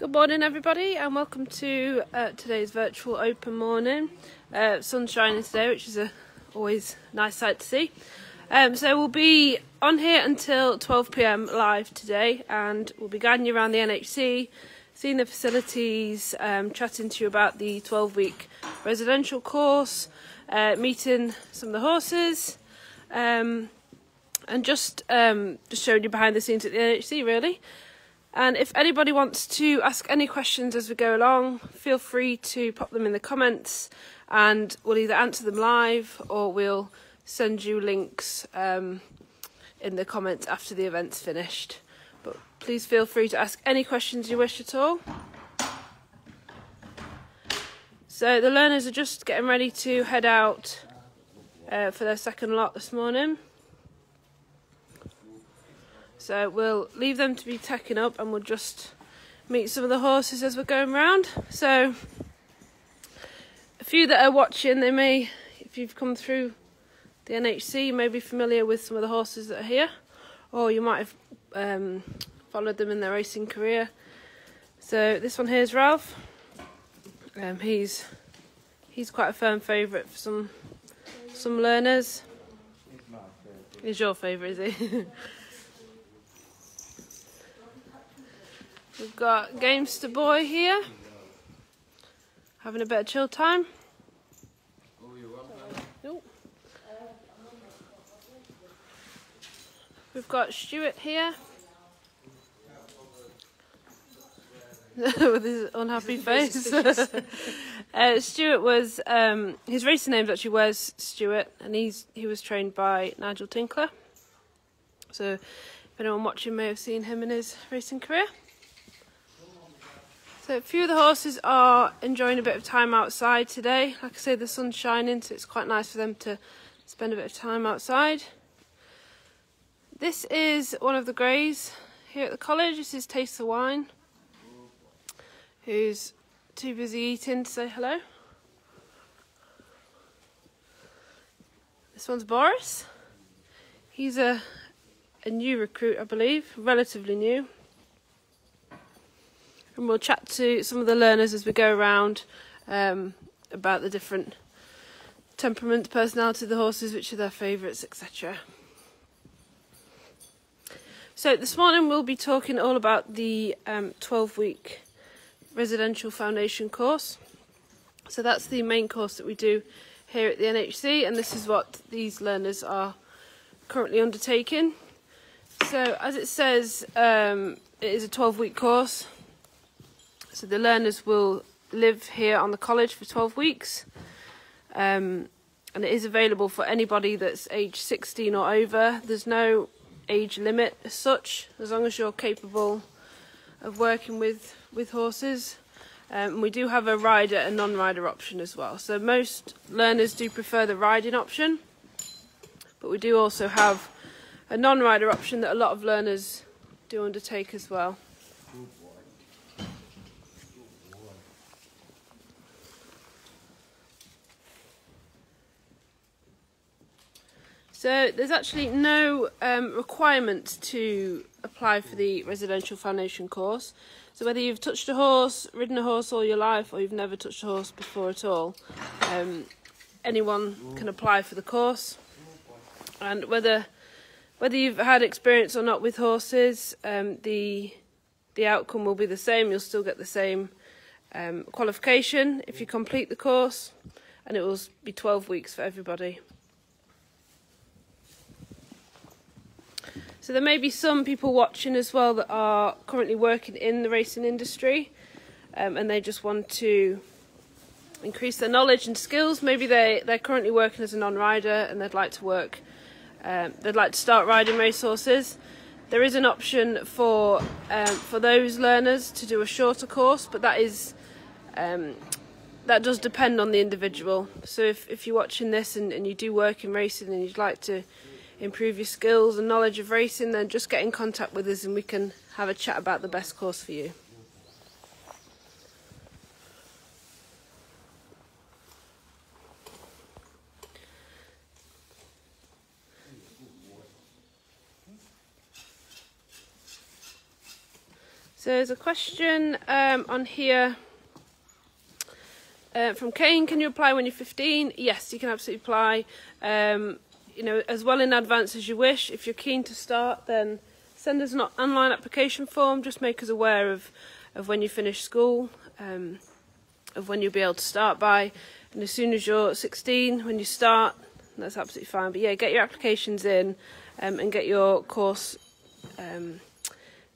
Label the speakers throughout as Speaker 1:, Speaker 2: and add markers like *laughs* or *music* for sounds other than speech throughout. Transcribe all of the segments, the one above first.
Speaker 1: Good morning, everybody, and welcome to uh, today's virtual open morning. Uh, sun's shining today, which is a always nice sight to see. Um, so we'll be on here until 12 pm live today, and we'll be guiding you around the NHC, seeing the facilities, um, chatting to you about the 12 week residential course, uh, meeting some of the horses, um, and just um, just showing you behind the scenes at the NHC really. And if anybody wants to ask any questions as we go along, feel free to pop them in the comments and we'll either answer them live or we'll send you links um, in the comments after the event's finished. But please feel free to ask any questions you wish at all. So the learners are just getting ready to head out uh, for their second lot this morning. So we'll leave them to be tacking up and we'll just meet some of the horses as we're going round. So a few that are watching, they may, if you've come through the NHC, you may be familiar with some of the horses that are here, or you might have um, followed them in their racing career. So this one here is Ralph. Um, he's he's quite a firm favourite for some some learners. He's your favourite, is he? *laughs* We've got Gamester Boy here, having a bit of chill time. We've got Stuart here. *laughs* with his unhappy *laughs* face. *laughs* uh, Stuart was um, his racing name actually was Stuart, and he's he was trained by Nigel Tinkler. So, if anyone watching may have seen him in his racing career. So a few of the horses are enjoying a bit of time outside today. Like I say, the sun's shining, so it's quite nice for them to spend a bit of time outside. This is one of the greys here at the college. This is Taste the Wine, who's too busy eating to say hello. This one's Boris. He's a, a new recruit, I believe, relatively new and we'll chat to some of the learners as we go around um, about the different temperament, personality of the horses, which are their favourites, etc. So this morning we'll be talking all about the 12-week um, residential foundation course. So that's the main course that we do here at the NHC, and this is what these learners are currently undertaking. So as it says, um, it is a 12-week course. So the learners will live here on the college for 12 weeks. Um, and it is available for anybody that's age 16 or over. There's no age limit as such, as long as you're capable of working with, with horses. Um, we do have a rider and non-rider option as well. So most learners do prefer the riding option, but we do also have a non-rider option that a lot of learners do undertake as well. So there's actually no um, requirement to apply for the residential foundation course. So whether you've touched a horse, ridden a horse all your life, or you've never touched a horse before at all, um, anyone can apply for the course. And whether whether you've had experience or not with horses, um, the the outcome will be the same. You'll still get the same um, qualification if you complete the course, and it will be 12 weeks for everybody. So there may be some people watching as well that are currently working in the racing industry um, and they just want to increase their knowledge and skills. Maybe they, they're currently working as a non-rider and they'd like to work, um, they'd like to start riding racehorses. There is an option for um, for those learners to do a shorter course, but that is um, that does depend on the individual. So if, if you're watching this and, and you do work in racing and you'd like to improve your skills and knowledge of racing, then just get in contact with us and we can have a chat about the best course for you. So there's a question um, on here uh, from Kane. Can you apply when you're 15? Yes, you can absolutely apply. Um, you know, as well in advance as you wish. If you're keen to start, then send us an online application form. Just make us aware of, of when you finish school, um, of when you'll be able to start by. And as soon as you're 16, when you start, that's absolutely fine. But yeah, get your applications in um, and get your course, um,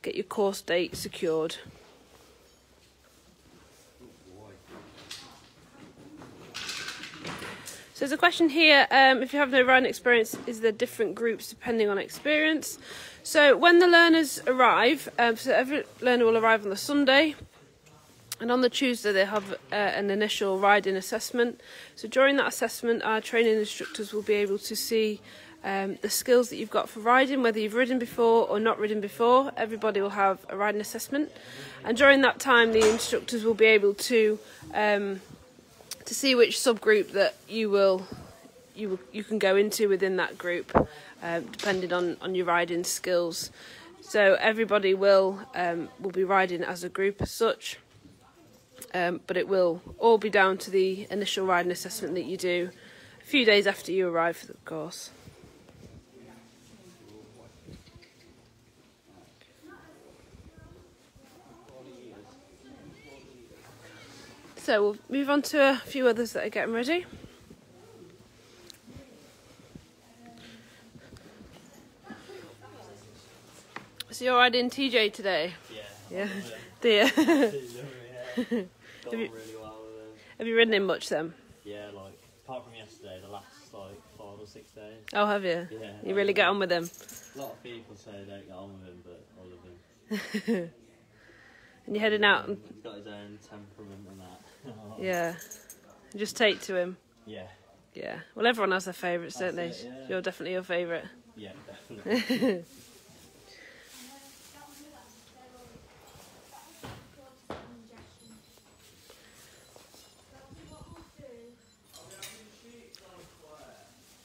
Speaker 1: get your course date secured. So there's a question here, um, if you have no riding experience, is there different groups depending on experience? So when the learners arrive, um, so every learner will arrive on the Sunday, and on the Tuesday they have uh, an initial riding assessment. So during that assessment, our training instructors will be able to see um, the skills that you've got for riding, whether you've ridden before or not ridden before. Everybody will have a riding assessment, and during that time, the instructors will be able to um, to see which subgroup that you will you you can go into within that group, um, depending on on your riding skills. So everybody will um, will be riding as a group as such, um, but it will all be down to the initial riding assessment that you do a few days after you arrive the course. So we'll move on to a few others that are getting ready. So you're riding TJ today?
Speaker 2: Yeah.
Speaker 1: Yeah. *laughs* Do you? *laughs* *laughs* Have you-
Speaker 2: really well.
Speaker 1: Have you ridden him much then?
Speaker 2: Yeah, like apart from yesterday, the last like five or six days.
Speaker 1: Oh, have you?
Speaker 2: Yeah.
Speaker 1: You really get on with him?
Speaker 2: A lot of people say they don't get on with him, but I love him.
Speaker 1: And you're heading out
Speaker 2: He's got his own temperament
Speaker 1: yeah, just take to him.
Speaker 2: Yeah.
Speaker 1: Yeah. Well, everyone has their favourites, don't they?
Speaker 2: It, yeah.
Speaker 1: You're definitely your favourite.
Speaker 2: Yeah, *laughs* definitely.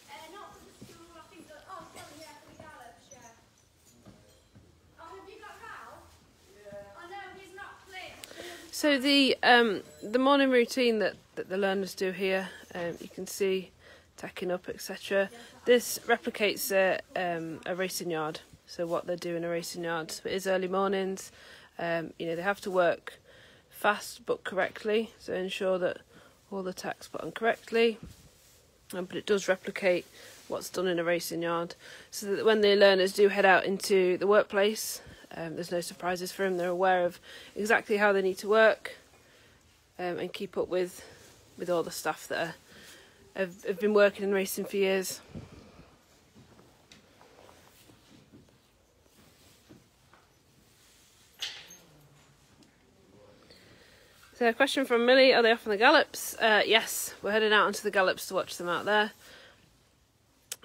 Speaker 3: Uh, not for the school, I think that, oh, sorry, yeah, for the Gallops, yeah. Oh, have you got Ralph? Yeah. Oh, no, he's not playing.
Speaker 1: So the um, the morning routine that, that the learners do here, um, you can see tacking up, etc. This replicates a, um, a racing yard. So what they do in a racing yard, so it is early mornings. Um, you know they have to work fast but correctly, so ensure that all the tacks put on correctly. Um, but it does replicate what's done in a racing yard, so that when the learners do head out into the workplace, um, there's no surprises for them. They're aware of exactly how they need to work um, and keep up with with all the staff that are, have, have been working in racing for years. So a question from Millie, are they off on the gallops? Uh, yes, we're heading out onto the gallops to watch them out there.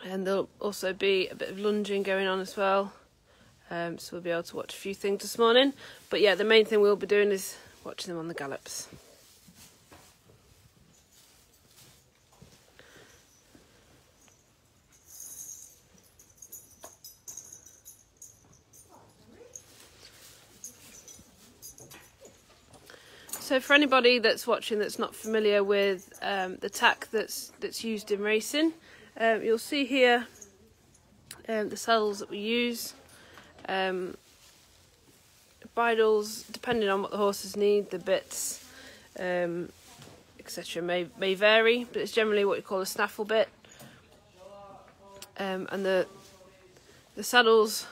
Speaker 1: And there'll also be a bit of lunging going on as well. Um, so we'll be able to watch a few things this morning. But yeah, the main thing we'll be doing is watching them on the gallops. So for anybody that's watching that's not familiar with um, the tack that's that's used in racing, um, you'll see here um, the saddles that we use. Um, bridles, depending on what the horses need, the bits, um, etc. may may vary, but it's generally what you call a snaffle bit. Um, and the the saddles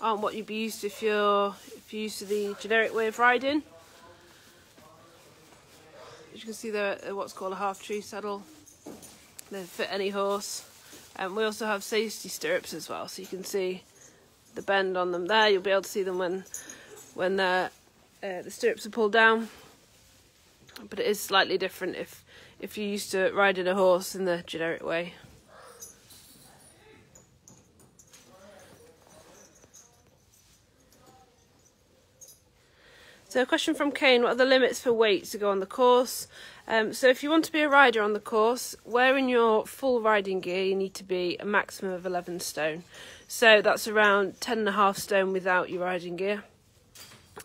Speaker 1: aren't what you'd be used to if you're if you're used to the generic way of riding. As you can see, they're what's called a half tree saddle. They fit any horse. And we also have safety stirrups as well, so you can see the bend on them there. You'll be able to see them when when the uh, the stirrups are pulled down. But it is slightly different if if you're used to riding a horse in the generic way. So a question from Kane, what are the limits for weight to go on the course? Um, so if you want to be a rider on the course, wearing your full riding gear, you need to be a maximum of 11 stone. So that's around 10 and a half stone without your riding gear.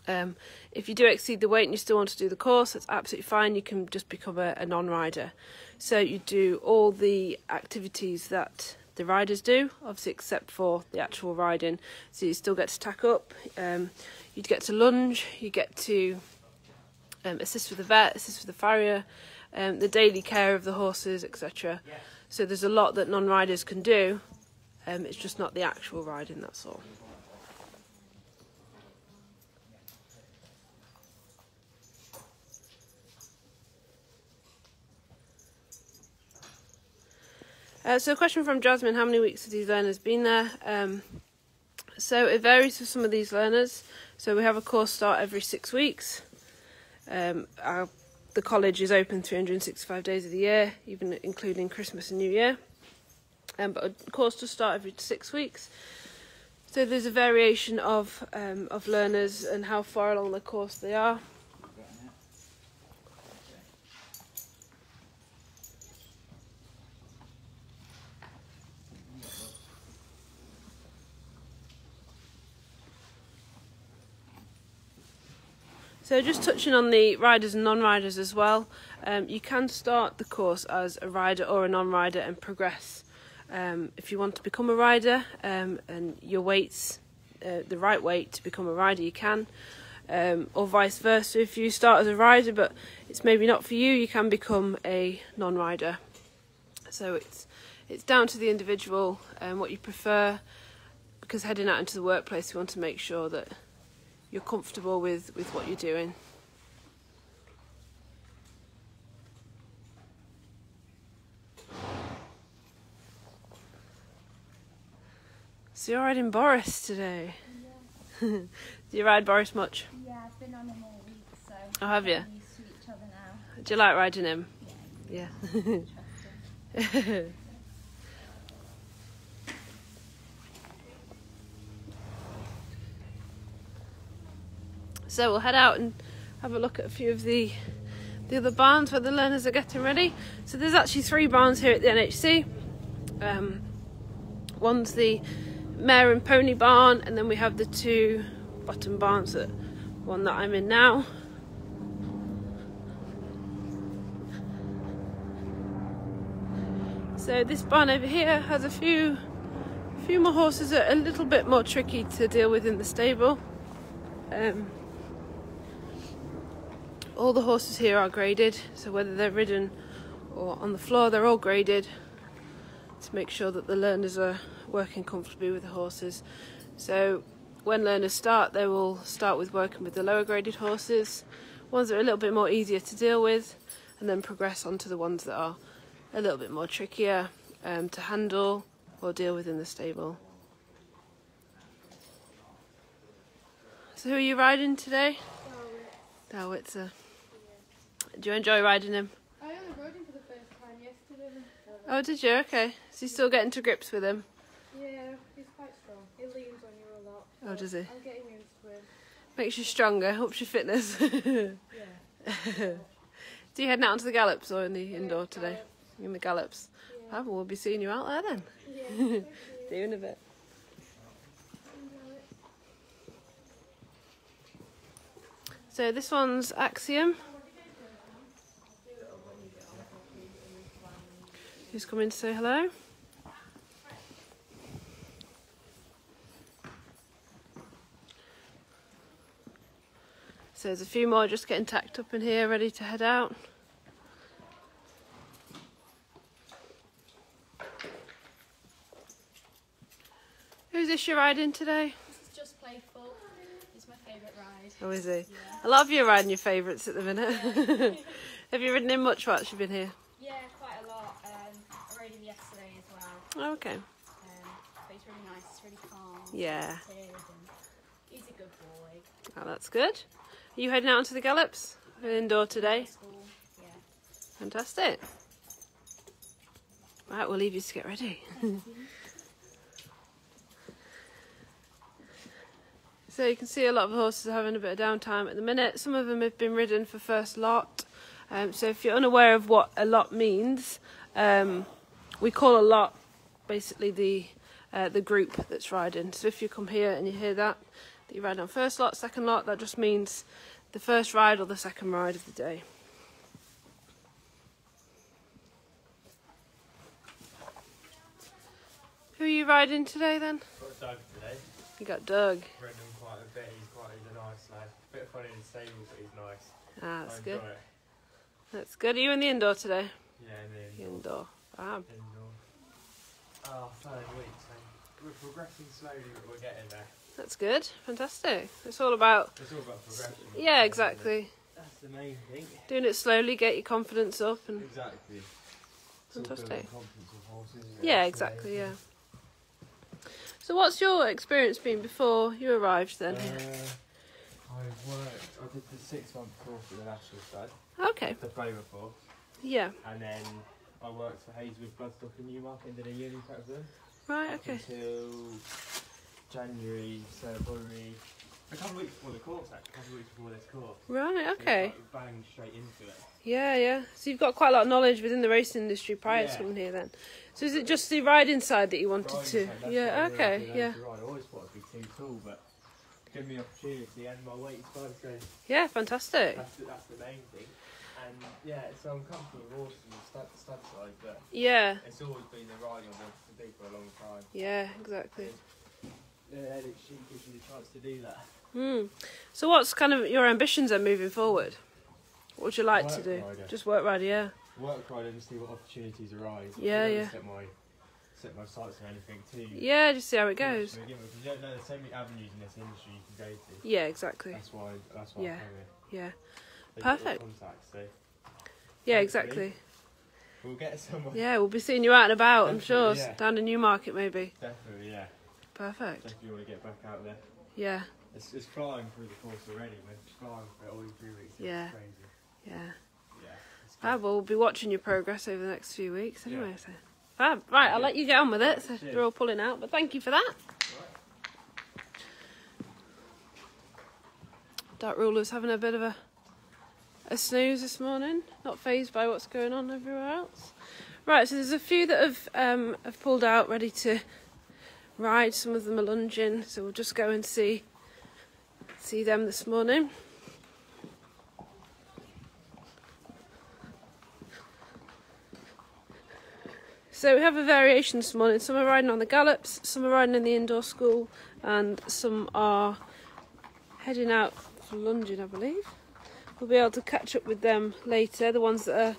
Speaker 1: Um, if you do exceed the weight and you still want to do the course, that's absolutely fine. You can just become a, a non-rider. So you do all the activities that the riders do, obviously except for the actual riding. So you still get to tack up, um, you'd get to lunge, you get to um, assist with the vet, assist with the farrier, um, the daily care of the horses, etc. So there's a lot that non-riders can do. Um, it's just not the actual riding. That's all. Uh, so, a question from Jasmine: How many weeks have these learners been there? Um, so it varies for some of these learners. So we have a course start every six weeks. Um, our, the college is open 365 days of the year, even including Christmas and New Year. Um, but a course to start every six weeks. So there's a variation of um, of learners and how far along the course they are. So just touching on the riders and non-riders as well, um, you can start the course as a rider or a non-rider and progress. Um, if you want to become a rider um, and your weight's uh, the right weight to become a rider, you can. Um, or vice versa, if you start as a rider but it's maybe not for you, you can become a non-rider. So it's it's down to the individual and what you prefer. Because heading out into the workplace, you want to make sure that you're comfortable with, with what you're doing. So you're riding Boris today.
Speaker 3: Yeah. *laughs*
Speaker 1: Do you ride Boris much?
Speaker 3: Yeah, I've been on him all week, so.
Speaker 1: Oh, have you?
Speaker 3: used to each other now.
Speaker 1: Do you like riding him?
Speaker 3: Yeah,
Speaker 1: Yeah. *laughs* So we'll head out and have a look at a few of the the other barns where the learners are getting ready. So there's actually three barns here at the NHC. Um, one's the mare and pony barn, and then we have the two bottom barns. That one that I'm in now. So this barn over here has a few, few more horses that are a little bit more tricky to deal with in the stable. Um, all the horses here are graded, so whether they're ridden or on the floor, they're all graded to make sure that the learners are working comfortably with the horses. So when learners start, they will start with working with the lower graded horses, ones that are a little bit more easier to deal with, and then progress on to the ones that are a little bit more trickier um, to handle or deal with in the stable. So who are you riding today? Dowitzer. Do you enjoy riding him?
Speaker 3: I only rode him for the first time yesterday.
Speaker 1: Oh, did you? Okay. So you still getting to grips with him?
Speaker 3: Yeah, he's quite strong. He leans on you a lot.
Speaker 1: Oh, does he?
Speaker 3: I'm getting used to him.
Speaker 1: Makes you stronger, helps your fitness. *laughs*
Speaker 3: Yeah.
Speaker 1: Do you heading out onto the gallops or in the indoor today?
Speaker 3: Gallop.
Speaker 1: In the gallops.
Speaker 3: Yeah.
Speaker 1: Well, we'll be seeing you out there then.
Speaker 3: Yeah. *laughs*
Speaker 1: See you in a bit. So this one's Axiom. Who's coming to say hello? So there's a few more just getting tacked up in here, ready to head out. Who's this you're riding today?
Speaker 3: This is just playful. It's my favourite ride.
Speaker 1: Oh, is he?
Speaker 3: Yeah.
Speaker 1: A lot of you are riding your favourites at the minute. *laughs* Have you ridden him much whilst you've been here?
Speaker 3: Yeah, quite a lot. Um, I rode him yesterday as well.
Speaker 1: Oh, okay.
Speaker 3: Um, but he's really nice. He's really calm.
Speaker 1: Yeah.
Speaker 3: He's a good boy.
Speaker 1: Oh, that's good. Are you heading out onto the gallops? Indoor today?
Speaker 3: Yeah.
Speaker 1: Fantastic. Right, we'll leave you to get ready. *laughs* So you can see a lot of horses are having a bit of downtime at the minute. Some of them have been ridden for first lot. Um, so if you're unaware of what a lot means, um, we call a lot basically the uh, the group that's riding. So if you come here and you hear that, that you ride on first lot, second lot. That just means the first ride or the second ride of the day. Who are you riding today then?
Speaker 4: Got Doug today.
Speaker 1: You got Doug.
Speaker 4: Read him quite a bit. He's quite he's a nice lad. Bit funny in the stable, but he's nice.
Speaker 1: Ah, that's good.
Speaker 4: it.
Speaker 1: That's good. Are you in the indoor today?
Speaker 4: Yeah, and then
Speaker 1: Indoor. Fab.
Speaker 4: indoor. Oh, third week. So we're progressing slowly, but we're getting there.
Speaker 1: That's good. Fantastic. It's all about
Speaker 4: It's all about progression.
Speaker 1: yeah, exactly.
Speaker 4: That's the main thing.
Speaker 1: Doing it slowly, get your confidence up, and
Speaker 4: Exactly.
Speaker 1: Fantastic.
Speaker 4: building confidence of horses,
Speaker 1: yeah,
Speaker 4: That's the main
Speaker 1: exactly. Yeah. So, what's your experience been before you arrived then?
Speaker 4: Uh. I worked. I did the six month course with the National Stud,
Speaker 1: Okay.
Speaker 4: the Favour Force,
Speaker 1: Yeah.
Speaker 4: and then I worked for Hayeswood Bloodstock in Newmarket and did a uni prep with.
Speaker 1: Right. Okay.
Speaker 4: Until January, so probably a couple of weeks before the course, actually, a couple of weeks before this course.
Speaker 1: Right. Okay.
Speaker 4: it's like Bang straight into it.
Speaker 1: Yeah. Yeah. So you've got quite a lot of knowledge within the racing industry prior to coming here then. So is it just the riding side that you wanted
Speaker 4: Riding
Speaker 1: to?
Speaker 4: side, that's what I
Speaker 1: Yeah. Okay. Yeah.
Speaker 4: I always thought I'd be too tall, but give me opportunity and my weight is going.
Speaker 1: Yeah. Fantastic.
Speaker 4: That's the, that's the main thing. And yeah, so I'm comfortable with horses and stud, stud side, but
Speaker 1: Yeah.
Speaker 4: it's always been the riding I wanted to do for a long time.
Speaker 1: Yeah. Exactly.
Speaker 4: The edit sheet gives you the chance to do that.
Speaker 1: Hmm. So what's kind of your ambitions then moving forward? What would you like to do?
Speaker 4: rider.
Speaker 1: Just work rider. Yeah.
Speaker 4: Work ride and see what opportunities arise.
Speaker 1: Yeah, yeah.
Speaker 4: Set my, set my sights on anything too.
Speaker 1: Yeah. Just see how it goes.
Speaker 4: to begin with, 'cause You don't know there's so many avenues in this industry you can go to.
Speaker 1: Yeah. Exactly.
Speaker 4: That's why. That's why
Speaker 1: Yeah.
Speaker 4: I come here.
Speaker 1: Yeah.
Speaker 4: All
Speaker 1: Perfect.
Speaker 4: Contacts, so
Speaker 1: Yeah. Exactly.
Speaker 4: we'll get somewhere.
Speaker 1: Yeah. We'll be seeing you out and about. I'm sure.
Speaker 4: Definitely, yeah.
Speaker 1: Down in Newmarket maybe.
Speaker 4: Definitely, yeah.
Speaker 1: Perfect.
Speaker 4: Definitely want to get back out there.
Speaker 1: Yeah.
Speaker 4: It's, it's flying through the course already. We're flying for all three weeks.
Speaker 1: Yeah.
Speaker 4: Crazy.
Speaker 1: Yeah.
Speaker 4: Yeah.
Speaker 1: Fab. Well, we'll be watching your progress over the next few weeks
Speaker 4: Yeah.
Speaker 1: anyway. So. Fab. Right. I'll
Speaker 4: Yeah.
Speaker 1: let you get on with it. So
Speaker 4: cheers.
Speaker 1: you're all pulling out. But thank you for that. Dark Ruler's having a bit of a a snooze this morning, not phased by what's going on everywhere else. Right, so there's a few that have um, have pulled out, ready to ride. Some of them are lunging, so we'll just go and see see them this morning. So we have a variation this morning. Some are riding on the gallops, some are riding in the indoor school, and some are heading out for lunging, I believe. We'll be able to catch up with them later, the ones that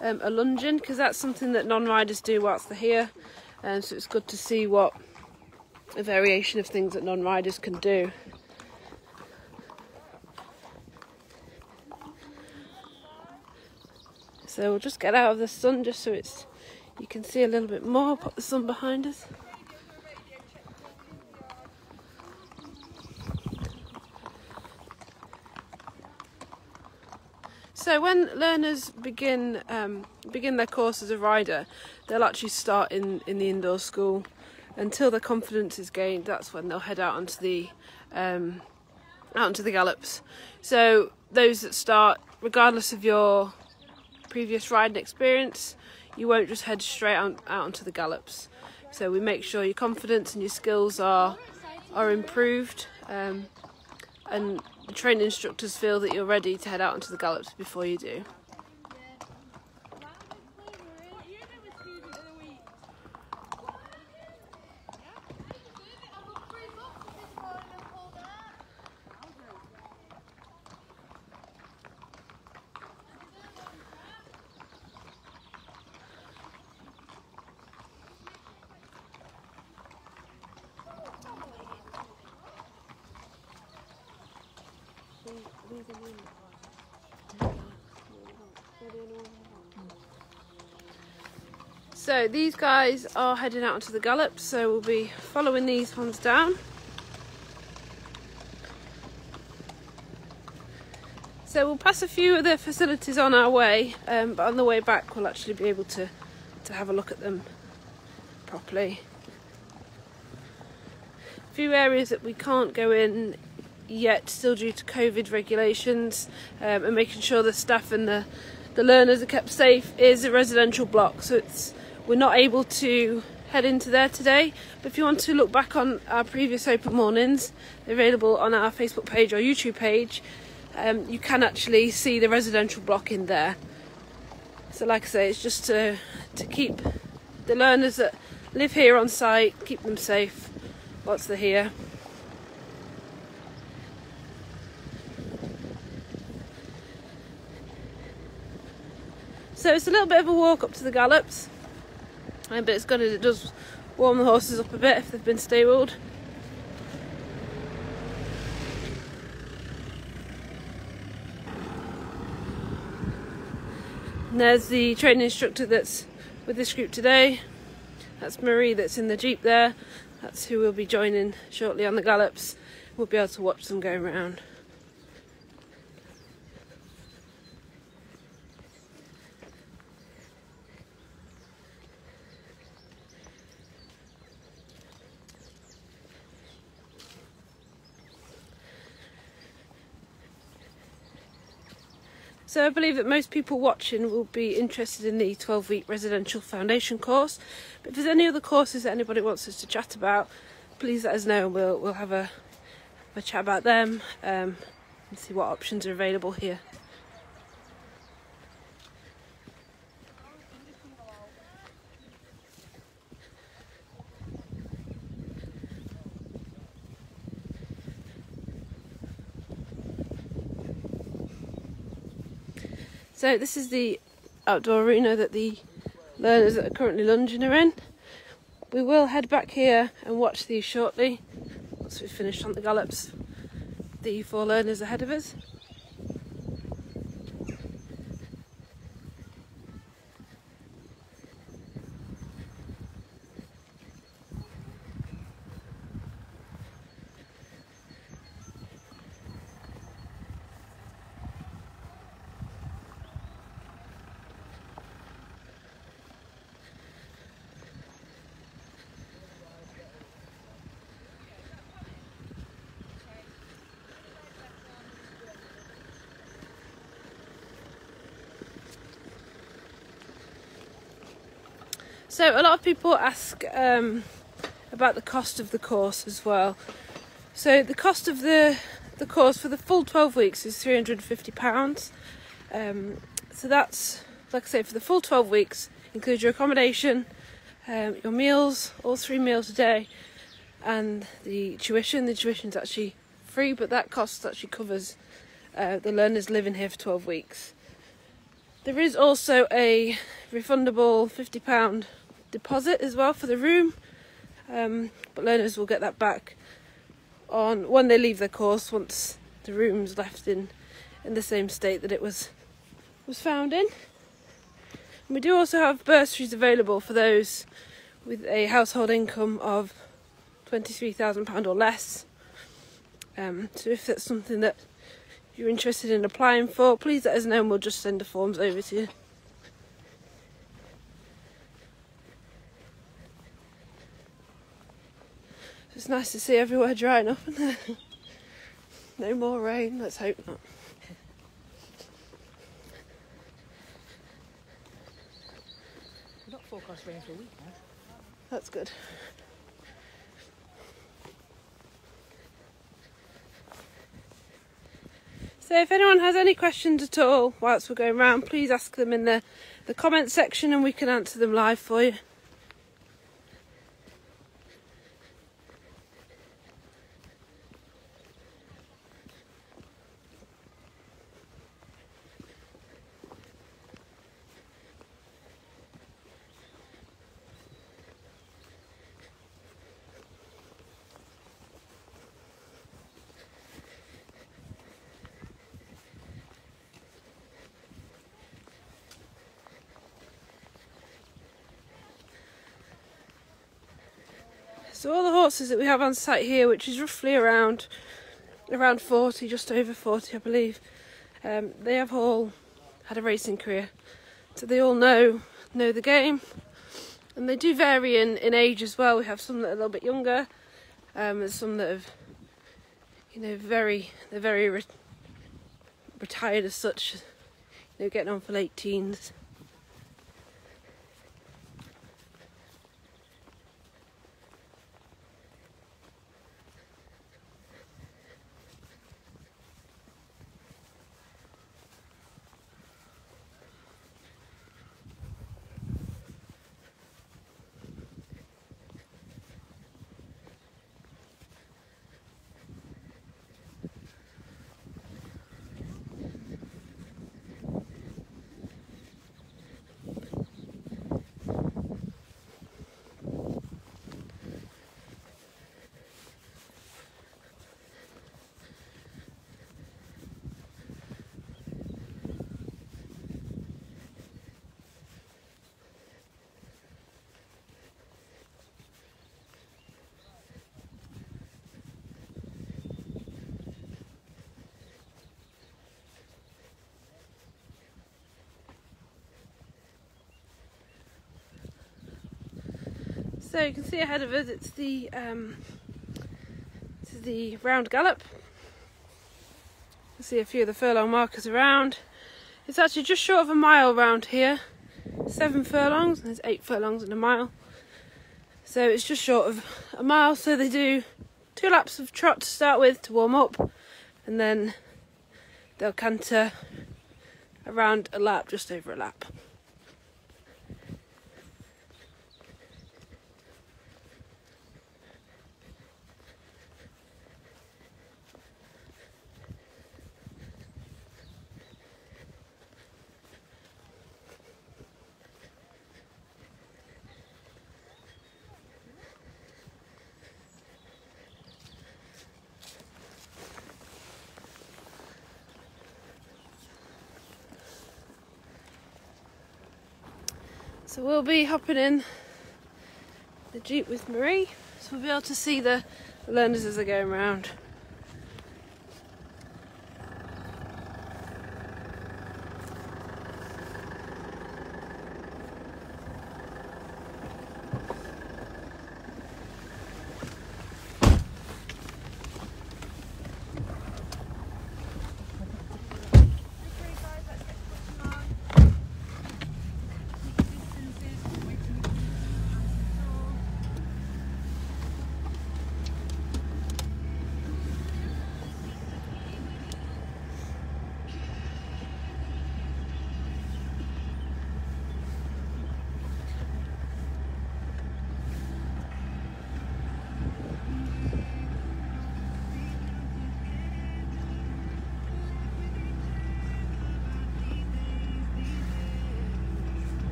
Speaker 1: are, um, are lunging, because that's something that non-riders do whilst they're here. Um, so it's good to see what a variation of things that non-riders can do. So we'll just get out of the sun just so it's you can see a little bit more. Put the sun behind us. So when learners begin um, begin their course as a rider, they'll actually start in, in the indoor school until their confidence is gained. That's when they'll head out onto the um, out onto the gallops. So those that start, regardless of your previous riding experience, you won't just head straight on, out onto the gallops. So we make sure your confidence and your skills are are improved, um, and the training instructors feel that you're ready to head out onto the gallops before you do. So these guys are heading out onto the gallops, so we'll be following these ones down. So we'll pass a few of the facilities on our way, um, but on the way back we'll actually be able to, to have a look at them properly. A few areas that we can't go in yet, still due to COVID regulations, um, and making sure the staff and the, the learners are kept safe, is a residential block. So it's we're not able to head into there today. But if you want to look back on our previous open mornings, they're available on our Facebook page or YouTube page. Um, you can actually see the residential block in there. So, like I say, it's just to to keep the learners that live here on site, keep them safe whilst they're here. So it's a little bit of a walk up to the gallops, um, but it's good as it does warm the horses up a bit if they've been stabled. And there's the training instructor that's with this group today. That's Marie that's in the Jeep there. That's who we'll be joining shortly on the gallops. We'll be able to watch them go around. So I believe that most people watching will be interested in the 12 week residential foundation course. But if there's any other courses that anybody wants us to chat about, please let us know and we'll, we'll have a, a chat about them um, and see what options are available here. So this is the outdoor arena that the learners that are currently lunging are in. We will head back here and watch these shortly once we've finished on the gallops. The four learners ahead of us. So a lot of people ask um, about the cost of the course as well. So the cost of the the course for the full 12 weeks is 350 pounds. Um, so that's like I say for the full 12 weeks includes your accommodation, um, your meals, all three meals a day, and the tuition. The tuition's actually free, but that cost actually covers uh, the learners living here for 12 weeks. There is also a refundable £50 deposit as well for the room, um, but learners will get that back on when they leave their course once the room's left in in the same state that it was was found in. And we do also have bursaries available for those with a household income of £23,000 or less. Um, so if that's something that you're interested in applying for, please let us know and we'll just send the forms over to you. It's nice to see everywhere drying up, isn't it? *laughs* no more rain, let's hope not.
Speaker 5: We're not forecast rain for a week now.
Speaker 1: That's good. So if anyone has any questions at all whilst we're going round, please ask them in the, the comment section and we can answer them live for you. So all the horses that we have on site here, which is roughly around around 40, just over 40 I believe, um, they have all had a racing career. So they all know know the game. And they do vary in, in age as well. We have some that are a little bit younger, um, and some that have, you know, very they're very re- retired as such, you know, getting on for late teens. So you can see ahead of us, it's the um, the round gallop. You see a few of the furlong markers around. It's actually just short of a mile round here, seven furlongs. and There's eight furlongs in a mile, so it's just short of a mile. So they do two laps of trot to start with to warm up, and then they'll canter around a lap, just over a lap. We'll be hopping in the jeep with Marie, so we'll be able to see the learners as they're going round.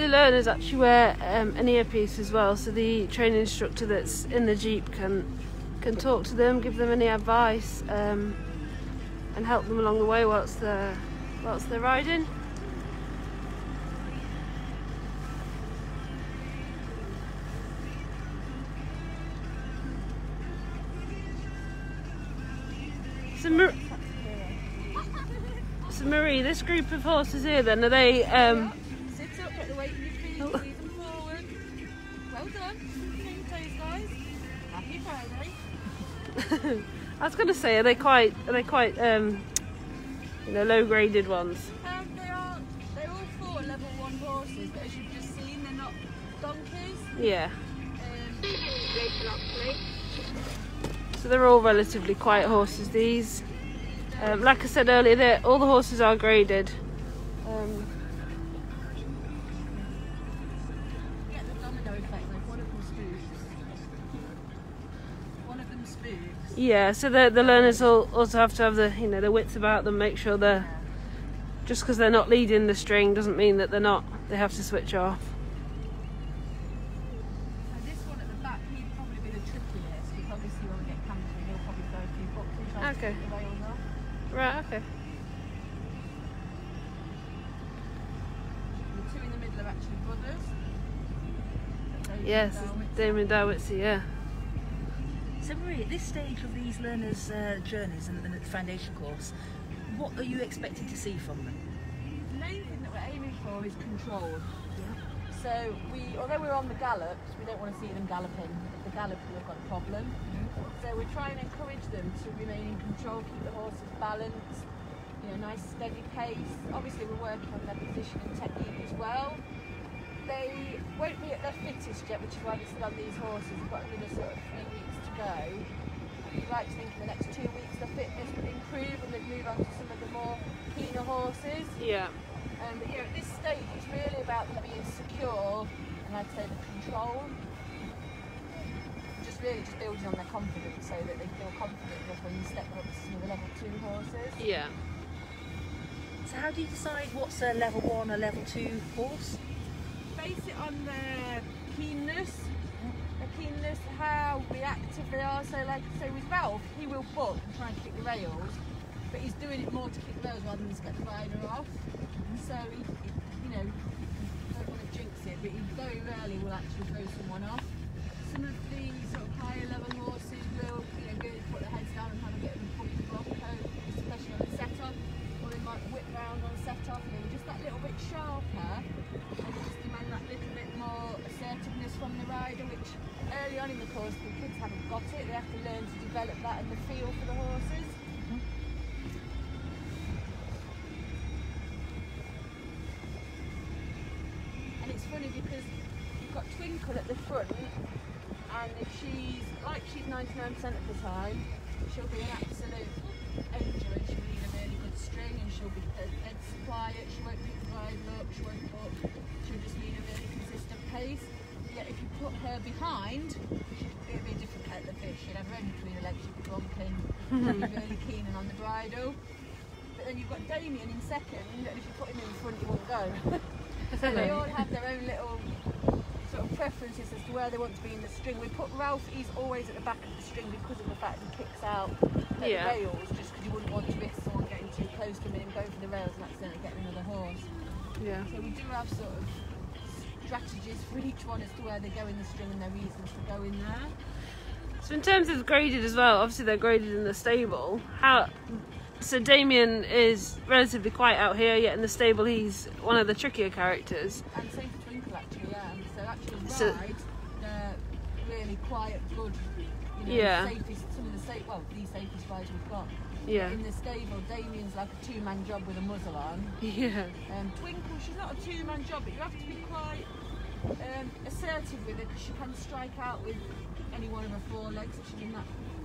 Speaker 5: The
Speaker 1: learners actually wear um, an earpiece as well, so the training instructor that's in the jeep can can talk to them, give them any advice, um, and help them along the way whilst they're whilst they're riding. So, Mar- *laughs* so Marie, this group of horses here, then are they? Um, going to say, are they quite? Are they quite? Um, you know, low graded ones.
Speaker 5: Um, they are, they're all four level one horses, but as you've just seen, they're not donkeys.
Speaker 1: Yeah.
Speaker 5: Um,
Speaker 1: So they're all relatively quiet horses. These, um, like I said earlier, all the horses are graded. Um, yeah. So the the learners will also have to have the you know the wits about them. Make sure they're just because they're not leading the string doesn't mean that they're not. They have to switch off.
Speaker 5: And this one at the back, he'd probably be the trickiest, because obviously when we get cantering, he'll probably go a few boxes trying
Speaker 1: Okay.
Speaker 5: to take the rails off.
Speaker 1: Right. Okay.
Speaker 5: The two in the middle are actually brothers.
Speaker 1: Yes. Damon Dowitzer. Yeah.
Speaker 6: At this stage of these learners' uh, journeys and, and the foundation course, what are you expecting to see from them?
Speaker 5: The main thing that we're aiming for is control. So we, although we're on the gallops, we don't want to see them galloping. If they gallop, we've got a problem. So we're trying to encourage them to remain in control, keep the horses balanced, you know, nice steady pace. Obviously, we're working on their position and technique as well. They won't be at their fittest yet, which is why they're still on these horses. We've got another sort of three weeks go. We'd like to think in the next two weeks their fitness will improve and they'd move on to some of the more keener horses.
Speaker 1: Yeah.
Speaker 5: Um, but yeah, at this stage, it's really about them being secure and I'd say the control. Just really just building on their confidence so that they feel confident enough when you step up to some of the level two horses.
Speaker 1: Yeah.
Speaker 6: So how do you decide what's a level one or level two horse?
Speaker 5: base it on their keenness, keenness, how reactive they are. So, like, so with Ralph, he will buck and try and kick the rails, but he's doing it more to kick the rails rather than to get the rider off. So, he, he, you know, don't want to jinx it, but he very rarely will actually throw someone off. Some of the sort of higher level the string. We put Ralph, he's always at the back of the string because of the fact he kicks out at
Speaker 1: Yeah.
Speaker 5: the rails, just because you wouldn't want to risk someone getting too close to him and going for the rails and accidentally getting another horse.
Speaker 1: Yeah.
Speaker 5: So we do have sort of strategies for each one as to where they go in the string and their reasons for going there.
Speaker 1: So in terms of graded as well, obviously they're graded in the stable. How? So Damien is relatively quiet out here, yet in the stable he's one of the trickier characters.
Speaker 5: And same for Twinkle actually, yeah. So actually
Speaker 1: So-
Speaker 5: ride, they're really quiet, good, you know,
Speaker 1: Yeah.
Speaker 5: safest, some of the safe, well, the safest rides we've got.
Speaker 1: Yeah.
Speaker 5: In the stable, Damien's like a two-man job with a muzzle on. *laughs*
Speaker 1: Yeah.
Speaker 5: Um, Twinkle, she's not a two-man job, but you have to be quite um, assertive with her because she can strike out with any one of her four legs if she's in that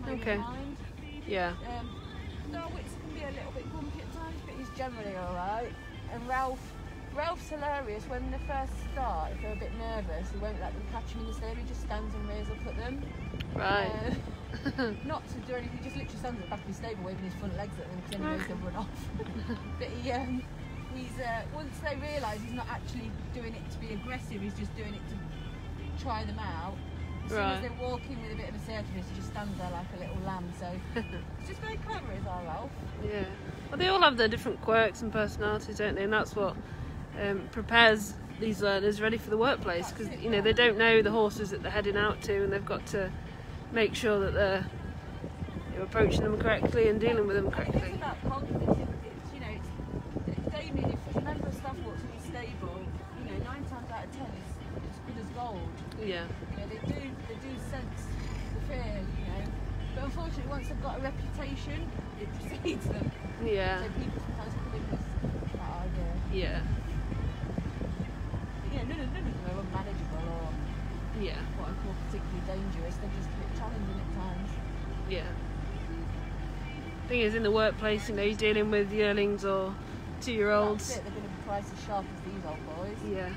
Speaker 1: Okay.
Speaker 5: mind.
Speaker 1: Yeah.
Speaker 5: Um, Norwich can be a little bit bumpy at times, but he's generally alright. And Ralph, Ralph's hilarious. When they first start, if they're a bit nervous, he won't let them catch him in the stable. He just stands and rears up at them.
Speaker 1: Right.
Speaker 5: Uh, *laughs* not to do anything, he just literally stands at the back of his stable waving his front legs at them because then he knows they'll run off. *laughs* but he, um, he's uh, once they realise he's not actually doing it to be aggressive, he's just doing it to try them out. As soon
Speaker 1: Right.
Speaker 5: as they walk in with a bit of assertiveness, he just stands there like a little lamb. So *laughs* it's just very clever, is our Ralph.
Speaker 1: Yeah. Well, they all have their different quirks and personalities, don't they? And that's what um, prepares these learners ready for the workplace because you know they don't know the horses that they're heading out to, and they've got to make sure that they're you know, approaching them correctly and dealing with them correctly.
Speaker 5: it's about confidence. It's, you know, it's, it's Damien, if a member of staff walks in his stable, you know, nine times out of ten is as good as gold.
Speaker 1: Yeah.
Speaker 5: You know, they do they do sense the fear, you know. But unfortunately, once they've got a reputation, it *laughs* precedes them.
Speaker 1: Yeah.
Speaker 5: So people sometimes come in with that idea.
Speaker 1: Yeah.
Speaker 5: But, you know, none of, none of them are unmanageable or
Speaker 1: Yeah.
Speaker 5: what I call particularly dangerous. They're just a bit challenging at times.
Speaker 1: Yeah. Thing is, in the workplace, you know, you're dealing with yearlings or two-year-olds.
Speaker 5: it. They're going to be twice as sharp as these old boys.
Speaker 1: Yeah.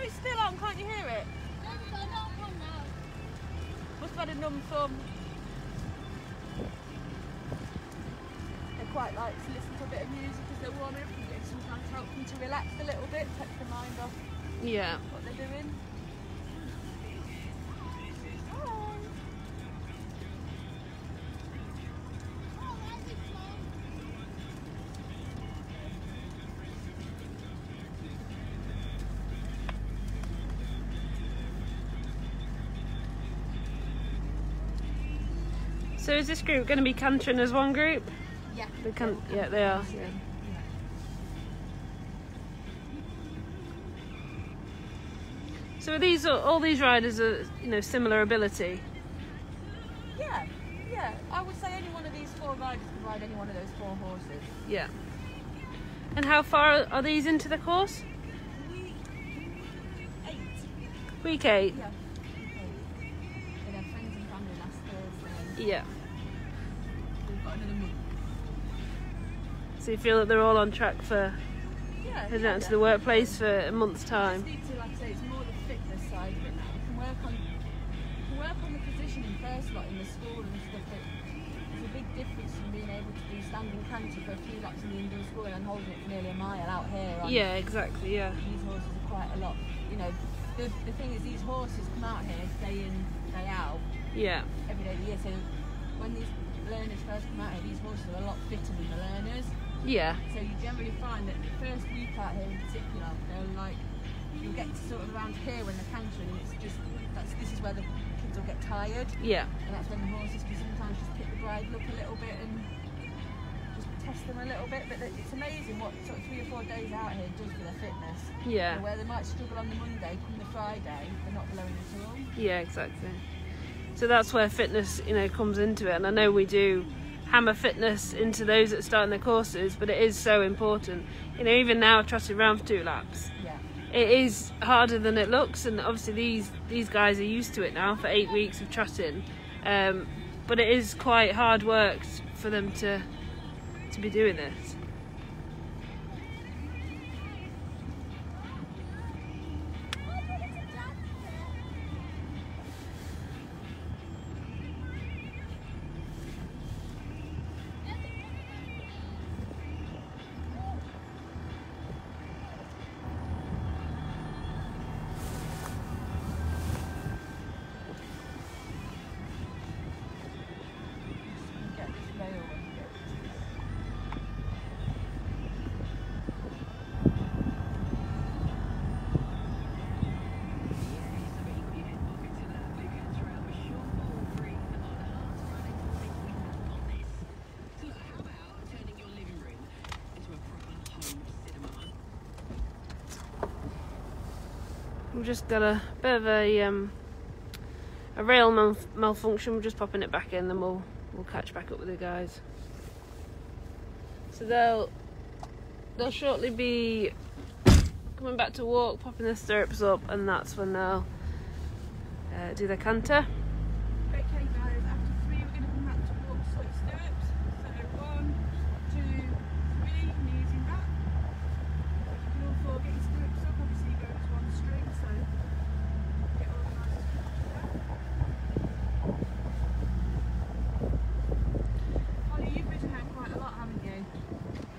Speaker 5: No, it's still on. Can't you hear it? Must have had a numb thumb. They quite like to listen to a bit of music as they're warming up and it sometimes helps them to relax a little bit, take their mind off
Speaker 1: Yeah.
Speaker 5: what they're doing.
Speaker 1: So is this group going to be cantering as one group?
Speaker 5: Yeah.
Speaker 1: They can. Yeah, they are. Yeah. So are these all these riders are you know similar ability?
Speaker 5: Yeah, yeah. I would say any one of these four riders can ride any one of those four horses.
Speaker 1: Yeah. And how far are these into the course?
Speaker 5: Week eight.
Speaker 1: Week eight.
Speaker 5: Yeah. They had friends and family last Thursday.
Speaker 1: Yeah. So you feel that they're all on track for
Speaker 5: Yeah.
Speaker 1: heading out into the workplace for a month's
Speaker 5: Just
Speaker 1: time?
Speaker 5: need to, like I say, it's more the fitness side of it now. We can work on, we can work on the positioning first lot in the school and stuff. But there's a big difference from being able to do standing canter for a few laps in the indoor school and holding it for nearly a mile out here. On,
Speaker 1: Yeah, exactly. Yeah.
Speaker 5: These horses are quite a lot. You know, the, the thing is, these horses come out here day in, day out,
Speaker 1: Yeah.
Speaker 5: every day of the year. So when these learners first come out here, these horses are a lot fitter than the learners.
Speaker 1: Yeah.
Speaker 5: So you generally find that the first week out here in particular, they're like, you'll get to sort of around here when they're cantering and it's just, that's, this is where the kids will get tired.
Speaker 1: Yeah.
Speaker 5: And that's when the horses can sometimes just pick the bridle up a little bit and just test them a little bit. But it's amazing what sort of three or four days out here does for their fitness.
Speaker 1: Yeah.
Speaker 5: Where they might struggle on the Monday, come the Friday, they're not blowing at all.
Speaker 1: Yeah, exactly. So that's where fitness, you know, comes into it. And I know we do hammer fitness into those that start in their courses, but it is so important. You know, even now trotting around for two laps,
Speaker 5: Yeah.
Speaker 1: it is harder than it looks. And obviously these these guys are used to it now for eight weeks of trotting, um, but it is quite hard work for them to to be doing this. Just got a bit of a um, a rail mal- malfunction. We're just popping it back in, then we'll we'll catch back up with the guys. So they'll they'll shortly be coming back to walk, popping their stirrups up, and that's when they'll uh, do their canter.
Speaker 5: Okay guys, after three we're going to come back to walk slight stirrups. So one, two, three, knees in back. You can all four get your stirrups up, obviously you go into one string, so get organised as quick as that. Holly, you've ridden out quite a lot, haven't you?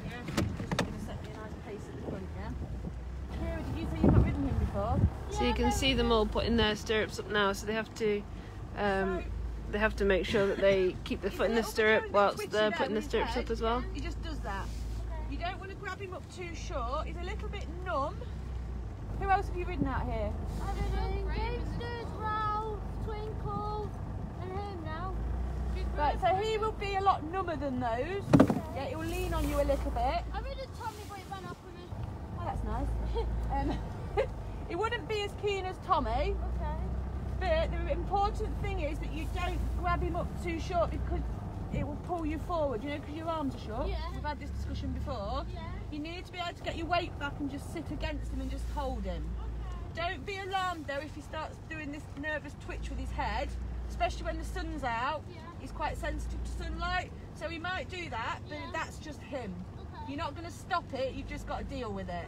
Speaker 5: Yeah, so you're just going to set me a nice pace at the front, yeah? Kira, did you say you've not ridden him before?
Speaker 1: So you can see them all putting their stirrups up now. So they have to um, they have to make sure that they keep their foot in the stirrup whilst they're putting the stirrups up as well.
Speaker 5: He just does that. You don't want to grab him up too short. He's a little bit numb. Who else have you ridden out here?
Speaker 3: I don't know. Gamesters, Ralph, Twinkle, and him now.
Speaker 5: Right, so he will be a lot number than those. Yeah, he'll lean on you a little bit.
Speaker 3: I rid a Tommy, but it ran off with me.
Speaker 5: Oh, that's nice. *laughs* um, he wouldn't be as keen as Tommy,
Speaker 3: Okay.
Speaker 5: but the important thing is that you don't grab him up too short because it will pull you forward, you know, because your arms are short.
Speaker 3: Yeah.
Speaker 5: We've had this discussion before.
Speaker 3: Yeah.
Speaker 5: You need to be able to get your weight back and just sit against him and just hold him. Don't be alarmed though if he starts doing this nervous twitch with his head, especially when the sun's out.
Speaker 3: Yeah.
Speaker 5: He's quite sensitive to sunlight, so he might do that, but
Speaker 3: Yeah.
Speaker 5: that's just him.
Speaker 3: Okay.
Speaker 5: You're not going to stop it, you've just got to deal with it.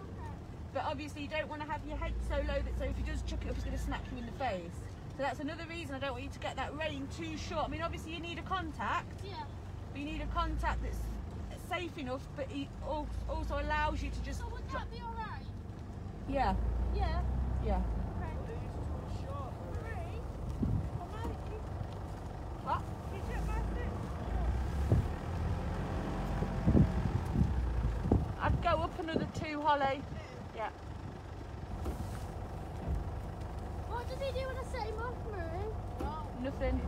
Speaker 5: But obviously, you don't want to have your head so low that so if he does chuck it up, he's going to smack you in the face. So that's another reason I don't want you to get that rein too short. I mean, obviously, you need a contact,
Speaker 3: Yeah.
Speaker 5: but you need a contact that's safe enough, but he al- also allows you to just.
Speaker 3: So would that be alright?
Speaker 5: Yeah,
Speaker 3: Yeah.
Speaker 5: yeah.
Speaker 3: Okay.
Speaker 5: What? I'd go up another two, Holly. Yeah.
Speaker 3: What did he do when I set him off, Marie? Oh,
Speaker 5: Nothing.
Speaker 3: Lovely.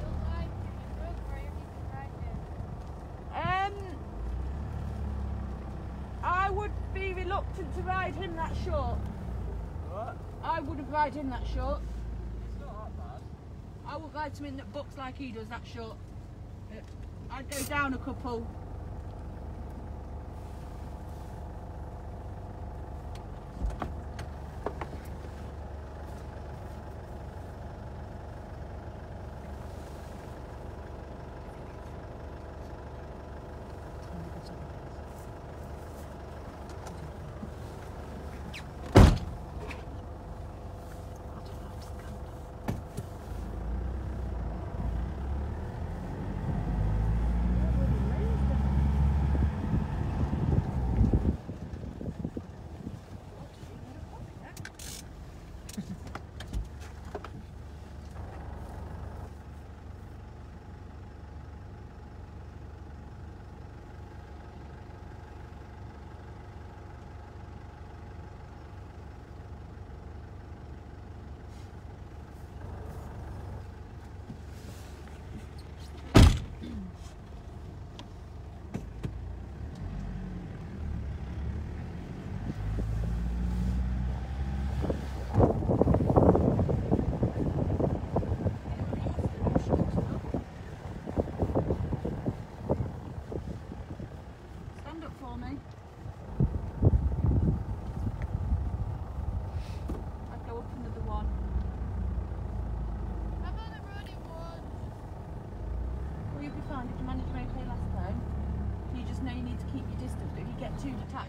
Speaker 3: Feels like you're good for everything right.
Speaker 5: Um, I would be reluctant to ride him that short.
Speaker 4: What?
Speaker 5: I wouldn't ride him that short.
Speaker 4: It's not that bad.
Speaker 5: I wouldn't ride him in that books like he does that short. Uh, I'd go down a couple.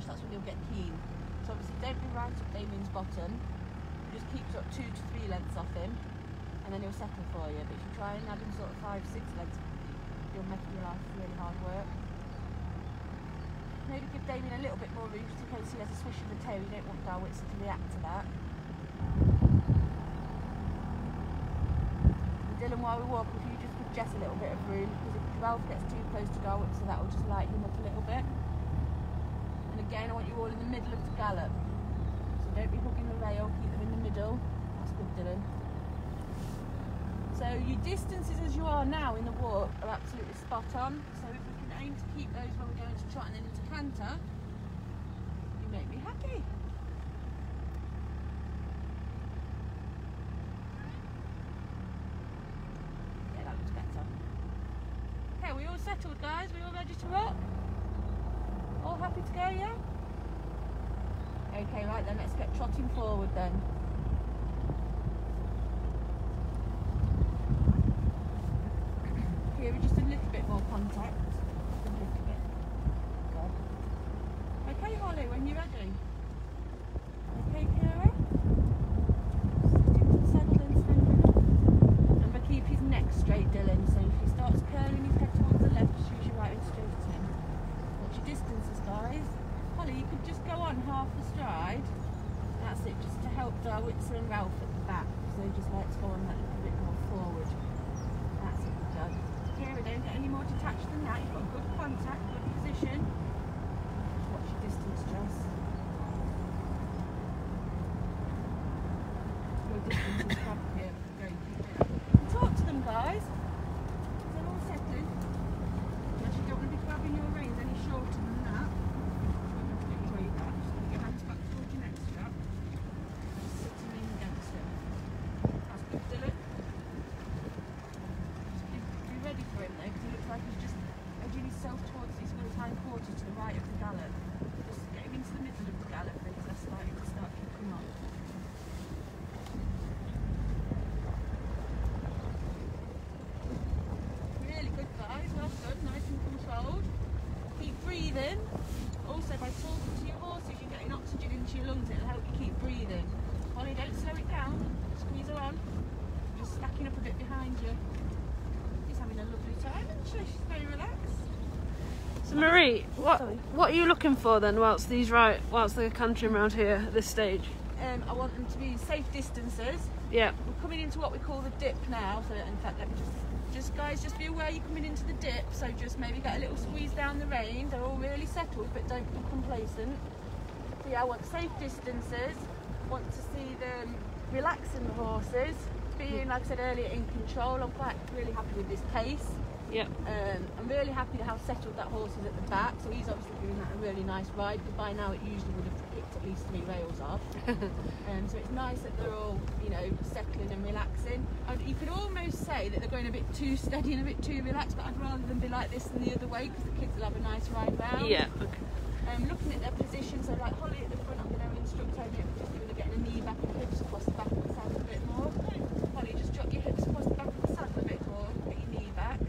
Speaker 5: that's when you'll get keen. So obviously don't be right up Damien's bottom. Just keep sort of two to three lengths off him and then he'll settle for you. But if you try and add him sort of five, six lengths, you'll make your life really hard work. Maybe give Damien a little bit more room just in case he has a swish of the tail. You don't want Darwitzer to react to that. And Dylan, while we walk, if you just give Jess a little bit of room, because if Ralph gets too close to Darwitzer, that will just light him up a little bit. And again, I want you all in the middle of the gallop. Don't be hugging the rail, keep them in the middle. That's good, Dylan. So your distances as you are now in the walk are absolutely spot on. So if we can aim to keep those when we're going to trot and then into canter, you make me happy.
Speaker 1: What are you looking for then whilst these right whilst they're cantering around here at this stage?
Speaker 5: Um, I want them to be safe distances.
Speaker 1: Yeah.
Speaker 5: We're coming into what we call the dip now. So in fact, let me just, just guys, just be aware you're coming into the dip. So just maybe get a little squeeze down the rein. They're all really settled, but don't be complacent. So yeah, I want safe distances. Want to see them relaxing the horses, being like I said earlier in control. I'm quite really happy with this pace.
Speaker 1: Yeah.
Speaker 5: Um, I'm really happy how settled that horse is at the back. So he's obviously doing that a really nice ride. Because by now it usually would have picked at least three rails off. *laughs* um, so it's nice that they're all, you know, settling and relaxing. And you could almost say that they're going a bit too steady and a bit too relaxed. But I'd rather them be like this than the other way because the kids will have a nice ride round.
Speaker 1: Yeah. Okay.
Speaker 5: Um, looking at their position, so like Holly at the front, I'm going to instruct her that just going to get a knee back and hips across the back of the saddle a bit more. Holly, just drop your hips across the back of the saddle a bit more, get your knee back.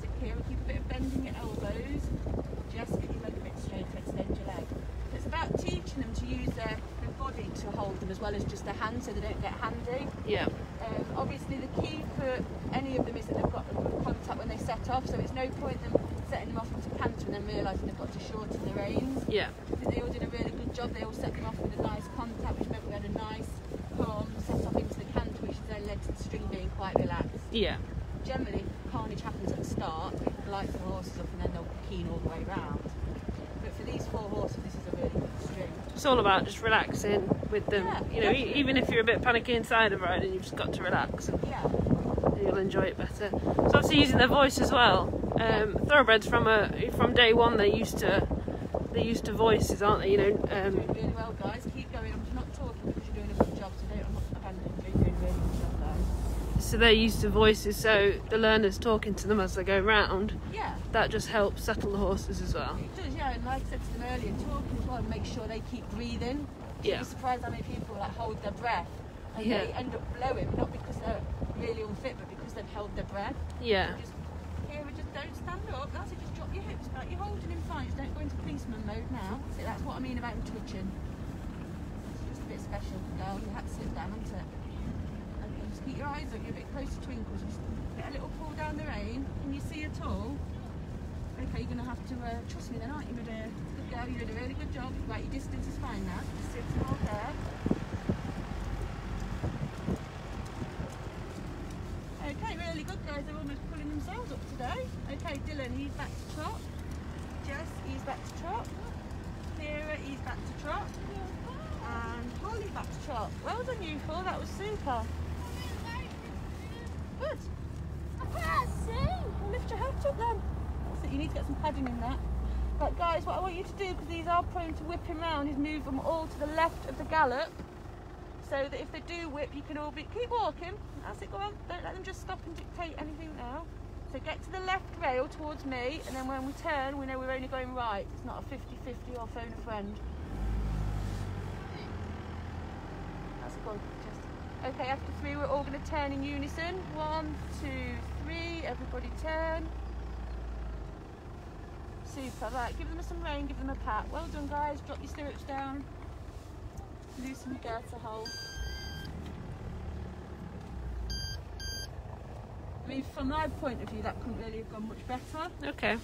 Speaker 5: Sit here and keep a bit of bend in your elbows. Just get your leg a bit straighter, extend your leg. It's about teaching them to use their, their body to hold them as well as just their hands so they don't get handy.
Speaker 1: Yeah.
Speaker 5: Um, obviously, the key for any of them is that they've got a good contact when they set off, so it's no point them setting them off into canter and then realising they've got to shorten the reins.
Speaker 1: Yeah.
Speaker 5: I think they all did a really good job. They all set them off with a nice contact, which meant we had a nice, calm set off into the canter, which then led to the string being quite relaxed.
Speaker 1: Yeah.
Speaker 5: Generally, carnage happens at the start, people light the horses up and then they'll keen all the way round. But for these four horses, this is a really good string.
Speaker 1: It's all about just relaxing with them.
Speaker 5: Yeah,
Speaker 1: you know,
Speaker 5: definitely.
Speaker 1: even if you're a bit panicky inside of riding, you've just got to relax and
Speaker 5: Yeah.
Speaker 1: you'll enjoy it better. So obviously using their voice as well. Um, thoroughbreds from a from day one they're used to they're used to voices, aren't they? You know. Um,
Speaker 5: Doing really well, guys. Keep going. I'm not talking because you're doing a good job, today. I'm not abandoning you. You're doing a really good job, guys.
Speaker 1: so they're used to voices, so the learner's talking to them as they go round.
Speaker 5: Yeah.
Speaker 1: That just helps settle the horses as well.
Speaker 5: It does, yeah, and like I said to them earlier, talking as well and make sure they keep breathing. You'd
Speaker 1: Yeah.
Speaker 5: be surprised how many people like hold their breath and
Speaker 1: Yeah.
Speaker 5: they end up blowing, not because they're really unfit, but because they've held their breath.
Speaker 1: Yeah.
Speaker 5: Just don't stand up. That's it, just drop your hips back. You're holding him fine. Just don't go into policeman mode now. See, that's what I mean about him twitching. It's just a bit special, girl. You have to sit down, hasn't it? Okay, just keep your eyes up. You're a bit close to twinkles. Just get a little pull down the rein. Can you see at all? Okay, you're going to have to uh, trust me then, aren't you, my dear? Good girl, you did a really good job. Right, your distance is fine now. Just sit and there. Okay, really good guys. They're almost pulling themselves up today. Okay, Dylan, he's back to trot. Jess, he's back to trot. Kira, he's back to trot. And Holly back to trot. Well done, you four. That was super. Good.
Speaker 3: I can't see.
Speaker 5: Lift your head up then. You need to get some padding in that. But guys, what I want you to do, because these are prone to whipping round, is move them all to the left of the gallop, so that if they do whip, you can all be. Keep walking. That's it. Go on. Don't let them just stop and dictate anything now. So get to the left rail towards me, and then when we turn, we know we're only going right. It's not a 50-50 or phone a friend. That's it. Go on. Just. Okay, after three, we're all going to turn in unison. One, two, three. Everybody turn. Super. Right, give them some rein, give them a pat. Well done, guys. Drop your stirrups down. Loosen your girth hold. I mean, from my point of view, that couldn't really have gone much better.
Speaker 1: Okay.
Speaker 5: Um,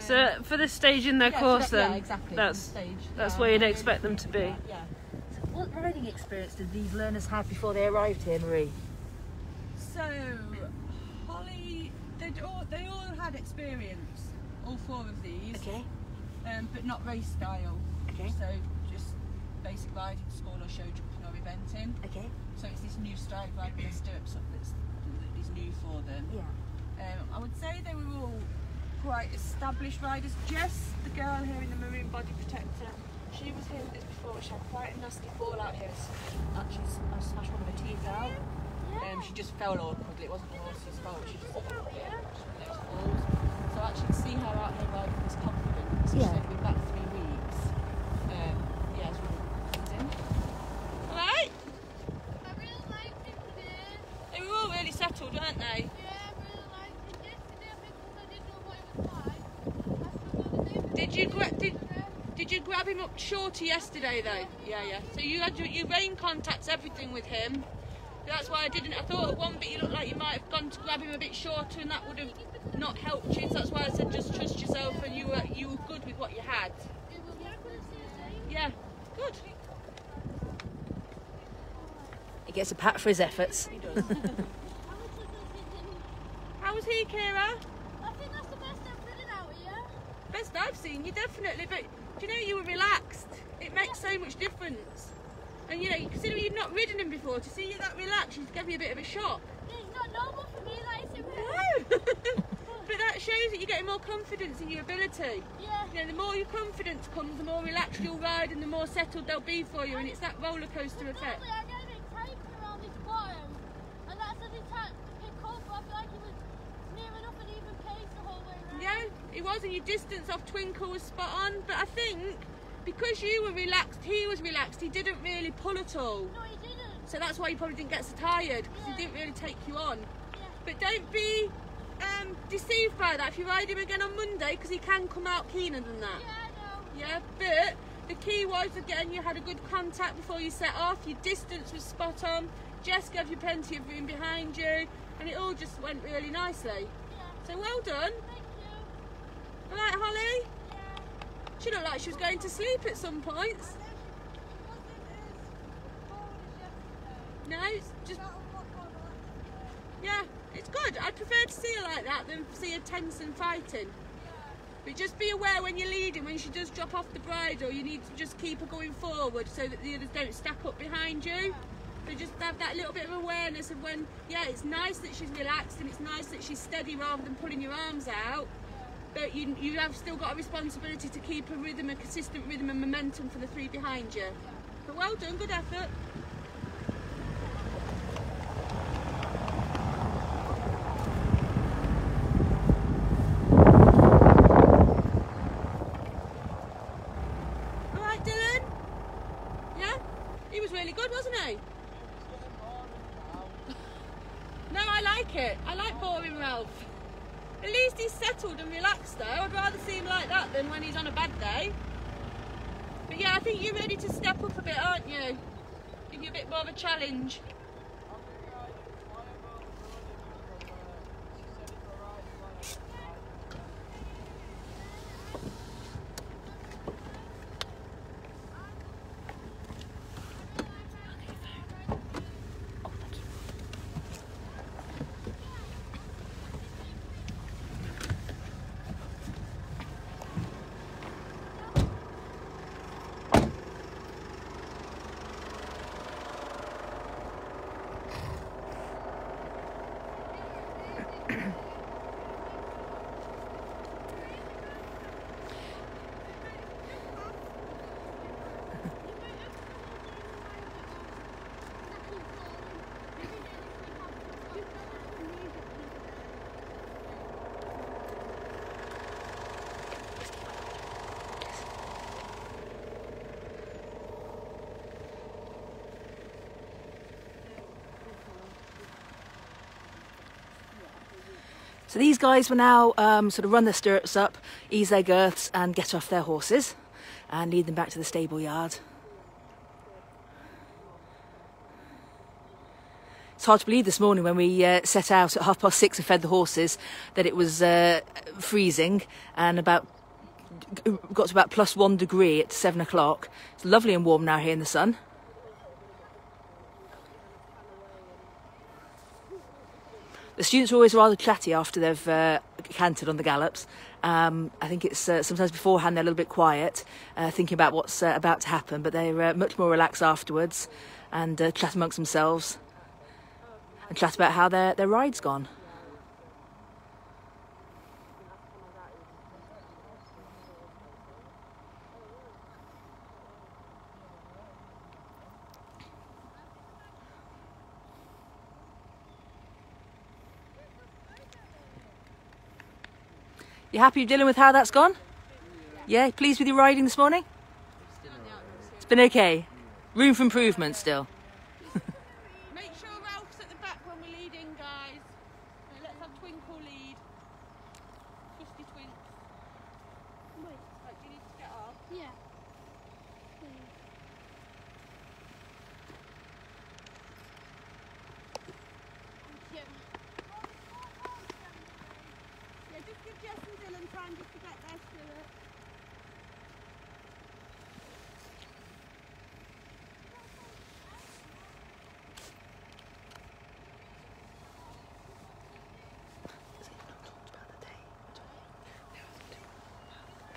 Speaker 1: So for this stage in their
Speaker 5: yeah, so
Speaker 1: course,
Speaker 5: that-
Speaker 1: then
Speaker 5: yeah, exactly.
Speaker 1: that's
Speaker 5: stage.
Speaker 1: that's
Speaker 5: yeah,
Speaker 1: where you'd
Speaker 5: I
Speaker 1: expect them to be.
Speaker 5: that, Yeah.
Speaker 6: So what riding experience did these learners have before they arrived here, Marie?
Speaker 5: So, Holly, they'd all, they all had experience, all four of these,
Speaker 6: Okay.
Speaker 5: um, but not race style.
Speaker 6: Okay.
Speaker 5: So, just basic riding, school or show jumping or eventing.
Speaker 6: Okay.
Speaker 5: So it's this new style of riding their stirrups up that's that is new for them.
Speaker 6: Yeah.
Speaker 5: Um, I would say they were all quite established riders. Jess, the girl here in the maroon body protector, she was here with us before. She had quite a nasty fall out here. Actually, I smashed one of her teeth out. Um, she just fell awkwardly. It wasn't the horse's fault. She just fell awkwardly. Those falls. So actually, to see her out here riding with this confidence,
Speaker 6: Yeah.
Speaker 5: she's been back three weeks. Um, yeah, it's really amazing. All right.
Speaker 3: I really liked it today.
Speaker 5: They were all really settled, weren't they?
Speaker 3: Yeah, I really liked it. Yesterday, because I didn't know what it was like, I struggled a bit.
Speaker 5: Did you gra- did did you grab him up shorter yesterday though? Yeah, yeah. So you had your, your rein contacts, everything with him. That's why I didn't. I thought at one bit you looked like you might have gone to grab him a bit shorter, and that would have not helped you. So that's why I said just trust yourself, and you were you were good with what you had.
Speaker 3: Yeah, I couldn't see his name.
Speaker 5: Yeah, good.
Speaker 6: He gets a pat for his efforts.
Speaker 5: He does.
Speaker 3: I wish I could see him.
Speaker 5: How was he, Kira?
Speaker 3: I think that's the best I've ridden out here.
Speaker 5: Best I've seen you, definitely. But do you know you were relaxed? It makes so much difference. And you know, considering you've not ridden him before, to see you that relaxed, it gave me a bit of a shock.
Speaker 3: It's not normal for me, like, is?
Speaker 5: No. *laughs* *laughs* but that shows that you're getting more confidence in your ability.
Speaker 3: Yeah.
Speaker 5: You know, the more your confidence comes, the more relaxed you'll ride and the more settled they'll be for you. And it's that roller coaster effect.
Speaker 3: I get a bit around this bottom, and that's a bit tight to pick up, but I feel like it was near enough an even pace the whole way around.
Speaker 5: Yeah, it was, and your distance off Twinkle was spot on. But I think because you were relaxed, he was relaxed. He didn't really pull at all.
Speaker 3: No, he didn't.
Speaker 5: So that's why he probably didn't get so tired because
Speaker 3: Yeah.
Speaker 5: he didn't really take you on.
Speaker 3: Yeah.
Speaker 5: But don't be um, deceived by that if you ride him again on Monday because he can come out keener than that.
Speaker 3: Yeah, I know.
Speaker 5: Yeah, but the key was again you had a good contact before you set off. Your distance was spot on. Jess gave you plenty of room behind you, and it all just went really nicely.
Speaker 3: Yeah.
Speaker 5: So well done.
Speaker 3: Thank you.
Speaker 5: All right, Holly. She looked like she was going to sleep at some points. No, it's just yeah, it's good. I'd prefer to see her like that than see her tense and fighting. But just be aware when you're leading, when she does drop off the bridle, you need to just keep her going forward so that the others don't stack up behind you. So just have that little bit of awareness of when, yeah, it's nice that she's relaxed and it's nice that she's steady rather than pulling your arms out. but you, you have still got a responsibility to keep a rhythm, a consistent rhythm and momentum for the three behind you. But well done, good effort. Settled and relaxed though. I'd rather see him like that than when he's on a bad day. But yeah, I think you're ready to step up a bit, aren't you? Give you a bit more of a challenge.
Speaker 6: So these guys will now um, sort of run their stirrups up, ease their girths, and get off their horses and lead them back to the stable yard. It's hard to believe this morning when we uh, set out at half past six and fed the horses that it was uh, freezing and about got to about plus one degree at seven o'clock. It's lovely and warm now here in the sun. The students are always rather chatty after they've uh, cantered on the gallops. Um, I think it's uh, sometimes beforehand they're a little bit quiet, uh, thinking about what's uh, about to happen, but they're uh, much more relaxed afterwards and uh, chat amongst themselves and chat about how their, their ride's gone. You happy dealing with how that's gone? Yeah, pleased with your riding this morning? It's been okay. Room for improvement still.
Speaker 5: Make sure Ralph's at the back when we lead in, guys. So let's have Twinkle lead. Fifty twinks.
Speaker 3: Wait.
Speaker 5: Right, do you need to get off?
Speaker 3: Yeah. Yeah.
Speaker 5: Yeah, just give Jess and Dylan time just to get their stirrup.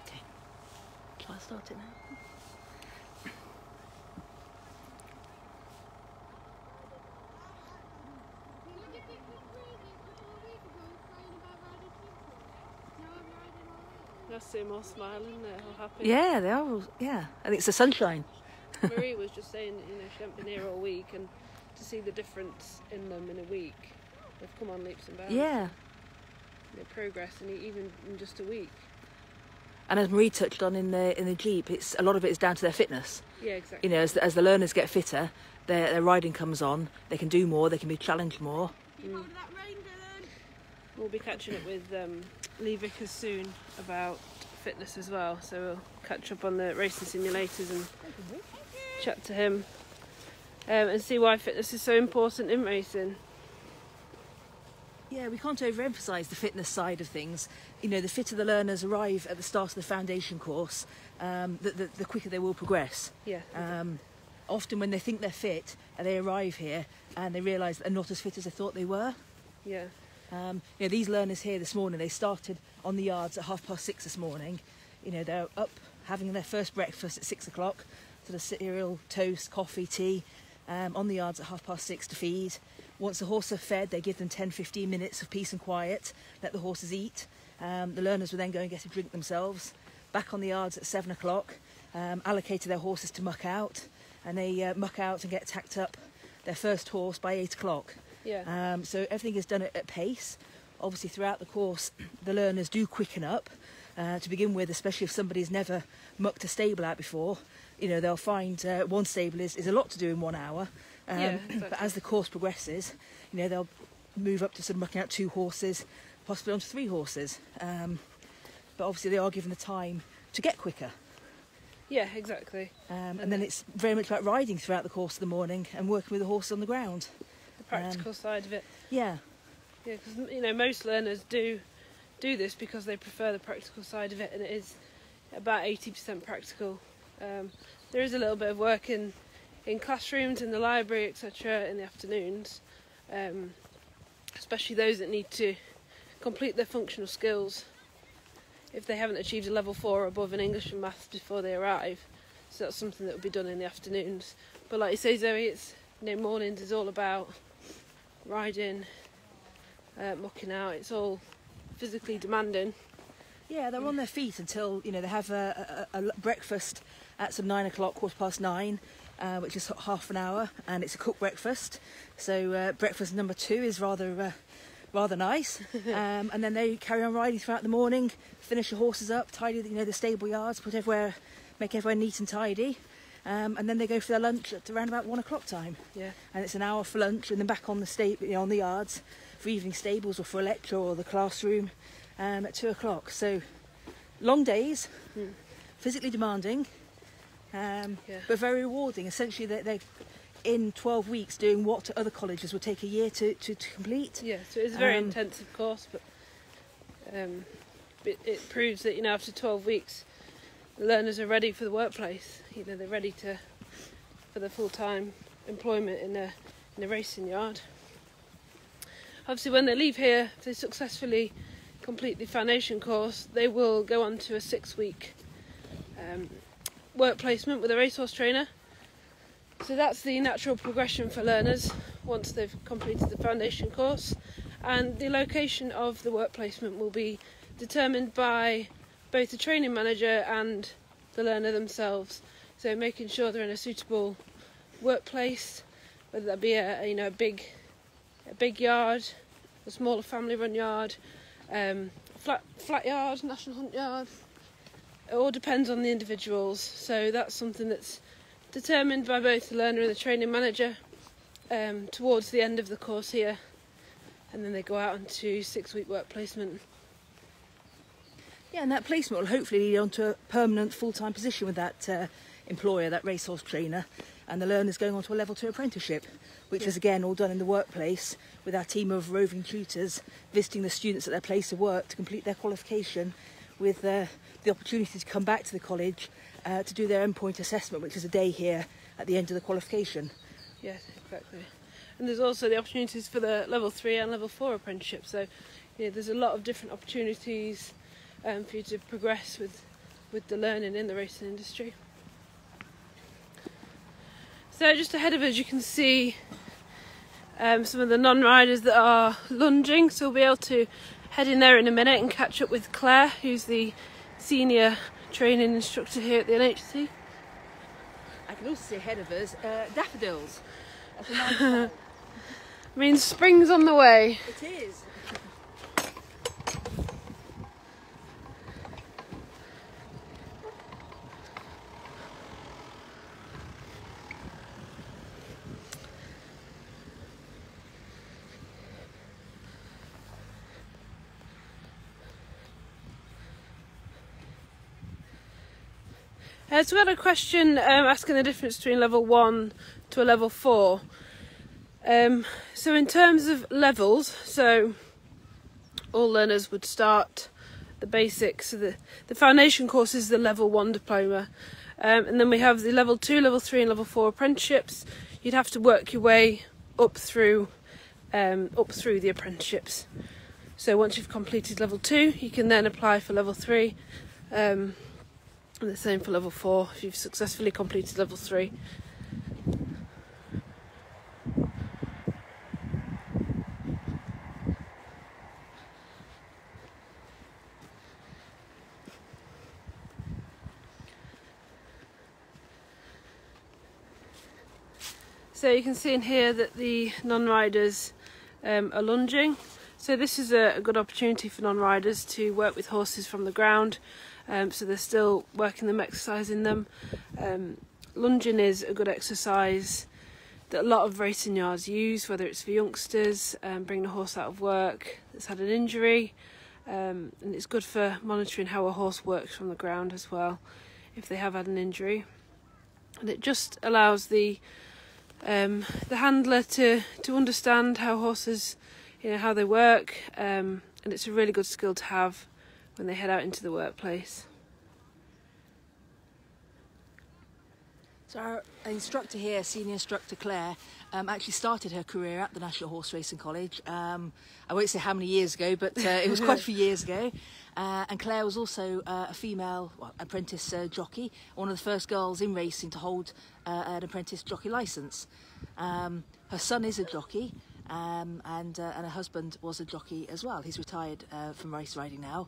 Speaker 6: Okay. Shall I start it now?
Speaker 3: Look at the freezing a couple of weeks ago, crying about riding people. Now I'm riding
Speaker 1: I see them all smiling all happy.
Speaker 6: Yeah, they are. all- Yeah, I think it's the sunshine. *laughs*
Speaker 1: Marie was just saying, you know, she hadn't been here all week, and to see the difference in them in a week, they've come on leaps and bounds.
Speaker 6: Yeah.
Speaker 1: Their progress, and even in just a week.
Speaker 6: And as Marie touched on in the in the jeep, it's a lot of it is down to their fitness.
Speaker 1: Yeah, exactly.
Speaker 6: You know, as the, as the learners get fitter, their their riding comes on. They can do more. They can be challenged more.
Speaker 5: Keep hold of that rein, Dylan.
Speaker 1: We'll be catching up with um, Lee Vickers soon about fitness as well, so we'll catch up on the racing simulators and chat to him um, and see why fitness is so important in racing.
Speaker 6: Yeah, we can't overemphasise the fitness side of things. You know, the fitter the learners arrive at the start of the foundation course, um, the, the, the quicker they will progress.
Speaker 1: Yeah,
Speaker 6: Um, often when they think they're fit, they arrive here and they realise they're not as fit as they thought they were.
Speaker 1: yeah,
Speaker 6: Um, you know, these learners here this morning, they started on the yards at half past six this morning. You know, they're up having their first breakfast at six o'clock, sort of cereal, toast, coffee, tea, um, on the yards at half past six to feed. Once the horses are fed, they give them 10 15 minutes of peace and quiet, let the horses eat. Um, the learners will then go and get a drink themselves. Back on the yards at seven o'clock, um, allocated their horses to muck out, and they uh, muck out and get tacked up their first horse by eight o'clock.
Speaker 1: yeah,
Speaker 6: Um, so everything is done at, at pace. Obviously, throughout the course, the learners do quicken up. Uh, to begin with, especially if somebody's never mucked a stable out before, you know they'll find uh, one stable is, is a lot to do in one hour. Um,
Speaker 1: Yeah,
Speaker 6: But as the course progresses, you know they'll move up to sort of mucking out two horses, possibly onto three horses. Um, but obviously they are given the time to get quicker.
Speaker 1: Yeah, exactly.
Speaker 6: Um, and then it's very much about riding throughout the course of the morning and working with the horse on the ground.
Speaker 1: The practical side of it.
Speaker 6: Yeah,
Speaker 1: Yeah, because you know most learners do do this because they prefer the practical side of it, and it is about eighty percent practical. Um, there is a little bit of work in in classrooms, in the library, etc., in the afternoons, um, especially those that need to complete their functional skills if they haven't achieved a level four or above in English and maths before they arrive. So that's something that will be done in the afternoons. But like you say, Zoe, it's you know mornings is all about riding, uh, mucking out. It's all physically demanding.
Speaker 6: yeah, they're on their feet until you know they have a, a, a breakfast at some nine o'clock, quarter past nine, uh, which is half an hour, and it's a cooked breakfast. So uh, breakfast number two is rather uh, rather nice, *laughs* um, and then they carry on riding throughout the morning, finish the horses up, tidy you know the stable yards, put everywhere, make everywhere neat and tidy. Um, and then they go for their lunch at around about one o'clock time.
Speaker 1: Yeah.
Speaker 6: and it's an hour for lunch and then back on the sta- you know, on the yards for evening stables or for a lecture or the classroom um, at two o'clock. So long days,
Speaker 1: Hmm.
Speaker 6: physically demanding, um,
Speaker 1: Yeah.
Speaker 6: but very rewarding. Essentially, they're, they're in 12 weeks doing what other colleges would take a year to, to, to complete.
Speaker 1: Yeah, so it's a very
Speaker 6: Um,
Speaker 1: intensive course, but um, it, it proves that you know after 12 weeks, the learners are ready for the workplace. You know they're ready to for the full time employment in a in a racing yard. Obviously, when they leave here, if they successfully complete the foundation course, they will go on to a six week um, work placement with a racehorse trainer. So that's the natural progression for learners once they've completed the foundation course. And the location of the work placement will be determined by both the training manager and the learner themselves. So making sure they're in a suitable workplace, whether that be a, you know a big a big yard, a smaller family run yard, um, flat flat yard, national hunt yard. It all depends on the individuals. So that's something that's determined by both the learner and the training manager um, towards the end of the course here, and then they go out onto six week work placement.
Speaker 6: Yeah, and that placement will hopefully lead on to a permanent full-time position with that uh, employer, that racehorse trainer, and the learners going on to a level two apprenticeship, which is again all done in the workplace with our team of roving tutors visiting the students at their place of work to complete their qualification, with uh, the opportunity to come back to the college uh, to do their endpoint assessment, which is a day here at the end of the qualification.
Speaker 1: Yes, exactly. And there's also the opportunities for the level three and level four apprenticeship. So, there's a lot of different opportunities um, for you to progress with with the learning in the racing industry. So, just ahead of us, you can see um, some of the non-riders that are lunging. So, we'll be able to head in there in a minute and catch up with Claire, who's the senior training instructor here at the NHC.
Speaker 6: I can also see ahead of us uh, daffodils. Nice. *laughs* *laughs*
Speaker 1: I mean, spring's on the way.
Speaker 6: it is.
Speaker 1: Uh, so we had a question um, asking the difference between level one to a level four. Um, so in terms of levels, so all learners would start the basics. So the the foundation course is the level one diploma, um, and then we have the level two, level three, and level four apprenticeships. You'd have to work your way up through um, up through the apprenticeships. So once you've completed level two, you can then apply for level three. Um, and the same for level four if you've successfully completed level three. So you can see in here that the non-riders um, are lunging. So this is a, a good opportunity for non-riders to work with horses from the ground. Um, so they're still working them, exercising them. Um, lunging is a good exercise that a lot of racing yards use, whether it's for youngsters, um, bringing a horse out of work that's had an injury, um, and it's good for monitoring how a horse works from the ground as well if they have had an injury. And it just allows the um, the handler to to understand how horses, you know, how they work, um, and it's a really good skill to have when they head out into the workplace.
Speaker 6: So our instructor here, senior instructor Claire, um, actually started her career at the National Horseracing College. Um, I won't say how many years ago, but uh, it was quite a few years ago. Uh, and Claire was also uh, a female well, apprentice uh, jockey, one of the first girls in racing to hold uh, an apprentice jockey licence. Um, her son is a jockey, um, and, uh, and her husband was a jockey as well. He's retired uh, from race riding now.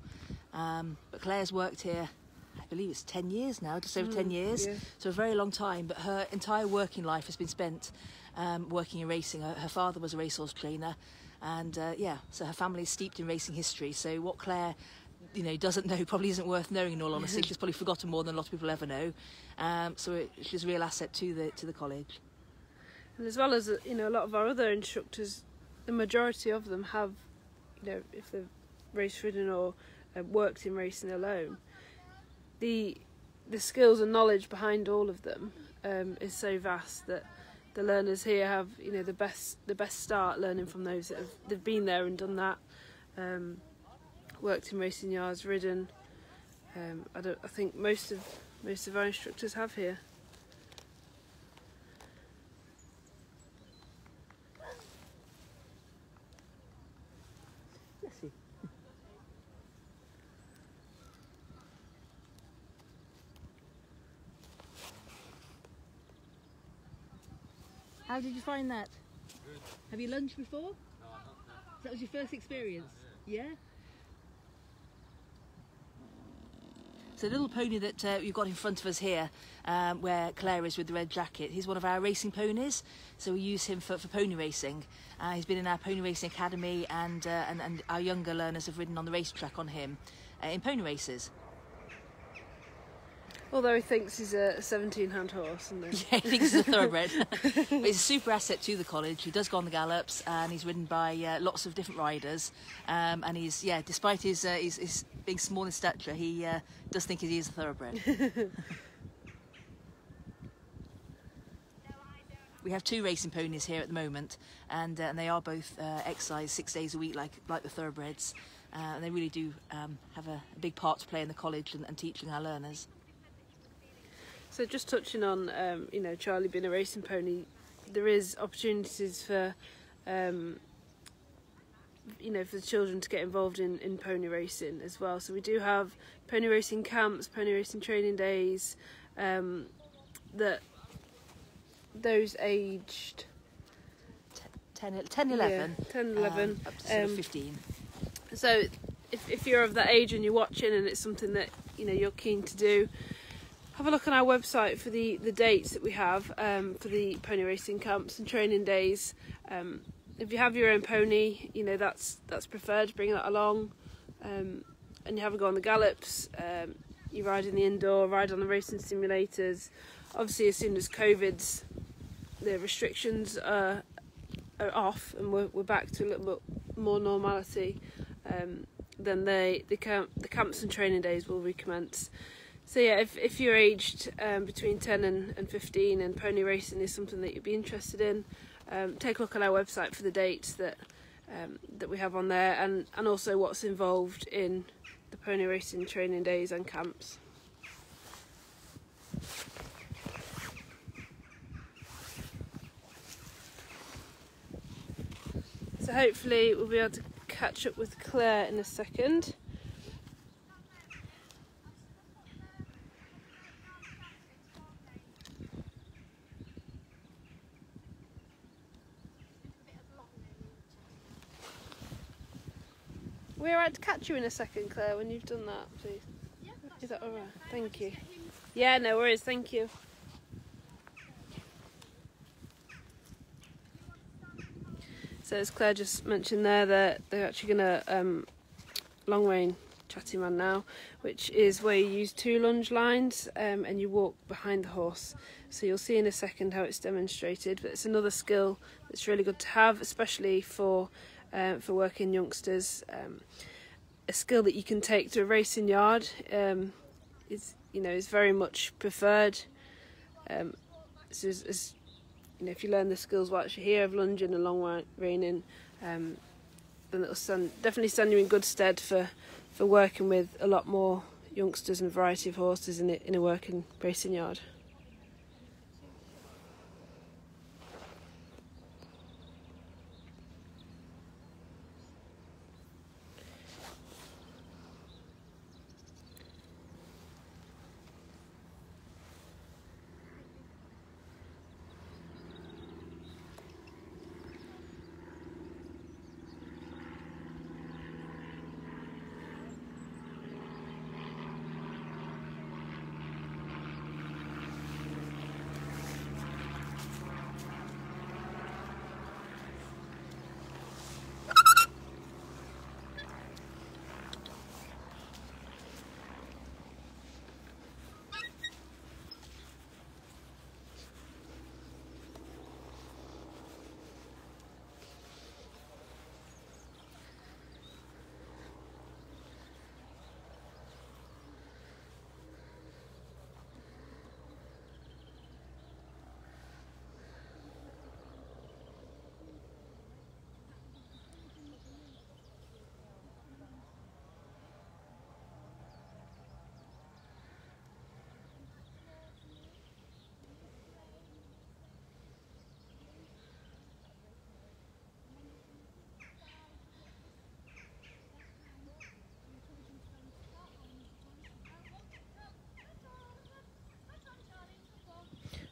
Speaker 6: Um, but Claire's worked here, I believe it's 10 years now, just over 10 years.
Speaker 1: yeah.
Speaker 6: So a very long time, but her entire working life has been spent um, working in racing. Her, her father was a racehorse trainer, and uh, yeah, so her family's steeped in racing history. So what Claire, you know, doesn't know probably isn't worth knowing. In all honesty, she's probably forgotten more than a lot of people ever know. Um, so it, she's a real asset to the to the college.
Speaker 1: And as well as uh, you know, a lot of our other instructors, the majority of them have, you know, if they've race ridden or uh, worked in racing alone, the the skills and knowledge behind all of them um, is so vast that the learners here have you know the best the best start learning from those that have they've been there and done that, um, worked in racing yards, ridden. Um, I. I think most of most of our instructors have here.
Speaker 6: How did you find that?
Speaker 7: Good.
Speaker 6: Have you lunged before?
Speaker 7: No, not. No.
Speaker 6: That was your first experience? Yeah? So the little pony that uh, you've got in front of us here, um, where Claire is with the red jacket, he's one of our racing ponies. So we use him for, for pony racing. Uh, he's been in our pony racing academy, and, uh, and and our younger learners have ridden on the racetrack on him uh, in pony races.
Speaker 1: Although he thinks he's a 17 hand horse. And *laughs*
Speaker 6: Yeah, he thinks he's a thoroughbred. *laughs* but he's a super asset to the college. He does go on the gallops, and he's ridden by uh, lots of different riders. Um, and he's yeah, despite his, uh, his, his being small in stature, he uh, does think he is a thoroughbred. *laughs* we have two racing ponies here at the moment, and uh, and they are both uh, exercise six days a week, like like the thoroughbreds. Uh, and they really do um, have a, a big part to play in the college and, and teaching our learners.
Speaker 1: So just touching on, um, you know, Charlie being a racing pony, there is opportunities for, um, you know, for the children to get involved in, in pony racing as well. So we do have pony racing camps, pony racing training days, um, that those aged
Speaker 6: 10, 10 11.
Speaker 1: yeah, 10, 11.
Speaker 6: um, up to sort of
Speaker 1: um,
Speaker 6: 15.
Speaker 1: So if, if you're of that age and you're watching and it's something that you know you're keen to do, have a look on our website for the, the dates that we have um, for the pony racing camps and training days. Um, if you have your own pony, you know that's that's preferred. Bring that along, um, and you have a go on the gallops. Um, you ride in the indoor, ride on the racing simulators. Obviously, as soon as COVID's the restrictions are are off and we're, we're back to a little bit more normality, um, then they the camp the camps and training days will recommence. So yeah, if if you're aged um, between ten and, and fifteen and pony racing is something that you'd be interested in, um, take a look at our website for the dates that um, that we have on there and and also what's involved in the pony racing training days and camps. So hopefully we'll be able to catch up with Claire in a second. We're right to catch you in a second, Claire, when you've done that, please. Is that alright? Thank you. Yeah, no worries, thank you. So as Claire just mentioned there, that they're actually going to um, long rein Chatty Man now, which is where you use two lunge lines um, and you walk behind the horse. So you'll see in a second how it's demonstrated. But it's another skill that's really good to have, especially for um, for working youngsters. Um, a skill that you can take to a racing yard um, is you know is very much preferred. Um, so as, as, you know, if you learn the skills whilst you're here of lunging and long reining, um, then it'll stand, definitely stand you in good stead for, for working with a lot more youngsters and a variety of horses in in a working racing yard.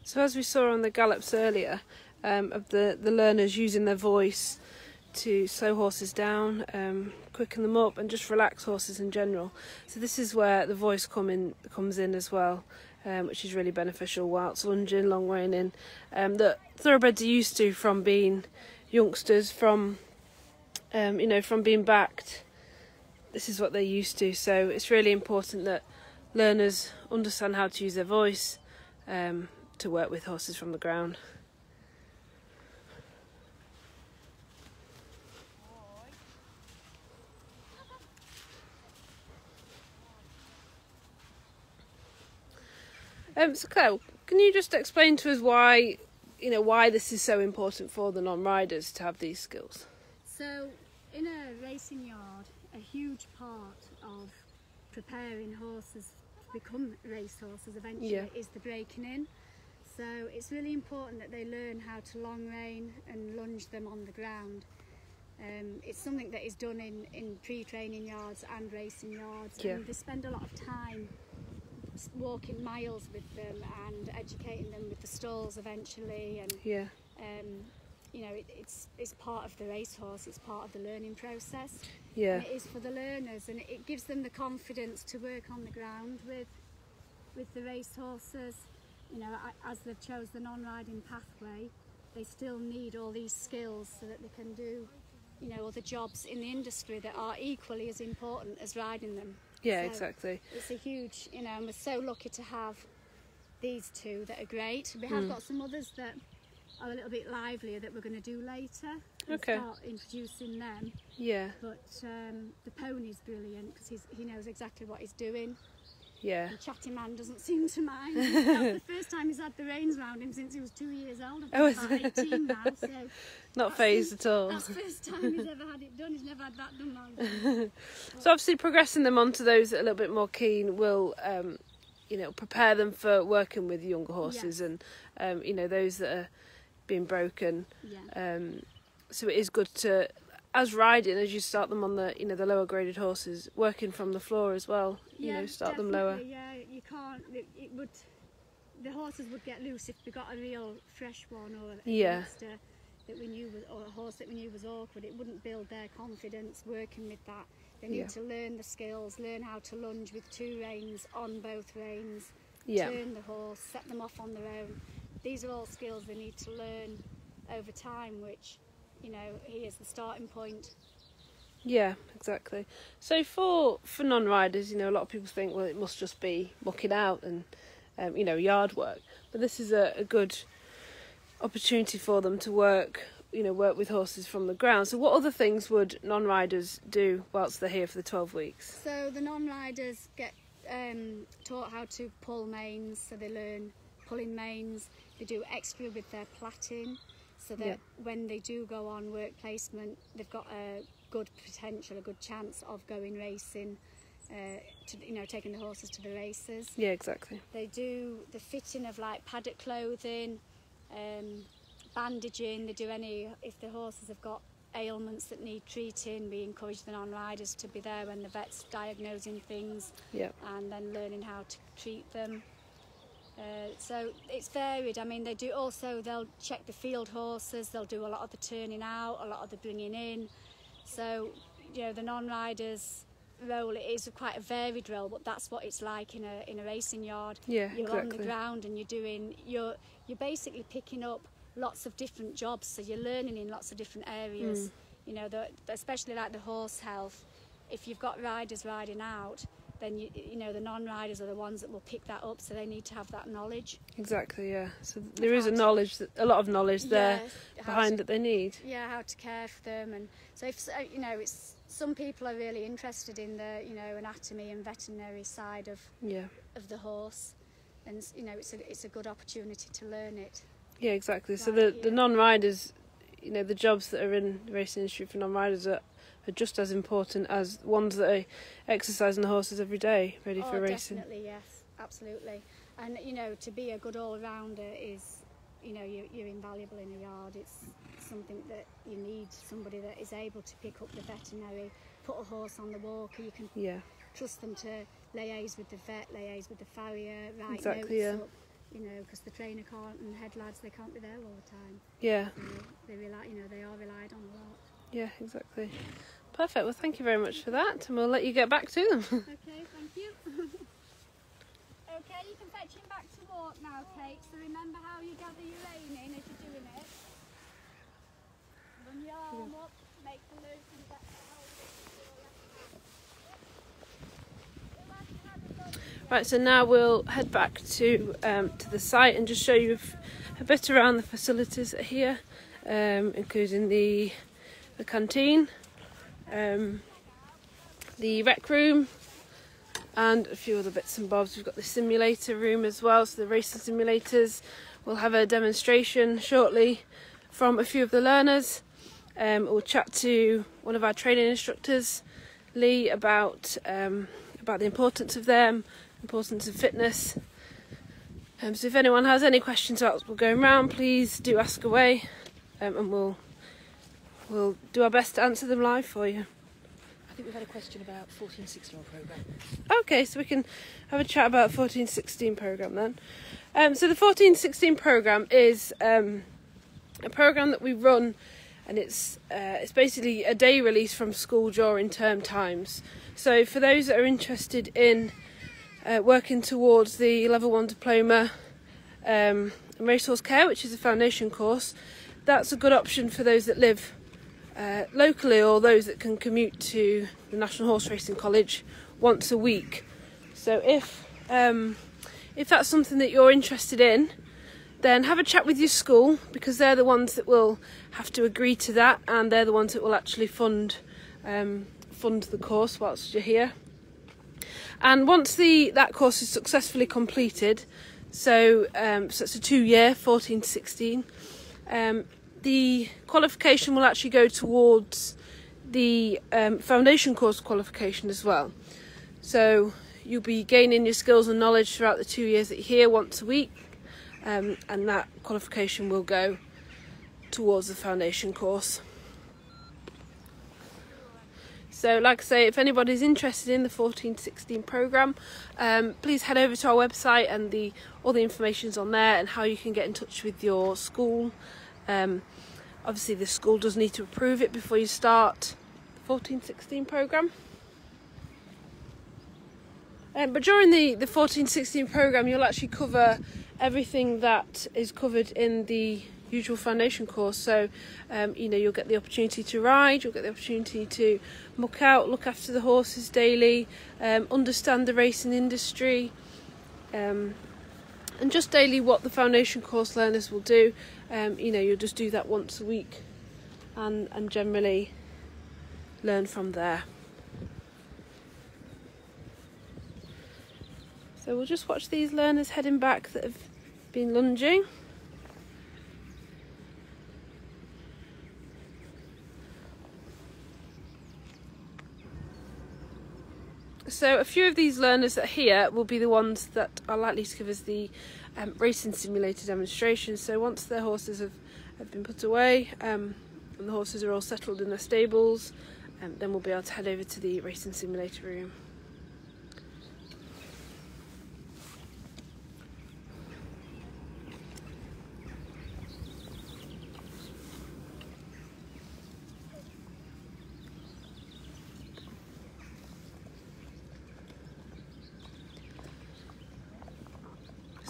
Speaker 1: So as we saw on the gallops earlier, um, of the, the learners using their voice to slow horses down, um, quicken them up, and just relax horses in general. So this is where the voice come in, comes in as well, um, which is really beneficial whilst lunging, long reining, um, that thoroughbreds are used to from being youngsters, from um, you know, from being backed. This is what they're used to. So it's really important that learners understand how to use their voice. Um, to work with horses from the ground. Um, so Claire, can you just explain to us why, you know, why this is so important for the non-riders to have these skills?
Speaker 3: So, in a racing yard, a huge part of preparing horses to become race horses eventually
Speaker 1: Yeah.
Speaker 3: is the breaking in. So it's really important that they learn how to long rein and lunge them on the ground. Um, it's something that is done in, in pre-training yards and racing yards.
Speaker 1: Yeah.
Speaker 3: and they spend a lot of time walking miles with them and educating them with the stalls eventually. And
Speaker 1: Yeah,
Speaker 3: um, you know it, it's it's part of the racehorse it's part of the learning process.
Speaker 1: Yeah,
Speaker 3: and it is for the learners and it gives them the confidence to work on the ground with with the racehorses you know as they've chose the non-riding pathway they still need all these skills so that they can do you know other jobs in the industry that are equally as important as riding them
Speaker 1: yeah,
Speaker 3: So-
Speaker 1: exactly.
Speaker 3: it's a huge you know and we're so lucky to have these two that are great we have
Speaker 1: Mm.
Speaker 3: got some others that are a little bit livelier that we're going to do later and
Speaker 1: Okay.
Speaker 3: start introducing them
Speaker 1: Yeah,
Speaker 3: but um, the pony's brilliant because he knows exactly what he's doing.
Speaker 1: Yeah,
Speaker 3: The chatty man doesn't seem to mind. That's the *laughs* first time he's had the reins round him since he was two years old. I've
Speaker 1: Oh,
Speaker 3: about 18 now, *laughs* so
Speaker 1: not fazed at all.
Speaker 3: that's the first time he's ever had it done. He's never had that done. *laughs*
Speaker 1: So obviously progressing them onto those that are a little bit more keen will, um, you know, prepare them for working with younger horses and, um, you know, those that are being broken.
Speaker 3: Yeah.
Speaker 1: Um, so it is good to, as riding, as you start them on the, you know, the lower graded horses, working from the floor as well. You
Speaker 3: yeah,
Speaker 1: know, start them lower.
Speaker 3: Yeah, you can't. It, it would. The horses would get loose if we got a real fresh one or a
Speaker 1: Yeah.
Speaker 3: youngster that we knew was, or a horse that we knew was awkward. It wouldn't build their confidence working with that. They need
Speaker 1: Yeah.
Speaker 3: to learn the skills, learn how to lunge with two reins on both reins,
Speaker 1: Yeah,
Speaker 3: turn the horse, set them off on their own. These are all skills they need to learn over time, which, you know, here's the starting point.
Speaker 1: Yeah, exactly. So for for non-riders, you know, a lot of people think, well, it must just be mucking out and um, you know yard work, but this is a, a good opportunity for them to work, you know, work with horses from the ground. So what other things would non-riders do whilst they're here for the twelve weeks?
Speaker 3: So the non-riders get um, taught how to pull manes, so they learn pulling manes. They do extra with their plaiting, so that
Speaker 1: Yeah.
Speaker 3: when they do go on work placement, they've got a good potential, a good chance of going racing. Uh, to you know, taking the horses to the races.
Speaker 1: Yeah, exactly.
Speaker 3: They do the fitting of like paddock clothing, um, bandaging. They do any if the horses have got ailments that need treating. We encourage the non-riders to be there when the vet's are diagnosing things
Speaker 1: Yeah.
Speaker 3: and then learning how to treat them. Uh, so it's varied. I mean, they do also. They'll check the field horses. They'll do a lot of the turning out, a lot of the bringing in. So you know, the non-riders role it is quite a varied role, but that's what it's like in a in a racing yard
Speaker 1: Yeah,
Speaker 3: you're on the ground and you're doing you're you're basically picking up lots of different jobs so you're learning in lots of different areas
Speaker 1: Mm.
Speaker 3: you know the, especially like the horse health if you've got riders riding out then you, you know the non-riders are the ones that will pick that up so they need to have that knowledge
Speaker 1: Exactly. Yeah. So there is a
Speaker 3: How to-
Speaker 1: knowledge, a lot of knowledge there
Speaker 3: Yeah,
Speaker 1: behind
Speaker 3: to-
Speaker 1: that they need.
Speaker 3: yeah how to care for them and so if you know it's some people are really interested in the you know anatomy and veterinary side of
Speaker 1: Yeah.
Speaker 3: of the horse and you know it's a it's a good opportunity to learn it
Speaker 1: Yeah, exactly. So
Speaker 3: Right,
Speaker 1: the, the
Speaker 3: yeah.
Speaker 1: non-riders, you know, the jobs that are in the racing industry for non-riders are, are just as important as ones that are exercising the horses every day, ready
Speaker 3: oh,
Speaker 1: for racing.
Speaker 3: definitely, yes, absolutely. And you know, to be a good all-rounder is, you know, you're, you're invaluable in a yard. It's something that you need somebody that is able to pick up the veterinary, put a horse on the walker. You can
Speaker 1: Yeah,
Speaker 3: trust them to liaise with the vet, liaise with the farrier, write
Speaker 1: Exactly,
Speaker 3: notes
Speaker 1: yeah.
Speaker 3: up. You know, because the trainer can't and head lads they can't be there all the time.
Speaker 1: yeah,
Speaker 3: they rely, you know, they are relied on a lot.
Speaker 1: yeah, exactly. Perfect. Well, thank you very much for that, and we'll let you get back to them.
Speaker 3: Okay, thank you. *laughs* *laughs* okay, you can fetch him back to walk now, Kate. So remember how you gather your rein in as you're doing it. Run your arm up, make the loop and get.
Speaker 1: Right, so now we'll head back to um, to the site and just show you a bit around the facilities here, um, including the the canteen, um, the rec room, and a few other bits and bobs. We've got the simulator room as well, so the racing simulators. We'll have a demonstration shortly from a few of the learners. Um, we'll chat to one of our training instructors, Lee, about um, about the importance of them, importance of fitness. Um, so if anyone has any questions about what's going round, please do ask away, um, and we'll we'll do our best to answer them live for you.
Speaker 6: I think we've had a question about 14 16 programme.
Speaker 1: Okay, so we can have a chat about the 1416 programme then. Um, so the 1416 programme is um, a programme that we run, and it's uh, it's basically a day release from school during term times. So for those that are interested in uh, working towards the level one diploma um, in racehorse care, which is a foundation course, that's a good option for those that live uh, locally or those that can commute to the National Horseracing College once a week. So if um, if that's something that you're interested in, then have a chat with your school because they're the ones that will have to agree to that, and they're the ones that will actually fund um, fund the course whilst you're here. And once the that course is successfully completed, so um, so it's a two-year, 14 to 16. Um, the qualification will actually go towards the um, foundation course qualification as well. So you'll be gaining your skills and knowledge throughout the two years that you're here once a week, um, and that qualification will go towards the foundation course. So, like I say, if anybody's interested in the 14 to 16 program, um, please head over to our website and the all the information's on there and how you can get in touch with your school. Um, obviously, the school does need to approve it before you start the 14 16 program. Um, but during the, the 14 16 program, you'll actually cover everything that is covered in the usual foundation course. So, um, you know, you'll get the opportunity to ride, you'll get the opportunity to muck out, look after the horses daily, um, understand the racing industry, um, and just daily what the foundation course learners will do. Um, you know, you'll just do that once a week, and and generally learn from there. So we'll just watch these learners heading back that have been lunging. So a few of these learners that are here will be the ones that are likely to give us the um, racing simulator demonstration. So once their horses have, have been put away um, and the horses are all settled in their stables, um, then we'll be able to head over to the racing simulator room.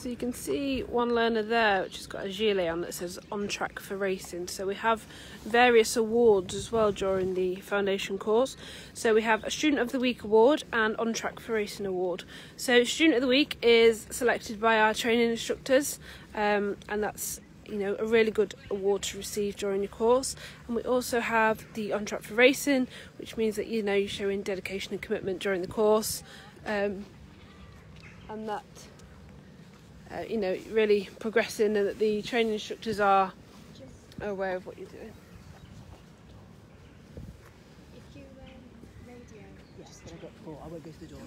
Speaker 1: So you can see one learner there which has got a gilet on that says on track for racing. So we have various awards as well during the foundation course. So we have a student of the week award and on track for racing award. So student of the week is selected by our training instructors um, and that's you know a really good award to receive during your course and we also have the on track for racing which means that you know you're showing dedication and commitment during the course um, and that uh, you know, really progressing and that the training instructors are aware of what you're doing.
Speaker 3: You um, radio,
Speaker 6: Yes, then I got four. I won't go through the door.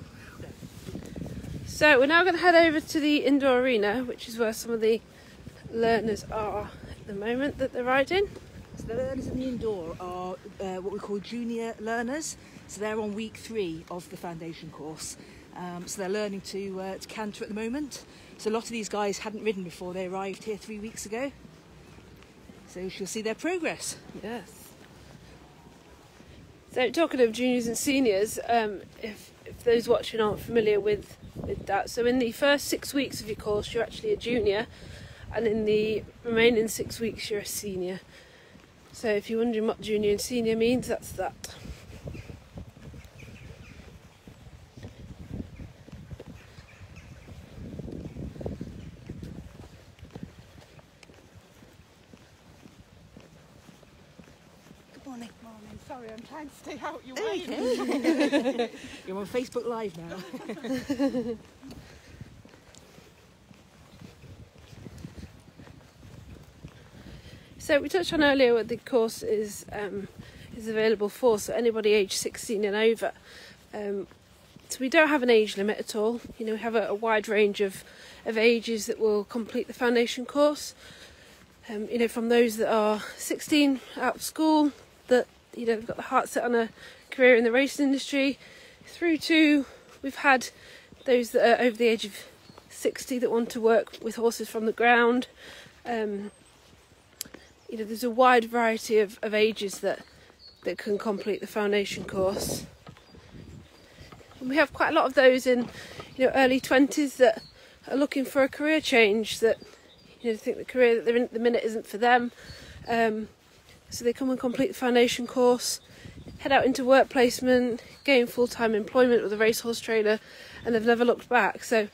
Speaker 1: So we're now going to head over to the indoor arena, which is where some of the learners are at the moment that they're riding.
Speaker 6: So the learners in the indoor are uh, what we call junior learners. So they're on week three of the foundation course. Um, so they're learning to, uh, to canter at the moment. So a lot of these guys hadn't ridden before they arrived here three weeks ago. So you shall see their progress.
Speaker 1: Yes. So talking of juniors and seniors, um, if if those watching aren't familiar with with that, so in the first six weeks of your course, you're actually a junior, and in the remaining six weeks, you're a senior. So if you're wondering what junior and senior means, that's that.
Speaker 6: Good morning.
Speaker 7: Morning. Sorry, I'm trying to stay out your
Speaker 6: Hey,
Speaker 7: way.
Speaker 6: okay. *laughs* You're on Facebook Live now. *laughs*
Speaker 1: So we touched on earlier what the course is um, is available for. So anybody aged 16 and over. Um, so we don't have an age limit at all. You know, we have a, a wide range of of ages that will complete the foundation course. Um, you know, from those that are 16 out of school, that you know, they've got the heart set on a career in the racing industry, through to we've had those that are over the age of 60 that want to work with horses from the ground. Um, you know, there's a wide variety of, of ages that that can complete the foundation course. And we have quite a lot of those in, you know, early twenties that are looking for a career change. That you know think the career that they're in at the minute isn't for them. Um, so they come and complete the foundation course, head out into work placement, gain full time employment with a racehorse trainer, and they've never looked back. So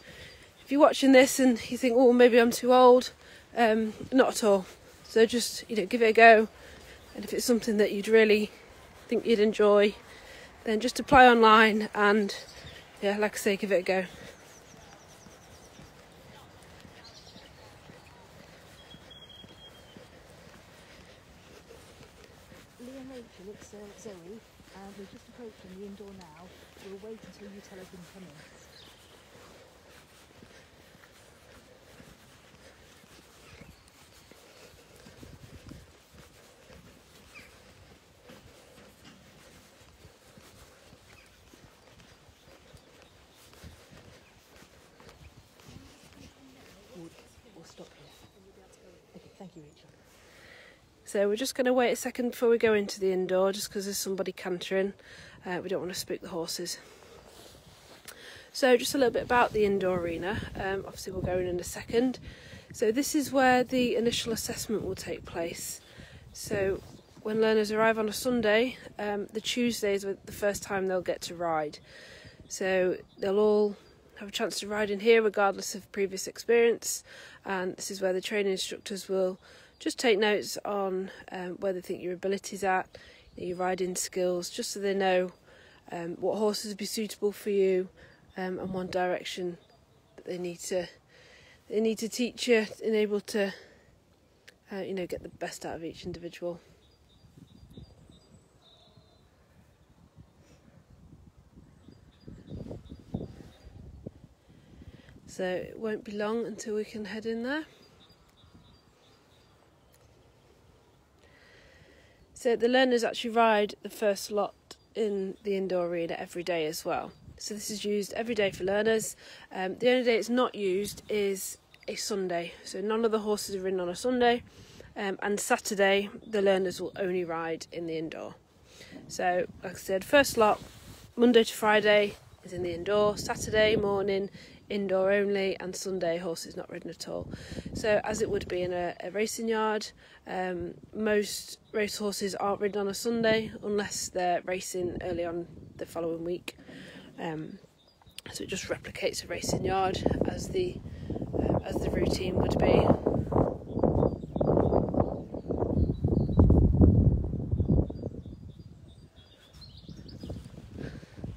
Speaker 1: if you're watching this and you think, oh, maybe I'm too old, um, not at all. So just you know, give it a go, and if it's something that you'd really think you'd enjoy, then just apply online and yeah, like I say, give it a go.
Speaker 6: Lee and Rachel, it's uh, Zoe, and we're just approaching the indoor now. We'll wait until you tell us when to come in. We'll, we'll stop here. Okay, thank you, Rachel.
Speaker 1: So we're just going to wait a second before we go into the indoor, just because there's somebody cantering. Uh, we don't want to spook the horses. So just a little bit about the indoor arena. Um, obviously we'll go in in a second. So this is where the initial assessment will take place. So when learners arrive on a Sunday, um, the Tuesday is the first time they'll get to ride. So they'll all have a chance to ride in here regardless of previous experience and this is where the training instructors will just take notes on um, where they think your abilities at, your riding skills, just so they know um, what horses would be suitable for you um, and one direction that they need to they need to teach you and able to uh, you know get the best out of each individual. So it won't be long until we can head in there. So the learners actually ride the first lot in the indoor arena every day as well. So this is used every day for learners. Um, the only day it's not used is a Sunday. So none of the horses are ridden on a Sunday. Um, and Saturday, the learners will only ride in the indoor. So, like I said, first lot, Monday to Friday is in the indoor. Saturday morning indoor only, and Sunday horses not ridden at all. So, as it would be in a, a racing yard, um, most race horses aren't ridden on a Sunday unless they're racing early on the following week. Um, so it just replicates a racing yard as the uh, as the routine would be.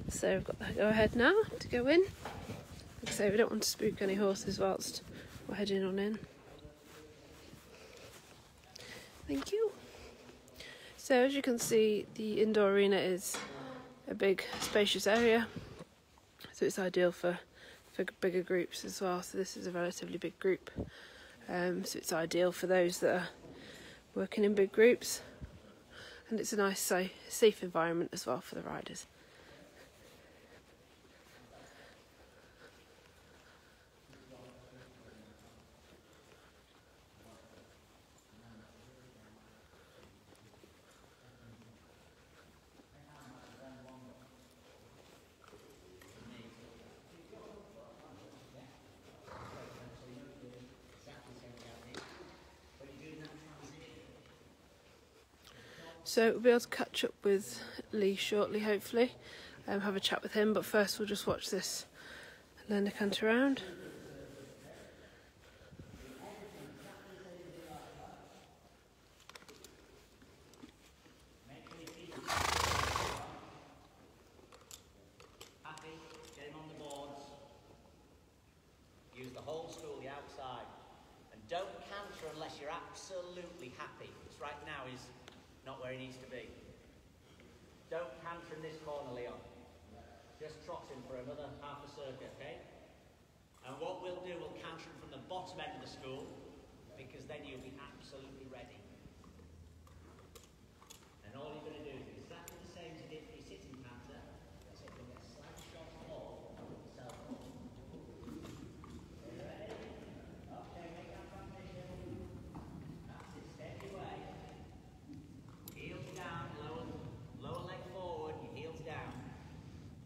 Speaker 1: So we've got the go ahead now to go in. Say, we don't want to spook any horses whilst we're heading on in. Thank you. So as you can see, the indoor arena is a big, spacious area. So it's ideal for, for bigger groups as well. So this is a relatively big group. Um, so it's ideal for those that are working in big groups. And it's a nice, safe environment as well for the riders. So we'll be able to catch up with Lee shortly, hopefully, um, have a chat with him. But first, we'll just watch this learner canter around. Happy? Get him on the boards.
Speaker 8: Use the whole school, the outside. And don't canter unless you're absolutely happy. Right now is not where he needs to be. Don't canter in this corner, Leon. Just trot him for another half a circuit, okay? And what we'll do, we'll canter him from the bottom end of the school, because then you'll be absolutely ready. And all you're going to do is exactly the same as you did for your sitting canter, except you'll get a slight shot more self Heels down, lower, lower leg forward, your heels down.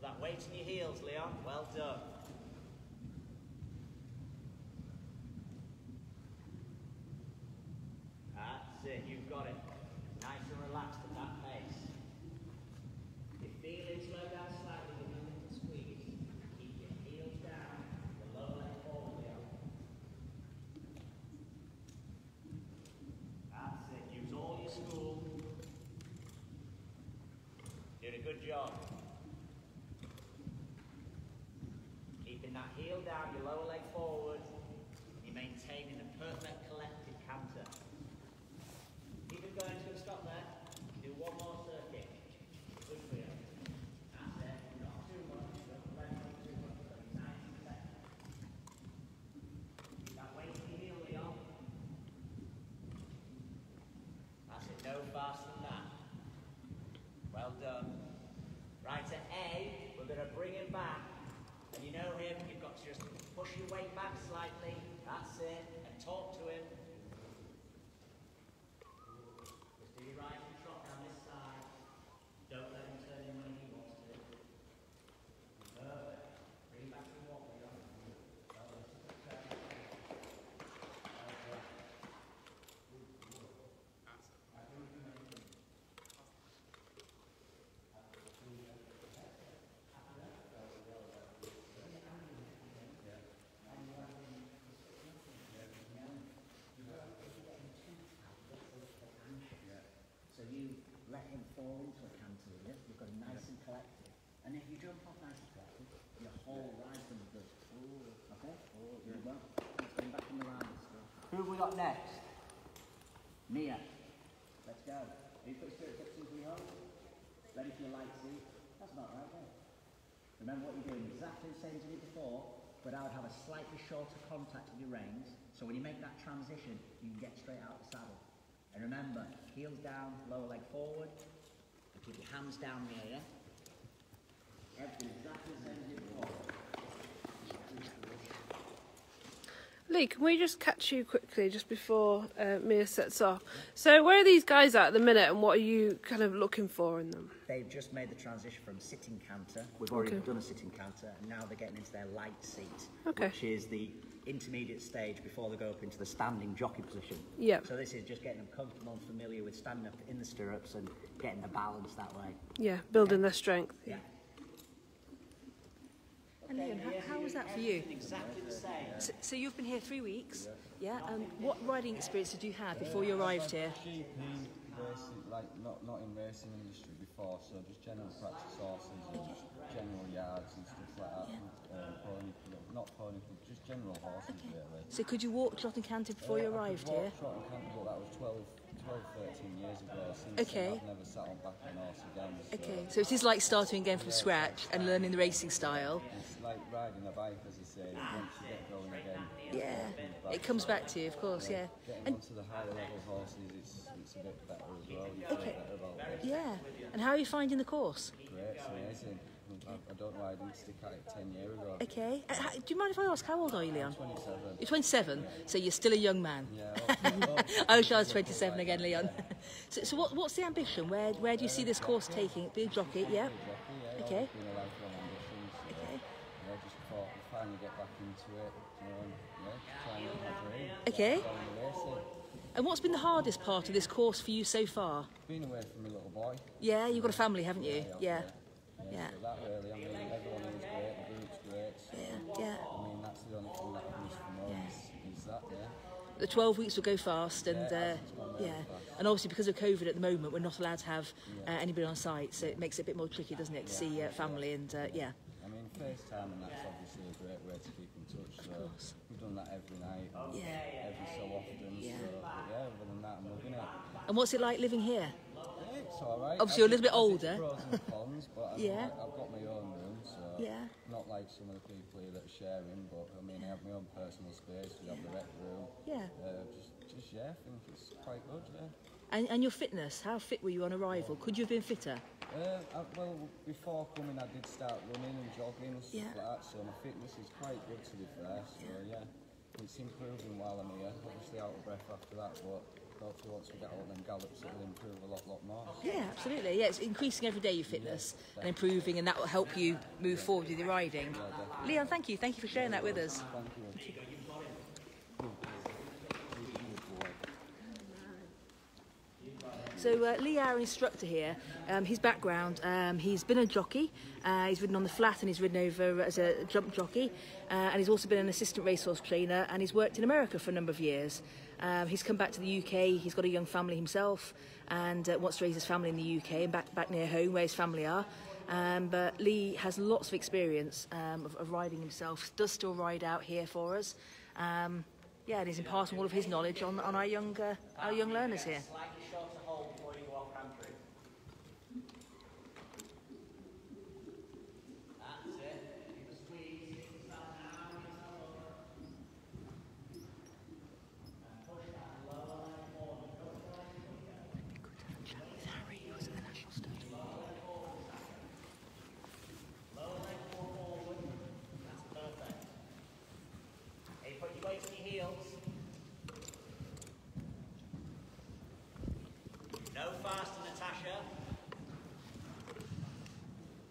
Speaker 8: That weight in your Leon. Well done. That's it, you've got it. Nice and relaxed at that pace. If you feel it slow down slightly, it a squeeze. Keep your heels down, the lower leg forward, Leon. That's it. Use all your school. Did a good job. That heel down, your lower leg forward. You're maintaining a perfect collective canter. Keep it going to a stop there. Do one more circuit. Good for you. That's it. Not too much. Don't let it go too much. So it's nice and set. Keep that weight in your heel, Leon. That's it, no faster than that. Well done. Right at A, we're going to bring him back. And you know him, you've got to just push your weight back slightly. That's it. And talk to him. Just do your right and trot down this side. Don't let him turn in when he wants to. Perfect. Bring him back to the walk, Leon. Well done. Well let fall into a. You've got nice and. And if you jump off nice and your whole. Okay? Let's bring back in the. Who have we got next? Mia. Let's go. Are you put your spirit your? Ready for your light seat? That's not right, eh? Remember what you're doing exactly the same as you did before, but I would have a slightly shorter contact with your reins, so when you make that transition, you can get straight out of the saddle. And remember, heels down, lower leg forward, and keep your hands down here, yeah? Exactly the same as you did before.
Speaker 1: Lee, can we just catch you quickly just before uh, Mia sets off? So, where are these guys at at the minute, and what are you kind of looking for in them?
Speaker 8: They've just made the transition from sitting canter. We've already
Speaker 1: Okay.
Speaker 8: done a sitting canter, and now they're getting into their light seat,
Speaker 1: Okay.
Speaker 8: which is the intermediate stage before they go up into the standing jockey position.
Speaker 1: Yeah.
Speaker 8: So this is just getting them comfortable and familiar with standing up in the stirrups and getting the balance that way.
Speaker 1: Yeah, building their strength.
Speaker 8: Yeah.
Speaker 6: And Leon, how, how was that for you?
Speaker 8: Exactly the same.
Speaker 6: So, so you've been here three weeks, yeah? And what riding experience did you have before you arrived here?
Speaker 9: GP racing, like not not in racing industry before, so just general practice horses and just general yards and stuff like that. Um, pony club, not pony club, general horses really.
Speaker 6: So could you walk Trot and Canter before you
Speaker 9: Uh,
Speaker 6: arrived here?
Speaker 9: Trot and Canter, but that was 12, 12, 13 years ago. Since
Speaker 6: Okay.
Speaker 9: then, I've never sat on back horse again. So
Speaker 6: Okay, so it is like starting again from scratch and learning the racing style.
Speaker 9: It's like riding a bike, as you say. Once you get going again,
Speaker 6: Yeah, it comes back to you, of course, yeah.
Speaker 9: getting
Speaker 6: And
Speaker 9: onto the higher level horses, it's, it's a bit better as well. You
Speaker 6: Okay.
Speaker 9: better about
Speaker 6: yeah, and how are you finding the course?
Speaker 9: Great, it's amazing. I, I don't know why I didn't stick at it 10 years ago.
Speaker 6: Okay, uh, do you mind if I ask how old are you, Leon?
Speaker 9: 27.
Speaker 6: You're 27, so you're still a young man.
Speaker 9: Yeah, *laughs* oh,
Speaker 6: I wish I was 27 again, Leon. *laughs* so, so what, what's the ambition? Where, where do you see this course taking? Be a jockey, yeah?
Speaker 9: yeah,
Speaker 6: Okay.
Speaker 9: A.
Speaker 6: Okay.
Speaker 9: yeah, just thought I'd finally get back into it. You know, and, yeah, just try and live my dream.
Speaker 6: Okay.
Speaker 9: Go on the racing.
Speaker 6: And what's been the hardest part of this course for you so far?
Speaker 9: Been away from my little boy.
Speaker 6: Yeah, you've got a family, haven't you? Yeah.
Speaker 9: Yeah.
Speaker 6: Yeah.
Speaker 9: So that really, I mean, everyone is great, the group's great. So,
Speaker 6: Yeah, yeah.
Speaker 9: I mean, that's the only thing that I from home is, is that, yeah.
Speaker 6: The 12 weeks will go fast, and
Speaker 9: Yeah,
Speaker 6: uh,
Speaker 9: it's gone very
Speaker 6: yeah,
Speaker 9: fast.
Speaker 6: and obviously because of COVID at the moment, we're not allowed to have uh, anybody on site, so it makes it a bit more tricky, doesn't it, to see uh, family and uh, yeah.
Speaker 9: I mean, FaceTime and that's obviously a great way to keep in touch. So
Speaker 6: course.
Speaker 9: we've done that every night,
Speaker 6: Yeah.
Speaker 9: every so often.
Speaker 6: Yeah.
Speaker 9: So, yeah, other than that, I'm loving it.
Speaker 6: And what's it like living here?
Speaker 9: Yeah, it's all right.
Speaker 6: Obviously, you're a little bit older.
Speaker 9: Cons, but I *laughs* mean,
Speaker 6: Yeah.
Speaker 9: like, I've got my own room, so
Speaker 6: Yeah.
Speaker 9: not like some of the people here that are sharing. But I mean, I have my own personal space. We have the rec room.
Speaker 6: Yeah.
Speaker 9: Uh, just, just yeah, I think it's quite good. Yeah.
Speaker 6: And, and your fitness, how fit were you on arrival? Could you have been fitter?
Speaker 9: Uh, I, well, before coming, I did start running and jogging and stuff
Speaker 6: Yeah.
Speaker 9: like that. So my fitness is quite good to be fair. So yeah, it's improving while I'm here. Obviously out of breath after that, but hopefully once we get out them gallops, it'll improve a lot, lot more.
Speaker 6: Yeah, absolutely. Yeah, it's increasing every day your fitness and improving, and that will help you move forward with your riding. Leon, thank you. Thank you for sharing that with us.
Speaker 9: Thank you.
Speaker 6: So uh, Lee, our instructor here, um, his background, um, he's been a jockey, uh, he's ridden on the flat and he's ridden over as a jump jockey, uh, and he's also been an assistant racehorse trainer and he's worked in America for a number of years. Um, he's come back to the UK, he's got a young family himself and uh, wants to raise his family in the UK and back, back near home where his family are. Um, but Lee has lots of experience um, of, of riding himself, does still ride out here for us. Um, yeah, and he's imparting all of his knowledge on, on our, young, uh, our young learners here.
Speaker 8: Slightly shorter hold before you go off country. That's it. Give a squeeze. Hit the side now. Hit the side over. And push that lower leg forward. Go for it. Lower leg more forward. That's perfect. Hey, put your weight in your heels. No faster, Natasha.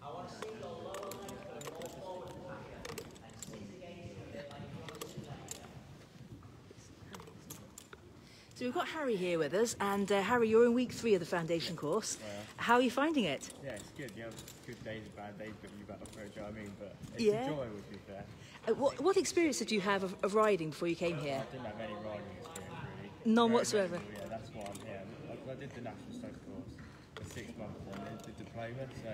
Speaker 8: I want to see your lower legs go more forward, Natasha, and seize against it a bit like you want to do later.
Speaker 6: So we've got Harry here with us, and uh, Harry, you're in week three of the foundation course. How are you finding it?
Speaker 4: Yeah, it's good. You have good days and bad days, but you for it, do you know what I mean? But it's
Speaker 6: Yeah.
Speaker 4: enjoyable, to be fair.
Speaker 6: Uh, what, what experience did you have of, of riding before you came here?
Speaker 4: I didn't have any riding experience, really.
Speaker 6: None
Speaker 4: Very
Speaker 6: whatsoever.
Speaker 4: minimal, Yeah, that's why I'm here. I, I did the National Stud course, a six month one, the, the diploma. So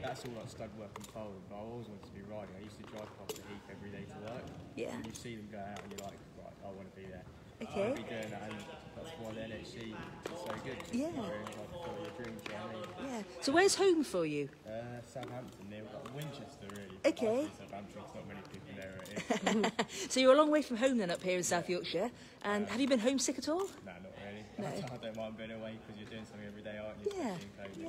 Speaker 4: that's all like stud work and folding. But I always wanted to be riding. I used to drive past the Heath every day to work.
Speaker 6: Yeah.
Speaker 4: And you see them go out and you're like, right, I want to be there.
Speaker 6: Okay.
Speaker 4: be doing that. That's why the NHC is so good.
Speaker 6: Yeah.
Speaker 4: Like, your dreams, you know what I mean?
Speaker 6: Yeah. So where's home for you?
Speaker 4: Uh, Southampton, near Winchester, really.
Speaker 6: Okay.
Speaker 4: Southampton, not many people know where it is.
Speaker 6: So you're a long way from home then up here in South Yorkshire. And have you been homesick at all?
Speaker 4: nah, not really.
Speaker 6: No. *laughs*
Speaker 4: I don't mind being away because you're doing something every day, aren't you?
Speaker 6: Yeah,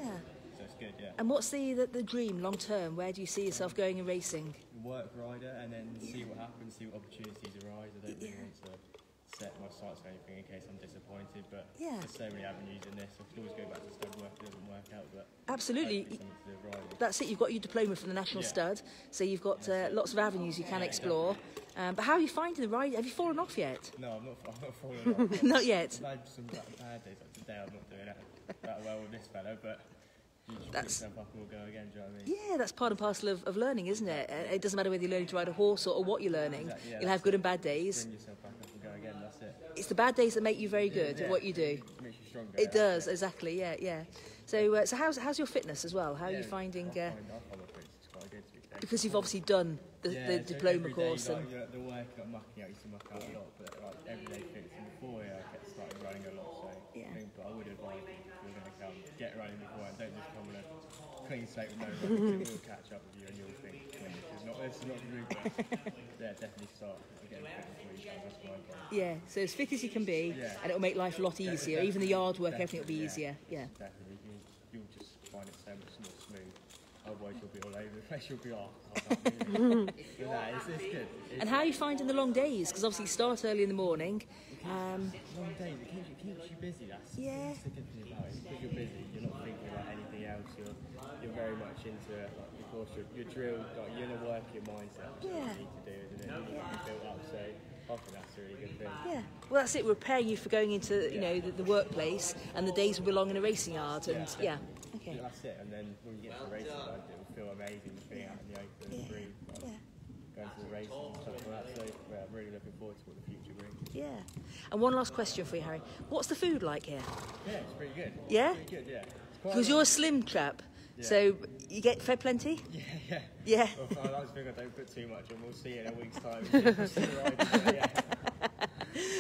Speaker 6: yeah.
Speaker 4: So it's good, yeah.
Speaker 6: And what's the, the, the dream long term? Where do you see yourself going in racing?
Speaker 4: Work rider and then see what happens, see what opportunities arise. I don't really
Speaker 6: Yeah.
Speaker 4: want to set my sights on anything in case I'm disappointed, but
Speaker 6: Yeah.
Speaker 4: there's so many avenues in this. I could always go back to stud work if it doesn't work out, but
Speaker 6: Absolutely.
Speaker 4: hopefully something to do with riding.
Speaker 6: That's it. You've got your diploma from the National
Speaker 4: Yeah.
Speaker 6: Stud, so you've got uh, lots of avenues you can explore. Um, but how are you finding the ride? Have you fallen off yet?
Speaker 4: No, I'm not, *laughs* I'm not falling *laughs* off.
Speaker 6: Not yet.
Speaker 4: I've had some bad bad days, like today I'm not doing that, that well with this fellow, but you just
Speaker 6: That's-
Speaker 4: yourself up and we'll go again, do you know what I mean?
Speaker 6: Yeah, that's part and parcel of, of learning, isn't it? It doesn't matter whether you're learning to ride a horse or, or what you're learning.
Speaker 4: Exactly, yeah,
Speaker 6: You'll have good and bad days.
Speaker 4: That's it.
Speaker 6: It's the bad days that make you very good at what you do.
Speaker 4: Makes you stronger.
Speaker 6: It
Speaker 4: yeah.
Speaker 6: does, exactly. Yeah, yeah. So, uh, so how's how's your fitness as well? How are you finding? Uh,
Speaker 4: find, I find my fitness quite good to be fair.
Speaker 6: because you've obviously done the,
Speaker 4: Yeah,
Speaker 6: the
Speaker 4: so
Speaker 6: diploma course,
Speaker 4: like,
Speaker 6: and
Speaker 4: at the work, like mucking out, I used to muck out a lot, but like everyday fitness. And before yeah, I kept started running a lot, so
Speaker 6: Yeah.
Speaker 4: I think, but I would advise you if you're going to come, get running before and don't just come on a clean slate with no running, *laughs* it will catch up with you and you'll think, "Hmm, this is not, the yeah, definitely start getting fit before you come, that's my advice.
Speaker 6: yeah. So as fit as you can be,
Speaker 4: Yeah.
Speaker 6: and it'll make life a lot easier. Even the yard work, everything will be
Speaker 4: Definitely,
Speaker 6: easier. Yeah.
Speaker 4: Definitely, you, you'll just find it so much more smooth. Otherwise, you'll be all over the place. You'll be off. *laughs* No, it's, it's good. It's
Speaker 6: And how are you finding the long days? Because obviously you start early in the morning. Um,
Speaker 4: long days. It keeps, it keeps you busy. That's,
Speaker 6: Yeah.
Speaker 4: that's the good thing about it. Because you're busy, you're not thinking about anything else. You're, you're very much into it. Like, course, you're, you're drilled. Like, you're in a working mindset. Which is what
Speaker 6: Yeah.
Speaker 4: you need to do, isn't it? You need to be up. So I think that's a really good thing.
Speaker 6: yeah. Well, that's it. We're preparing you for going into you know the, the workplace, and the days will be long in a racing yard. And yeah. Okay.
Speaker 4: Yeah, That's it. And then when you get to the racing, like, it will feel amazing being out in the open,
Speaker 6: Yeah.
Speaker 4: free, like,
Speaker 6: Yeah.
Speaker 4: going to the races and stuff like that. So yeah, I'm really looking forward to what the future brings.
Speaker 6: Yeah. And one last question for you, Harry. What's the food like here?
Speaker 4: Yeah, it's pretty good.
Speaker 6: Yeah?
Speaker 4: Pretty good, yeah.
Speaker 6: Because you're a slim chap, so you get fed plenty. *laughs*
Speaker 4: Yeah, yeah.
Speaker 6: Yeah.
Speaker 4: Well, I like to think I don't put too much, and we'll see in a week's time. We'll see right, but yeah.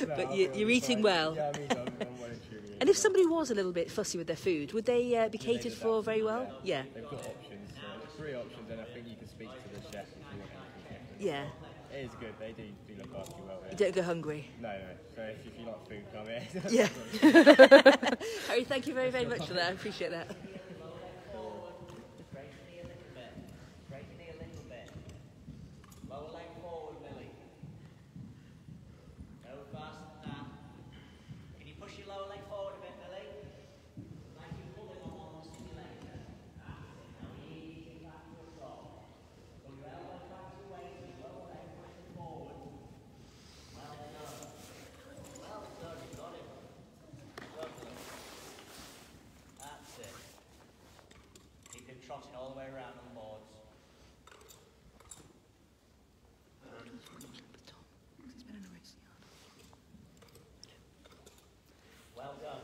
Speaker 4: No,
Speaker 6: But you, you're eating
Speaker 4: fine.
Speaker 6: well.
Speaker 4: Yeah, I mean, I'm, I'm well and.
Speaker 6: And if somebody was a little bit fussy with their food, would they uh, be catered
Speaker 4: did
Speaker 6: for very well? Yeah.
Speaker 4: They've got options, so three options, and I think you can speak to the chef if you want.
Speaker 6: Yeah.
Speaker 4: It is good, they do, do look after you well
Speaker 6: You don't go hungry.
Speaker 4: No, no, so if, if you like food, come here.
Speaker 6: Yeah. *laughs* *laughs* Harry, thank you very, very much for that. I appreciate that.
Speaker 8: Break your knee a little bit. Break your knee a little bit. Lower leg forward, Billy. No faster than that. Can you push your lower leg forward a bit, Billy? Like you're pulling on one simulator. Now easy back to a stop. Pull your elbow back to your waist, your lower leg pushing forward. Well done. Well done, you got it. Lovely. That's it. Keep him trotting all the way around on boards. Well done.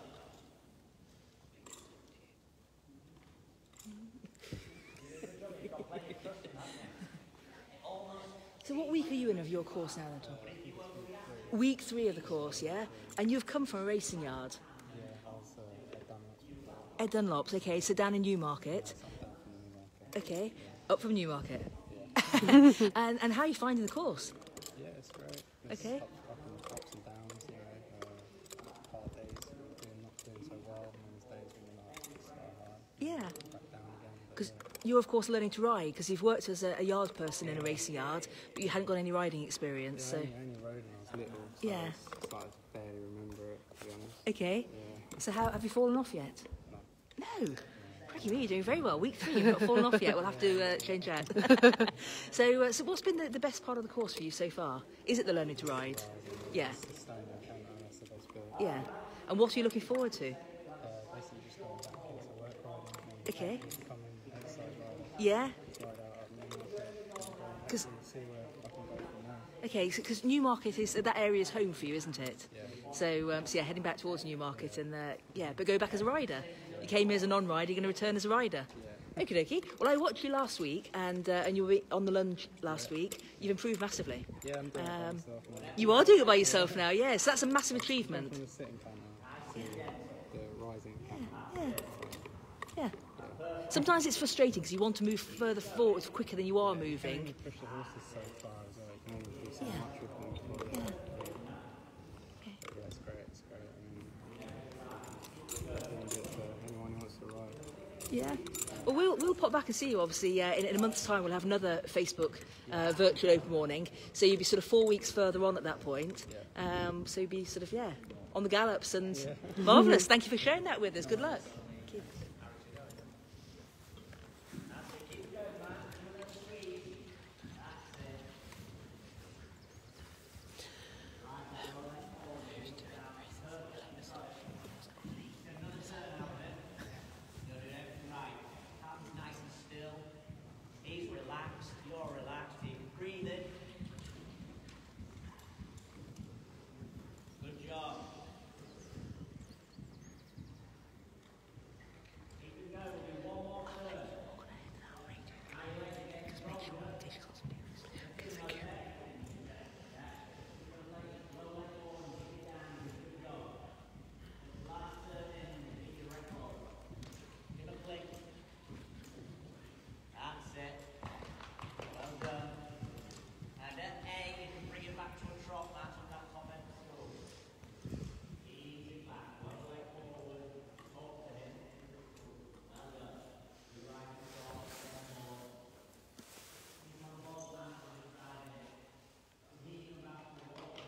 Speaker 6: So, what week are you in of your course now, then, Tom? Week three of the course, yeah? And you've come from a racing yard.
Speaker 10: Yeah, I was uh, at Dunlop.
Speaker 6: Ed Dunlop's, okay, so down in Newmarket. Okay, up from Newmarket. *laughs* and, and how are you finding the course?
Speaker 10: Yeah, it's great. There's
Speaker 6: Okay.
Speaker 10: Up, up and ups and downs, you know. Uh, hard days, doing, not doing so well, and there's days when you're like high,
Speaker 6: Yeah.
Speaker 10: back down again. But
Speaker 6: Because
Speaker 10: yeah,
Speaker 6: you're, of course, learning to ride because you've worked as a, a yard person in a racing yard, but you hadn't got any riding experience.
Speaker 10: yeah,
Speaker 6: So,
Speaker 10: only, only rode when I was little, so
Speaker 6: Yeah.
Speaker 10: I was, to barely remember it, to be honest.
Speaker 6: okay.
Speaker 10: Yeah,
Speaker 6: So, how have you fallen off yet?
Speaker 10: no.
Speaker 6: No. Crikey me, you're doing very well. Week three, you've not fallen off yet. We'll have to uh, change that. *laughs* so, uh, so what's been the, the best part of the course for you so far? Is it the learning to ride? Yeah.
Speaker 10: It's the standing account, and that's the best bit.
Speaker 6: Yeah. And what are you looking forward to?
Speaker 10: Basically just going back into work riding and
Speaker 6: Okay.
Speaker 10: becoming outside rider,
Speaker 6: Yeah.
Speaker 10: ride out of Newmarket,
Speaker 6: 'Cause-
Speaker 10: and see where I can go from there.
Speaker 6: Okay, because Newmarket is that area is home for you, isn't it?
Speaker 10: Yeah.
Speaker 6: So, um, so yeah, heading back towards Newmarket and uh, yeah, but go back as a rider. You came here as a non-rider, you're going to return as a rider. Okie dokie. Well, I watched you last week, and uh, and you were on the lunge last week. You've improved massively.
Speaker 10: Yeah, I'm doing it by
Speaker 6: Um,
Speaker 10: myself now.
Speaker 6: You are doing it by yourself now, yes. That's a massive achievement.
Speaker 10: From the sitting plan now to the rising plan.
Speaker 6: Yeah. Sometimes it's frustrating because you want to move further forward quicker than you are
Speaker 10: You can
Speaker 6: moving.
Speaker 10: only push the horses so far as well. You can only do so much with them before they But yeah, it's great. It's great. I mean, I recommend it to anyone who wants to ride.
Speaker 6: Yeah. Well, we'll, we'll pop back and see you, obviously. Uh, in, in a month's time, we'll have another Facebook uh, virtual open morning. So you'll be sort of four weeks further on at that point. Um, so you'll be sort of, yeah, on the gallops and marvellous. Thank you for sharing that with us. Good luck. Thank you.
Speaker 8: You're doing everything right. Hands nice and still. He's relaxed. You're relaxed. Keep breathing. Good job. Keep it going. We'll do one more turn. Give a flick. That's it. Well done. And at A, you can bring it back to a trot. That's what that top end school. Easy back. One leg forward. Talk to him. Well done. You're right in front. One more. You can hold that on the side of it. He come back to the wall.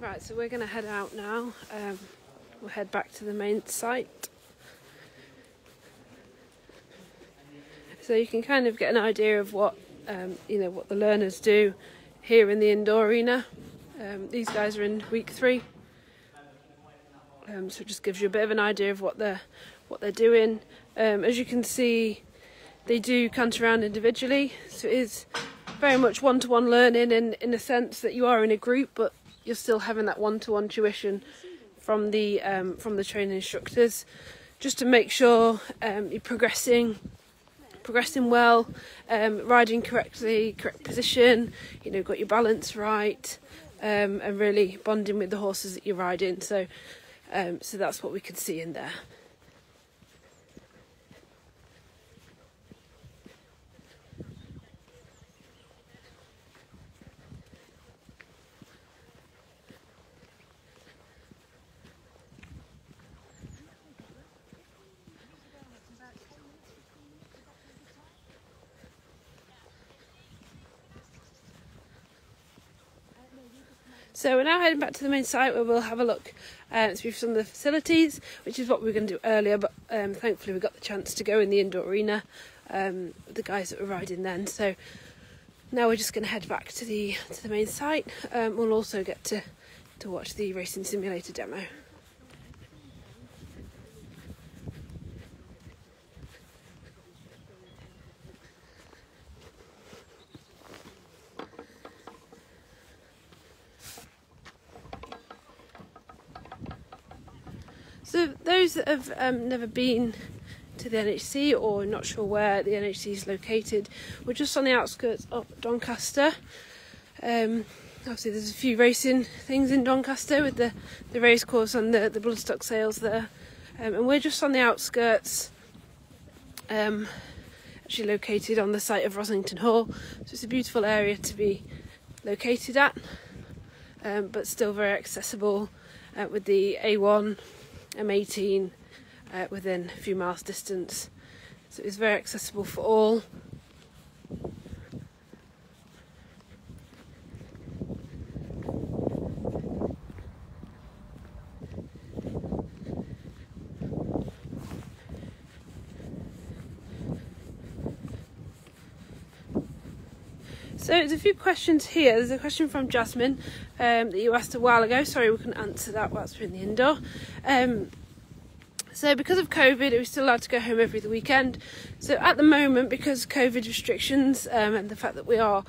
Speaker 1: Right, so we're going to head out now. Um, we'll head back to the main site. So you can kind of get an idea of what um, you know what the learners do here in the indoor arena. Um, these guys are in week three, um, so it just gives you a bit of an idea of what they're what they're doing. Um, as you can see, they do canter around individually, so it is very much one-to-one learning in in the sense that you are in a group, but you're still having that one-to-one tuition from the um, from the training instructors, just to make sure um, you're progressing progressing well, um, riding correctly, correct position, you know, got your balance right, um, and really bonding with the horses that you're riding. So, um, so that's what we could see in there. So we're now heading back to the main site where we'll have a look through some of the facilities, which is what we were going to do earlier, but um, thankfully we got the chance to go in the indoor arena um, the guys that were riding then. So now we're just going to head back to the to the main site. Um, we'll also get to to watch the racing simulator demo. So those that have um, never been to the NHC or not sure where the NHC is located, we're just on the outskirts of Doncaster. Um, obviously, there's a few racing things in Doncaster with the, the race course and the, the bloodstock sales there. Um, and we're just on the outskirts, um, actually located on the site of Rossington Hall. So it's a beautiful area to be located at, um, but still very accessible uh, with the A1 M18 uh, within a few miles distance. So it's very accessible for all. So there's a few questions here. There's a question from Jasmine um, that you asked a while ago. Sorry, we couldn't answer that whilst we're in the indoor. Um, So because of COVID, we're still allowed to go home every weekend. So at the moment, because COVID restrictions um, and the fact that we are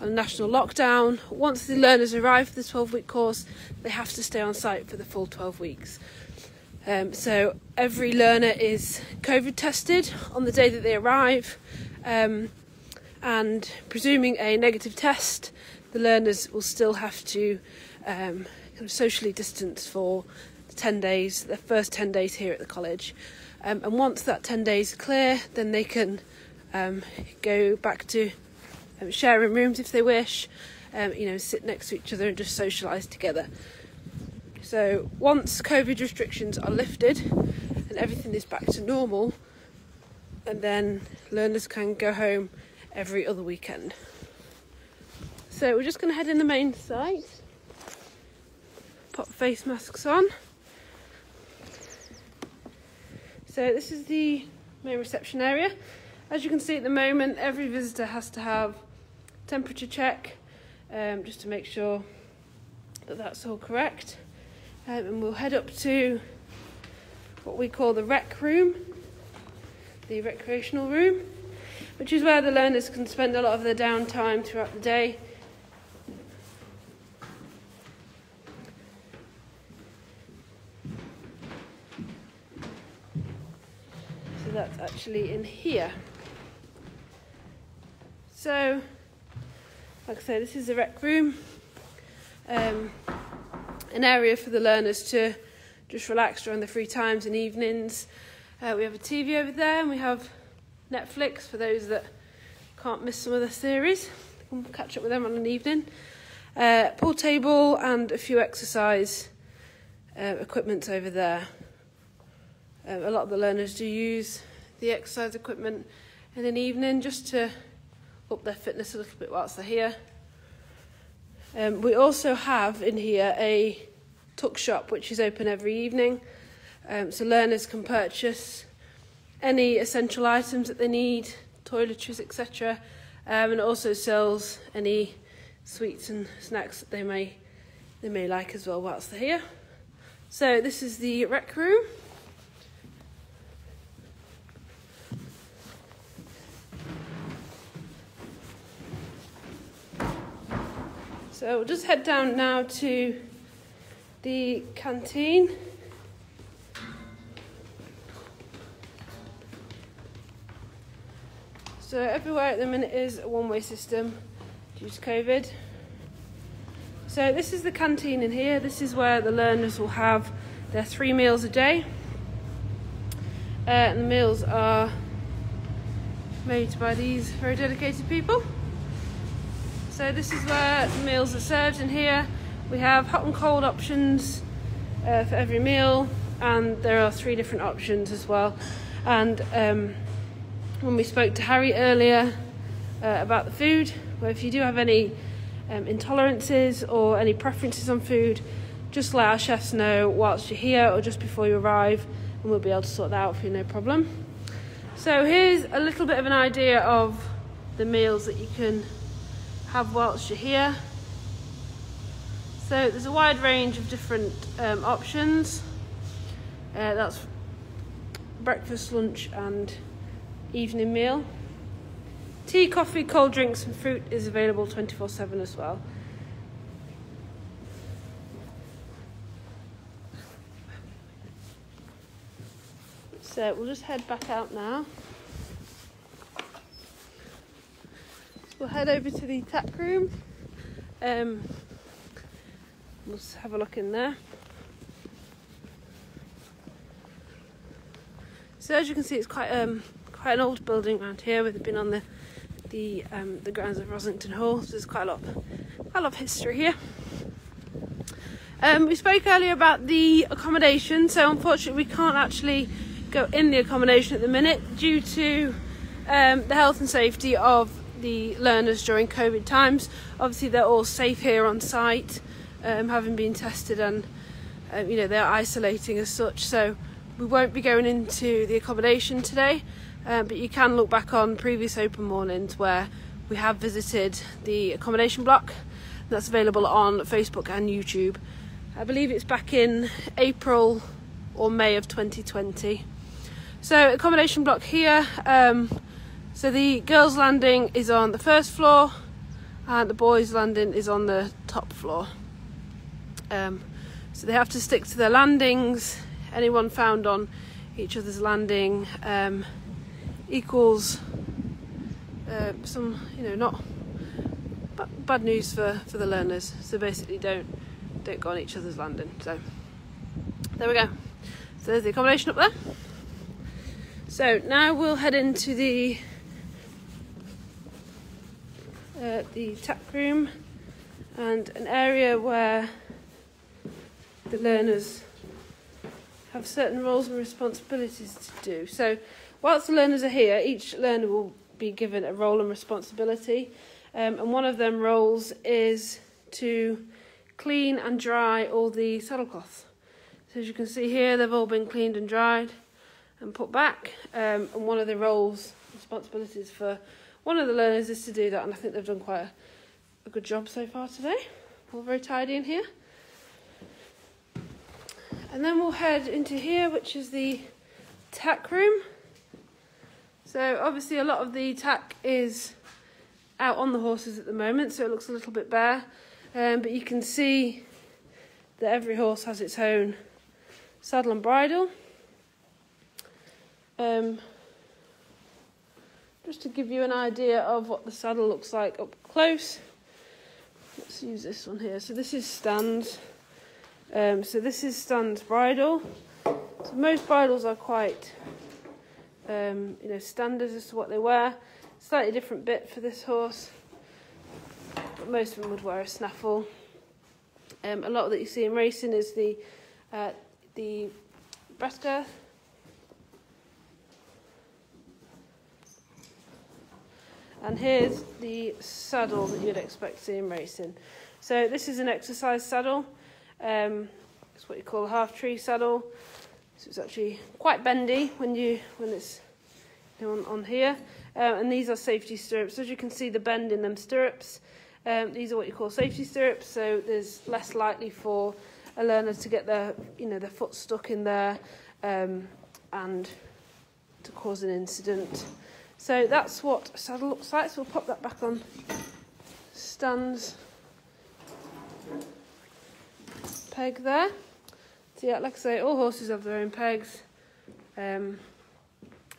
Speaker 1: on a national lockdown, once the learners arrive for the 12-week course, they have to stay on site for the full 12 weeks. Um, so every learner is COVID tested on the day that they arrive, um, and presuming a negative test, the learners will still have to um, kind of socially distance for 10 days, the first 10 days here at the college. Um, and once that 10 days are clear, then they can um, go back to um, sharing rooms if they wish, um, you know, sit next to each other and just socialise together. So once COVID restrictions are lifted and everything is back to normal, and then learners can go home every other weekend. So we're just going to head in the main site, pop face masks on. So this is the main reception area. As you can see at the moment, every visitor has to have temperature check um, just to make sure that that's all correct. Um, and we'll head up to what we call the rec room, the recreational room, which is where the learners can spend a lot of their downtime throughout the day. So that's actually in here. So, like I say, this is the rec room. Um, an area for the learners to just relax during the free times and evenings. Uh, we have a TV over there and we have Netflix for those that can't miss some of the series. We'll catch up with them on an evening. Uh, pool table and a few exercise uh, equipment over there. Um, a lot of the learners do use the exercise equipment in an evening just to up their fitness a little bit whilst they're here. Um, we also have in here a tuck shop which is open every evening um, so learners can purchase any essential items that they need, toiletries, etc. Um, and also sells any sweets and snacks that they may they may like as well whilst they're here. So this is the rec room. So we'll just head down now to the canteen. So everywhere at the minute is a one-way system due to COVID. So this is the canteen in here. This is where the learners will have their three meals a day. Uh, and the meals are made by these very dedicated people. So this is where the meals are served in here. We have hot and cold options uh, for every meal and there are three different options as well. And um, when we spoke to Harry earlier uh, about the food, well, if you do have any um, intolerances or any preferences on food, just let our chefs know whilst you're here or just before you arrive, and we'll be able to sort that out for you, no problem. So here's a little bit of an idea of the meals that you can have whilst you're here. So there's a wide range of different um, options. Uh, that's breakfast, lunch, and evening meal. Tea, coffee, cold drinks, and fruit is available 24 7 as well. So we'll just head back out now. We'll head over to the tack room. Um, we'll have a look in there. So as you can see, it's quite um, quite an old building around here. We've been on the the um, the grounds of Rossington Hall. So there's quite a lot, quite a lot of history here. Um, we spoke earlier about the accommodation. So unfortunately, we can't actually go in the accommodation at the minute due to um, the health and safety of the learners during COVID times. Obviously, they're all safe here on site, um, having been tested, and um, you know they're isolating as such. So we won't be going into the accommodation today, uh, but you can look back on previous open mornings where we have visited the accommodation block. That's available on Facebook and YouTube. I believe it's back in April or May of 2020. So accommodation block here. Um, so the girls' landing is on the first floor, and the boys' landing is on the top floor. Um, so they have to stick to their landings. Anyone found on each other's landing um, equals uh, some, you know, not bad news for, for the learners. So basically, don't don't go on each other's landing. So there we go. So there's the accommodation up there. So now we'll head into the uh, the tack room and an area where the learners have certain roles and responsibilities to do. So whilst the learners are here, each learner will be given a role and responsibility. Um, and one of them roles is to clean and dry all the saddlecloths. So as you can see here, they've all been cleaned and dried and put back. Um, and one of the roles, responsibilities for one of the learners is to do that. And I think they've done quite a, a good job so far today. All very tidy in here. And then we'll head into here, which is the tack room. So obviously a lot of the tack is out on the horses at the moment, so it looks a little bit bare. Um, but you can see that every horse has its own saddle and bridle. Um, just to give you an idea of what the saddle looks like up close. Let's use this one here. So this is Stan's. Um, so this is Stan's bridle. So most bridles are quite, um, you know, standard as to what they wear. Slightly different bit for this horse, but most of them would wear a snaffle. Um, a lot that you see in racing is the uh, the breast girth. And here's the saddle that you'd expect to see in racing. So this is an exercise saddle. Um, it's what you call a half tree saddle. So it's actually quite bendy when you when it's on, on here. Uh, and these are safety stirrups. As you can see, the bend in them stirrups. Um, these are what you call safety stirrups. So there's less likely for a learner to get their you know their foot stuck in there um, and to cause an incident. So that's what a saddle looks like. So we'll pop that back on stands peg there. So yeah, like I say, all horses have their own pegs. Um,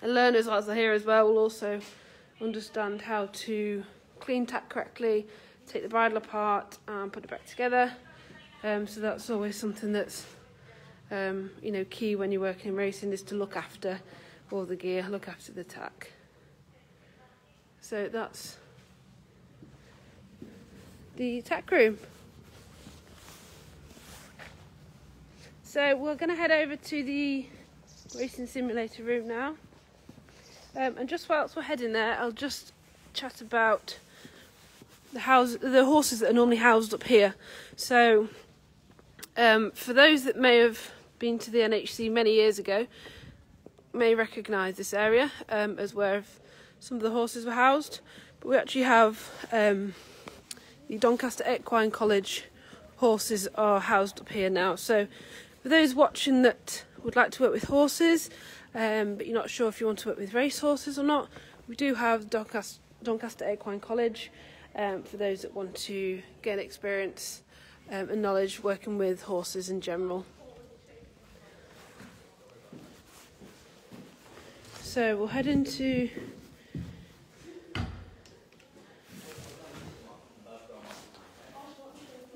Speaker 1: and learners, as they're here as well, will also understand how to clean tack correctly, take the bridle apart and put it back together. Um, so that's always something that's um, you know key when you're working in racing is to look after all the gear, look after the tack. So that's the tack room. So we're going to head over to the racing simulator room now. Um, and just whilst we're heading there, I'll just chat about the house, the horses that are normally housed up here. So, um, for those that may have been to the NHC many years ago, may recognise this area um, as where some of the horses were housed. But we actually have um, the Doncaster Equine College horses are housed up here now. So, for those watching that would like to work with horses, um, but you're not sure if you want to work with race horses or not, we do have Doncaster, Doncaster Equine College um, for those that want to gain experience um, and knowledge working with horses in general. So we'll head into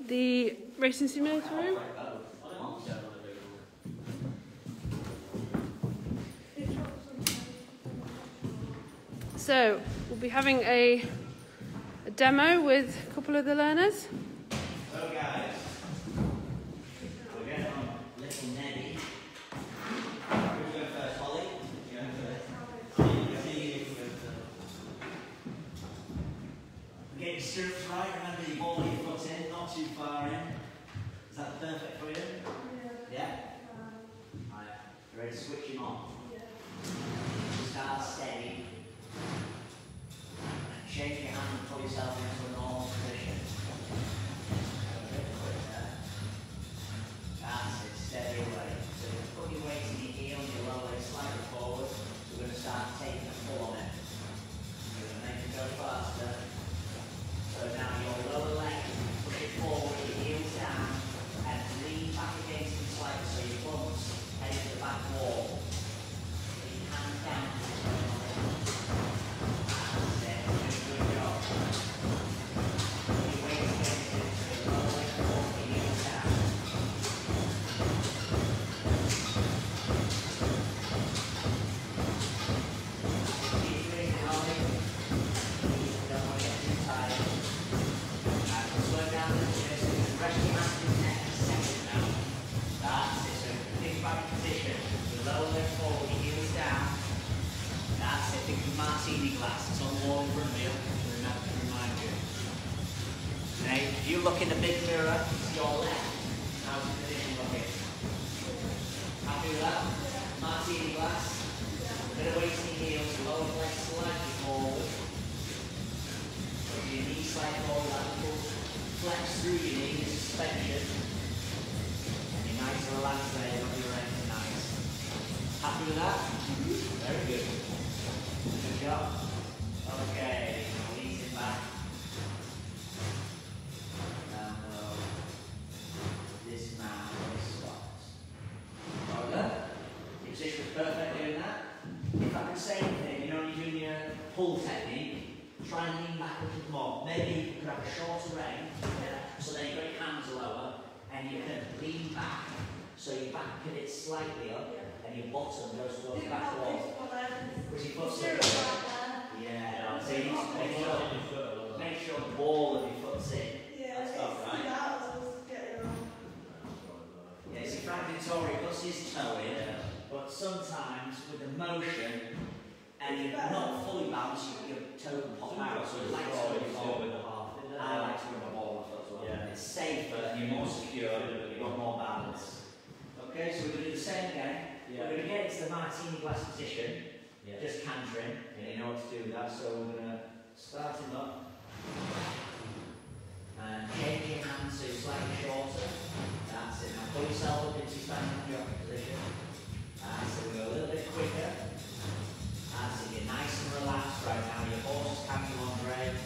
Speaker 1: the racing simulator room. So we'll be having a, a demo with a couple of the learners.
Speaker 8: So guys, we're going on Little Neddy. Who's going first? Holly? Get your stirrups right. Remember you ball your foot in, not too far in. Is that perfect for you? Yeah? Right. You ready to switch him on? Start steady shake your hand and pull yourself into a normal position. So a bit quicker. That's it, steady away. So you put your weight in your heel and your lower leg slightly forward. So we're going to start taking in the big mirror. your
Speaker 2: Yeah.
Speaker 8: We're going to get into the martini glass position,
Speaker 2: Yeah.
Speaker 8: just cantering, and you know what to do with that. So we're going to start him up and change your hands so slightly shorter. That's it. Now pull yourself up into standing jockey position. That's it. Go a little bit quicker. That's it. You're nice and relaxed right now. Your horse is coming on great.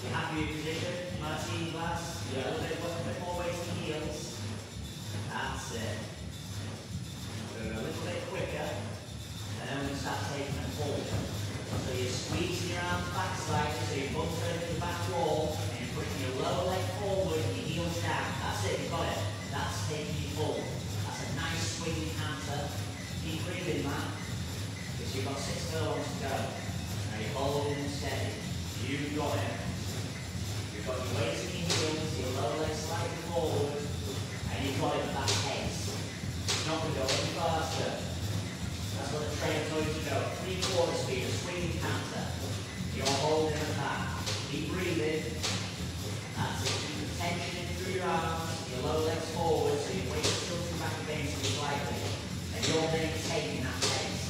Speaker 8: You're happy with your position? Martini glass. Yeah. A little bit, a bit more weight the heels. That's it. A little bit quicker. And then we start taking a pull. So you're squeezing your arms back slightly, so you're bumping into the back wall, and you're pushing your lower leg forward and your heels down. That's it, you've got it. That's taking you full. That's a nice swinging canter. Keep breathing, man. Because you've got six furlongs to go. Now you're holding steady. You've got it. You've got your weight in your heels, your lower leg slightly forward, and you've got it at that going to go any faster. That's what the trainer told you to go. Three quarter speed, a swinging canter. You're holding at that. Keep breathing. That's it. Keep the tension in through your arms, your lower legs forward, so your weight is tilting back against you slightly. And you're maintaining that pace.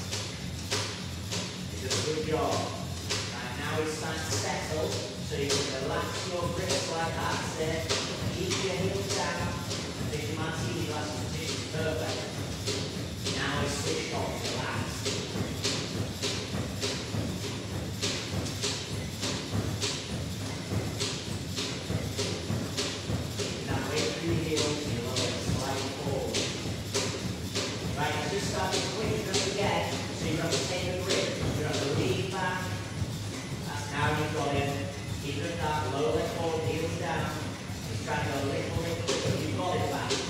Speaker 8: You did a good job. Right, now it's time to settle, so you can relax your grips like that. Sit. Keep your heels down. I think martini glass position is perfect. Now it's switched off, relax. Now leg slightly forward. Right, start to. So you're going to take a grip. You're going to back. That's now you've got it. Keep it down, lower leg forward, heels down. Just try to go a little bit quicker. You've got it back.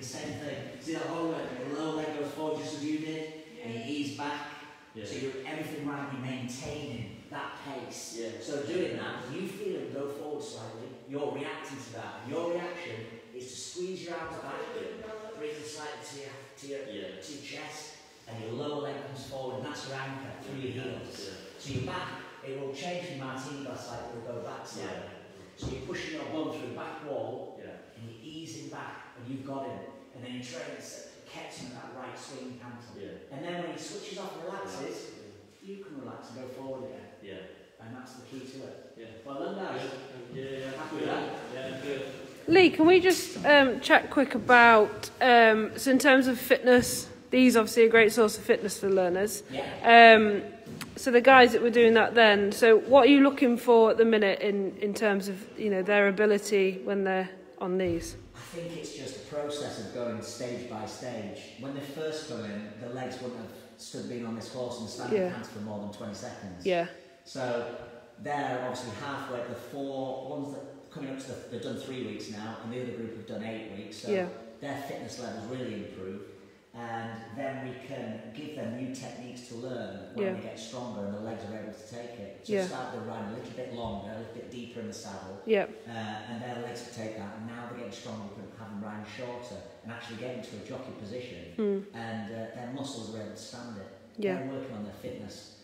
Speaker 8: the same thing. See that whole leg, your lower leg goes forward just as you did, and you ease back.
Speaker 2: Yeah.
Speaker 8: So you're everything right, you're maintaining that pace.
Speaker 2: Yeah.
Speaker 8: So doing that, you feel it go forward slightly, you're reacting to that. And your reaction is to squeeze your arms back, bring them slightly to your, to your,
Speaker 2: Yeah.
Speaker 8: to your chest, and your lower leg comes forward, and that's your anchor through your heels.
Speaker 2: Yeah.
Speaker 8: So your back, it will change from martini glass like it will go back slightly. So you're pushing your bum through the back wall,
Speaker 2: Yeah.
Speaker 8: and you're easing back, and you've got it. And then your trainer kept him at that right swing canter.
Speaker 2: Yeah.
Speaker 8: And then when he switches off and relaxes, you can relax and go forward again.
Speaker 2: Yeah.
Speaker 8: And that's the key to it.
Speaker 2: Yeah.
Speaker 8: Well done, guys.
Speaker 2: Yeah, yeah.
Speaker 8: Happy with that?
Speaker 2: Yeah, good.
Speaker 1: Lee, can we just um, chat quick about, um, so in terms of fitness, these obviously a great source of fitness for learners.
Speaker 8: Yeah.
Speaker 1: Um, so the guys that were doing that then, so what are you looking for at the minute in, in terms of, you know, their ability when they're on these?
Speaker 8: I think it's just a process of going stage by stage. When they first come in, the legs wouldn't have stood being on this horse and standing
Speaker 1: Yeah.
Speaker 8: hands for more than 20 seconds.
Speaker 1: Yeah.
Speaker 8: So they're obviously halfway. The four ones that coming up to the, they've done three weeks now, and the other group have done eight weeks. So
Speaker 1: Yeah.
Speaker 8: their fitness levels really improved, and then we can give them new techniques to learn when
Speaker 1: Yeah.
Speaker 8: they get stronger and the legs are able to take it. So
Speaker 1: Yeah.
Speaker 8: start the run a little bit longer, a little bit deeper in the saddle.
Speaker 1: Yeah.
Speaker 8: Uh, and their legs can take that, and now they're getting stronger, we can have them run shorter and actually get into a jockey position,
Speaker 1: Mm.
Speaker 8: and uh, their muscles are able to stand it.
Speaker 1: Yeah.
Speaker 8: They're working on their fitness.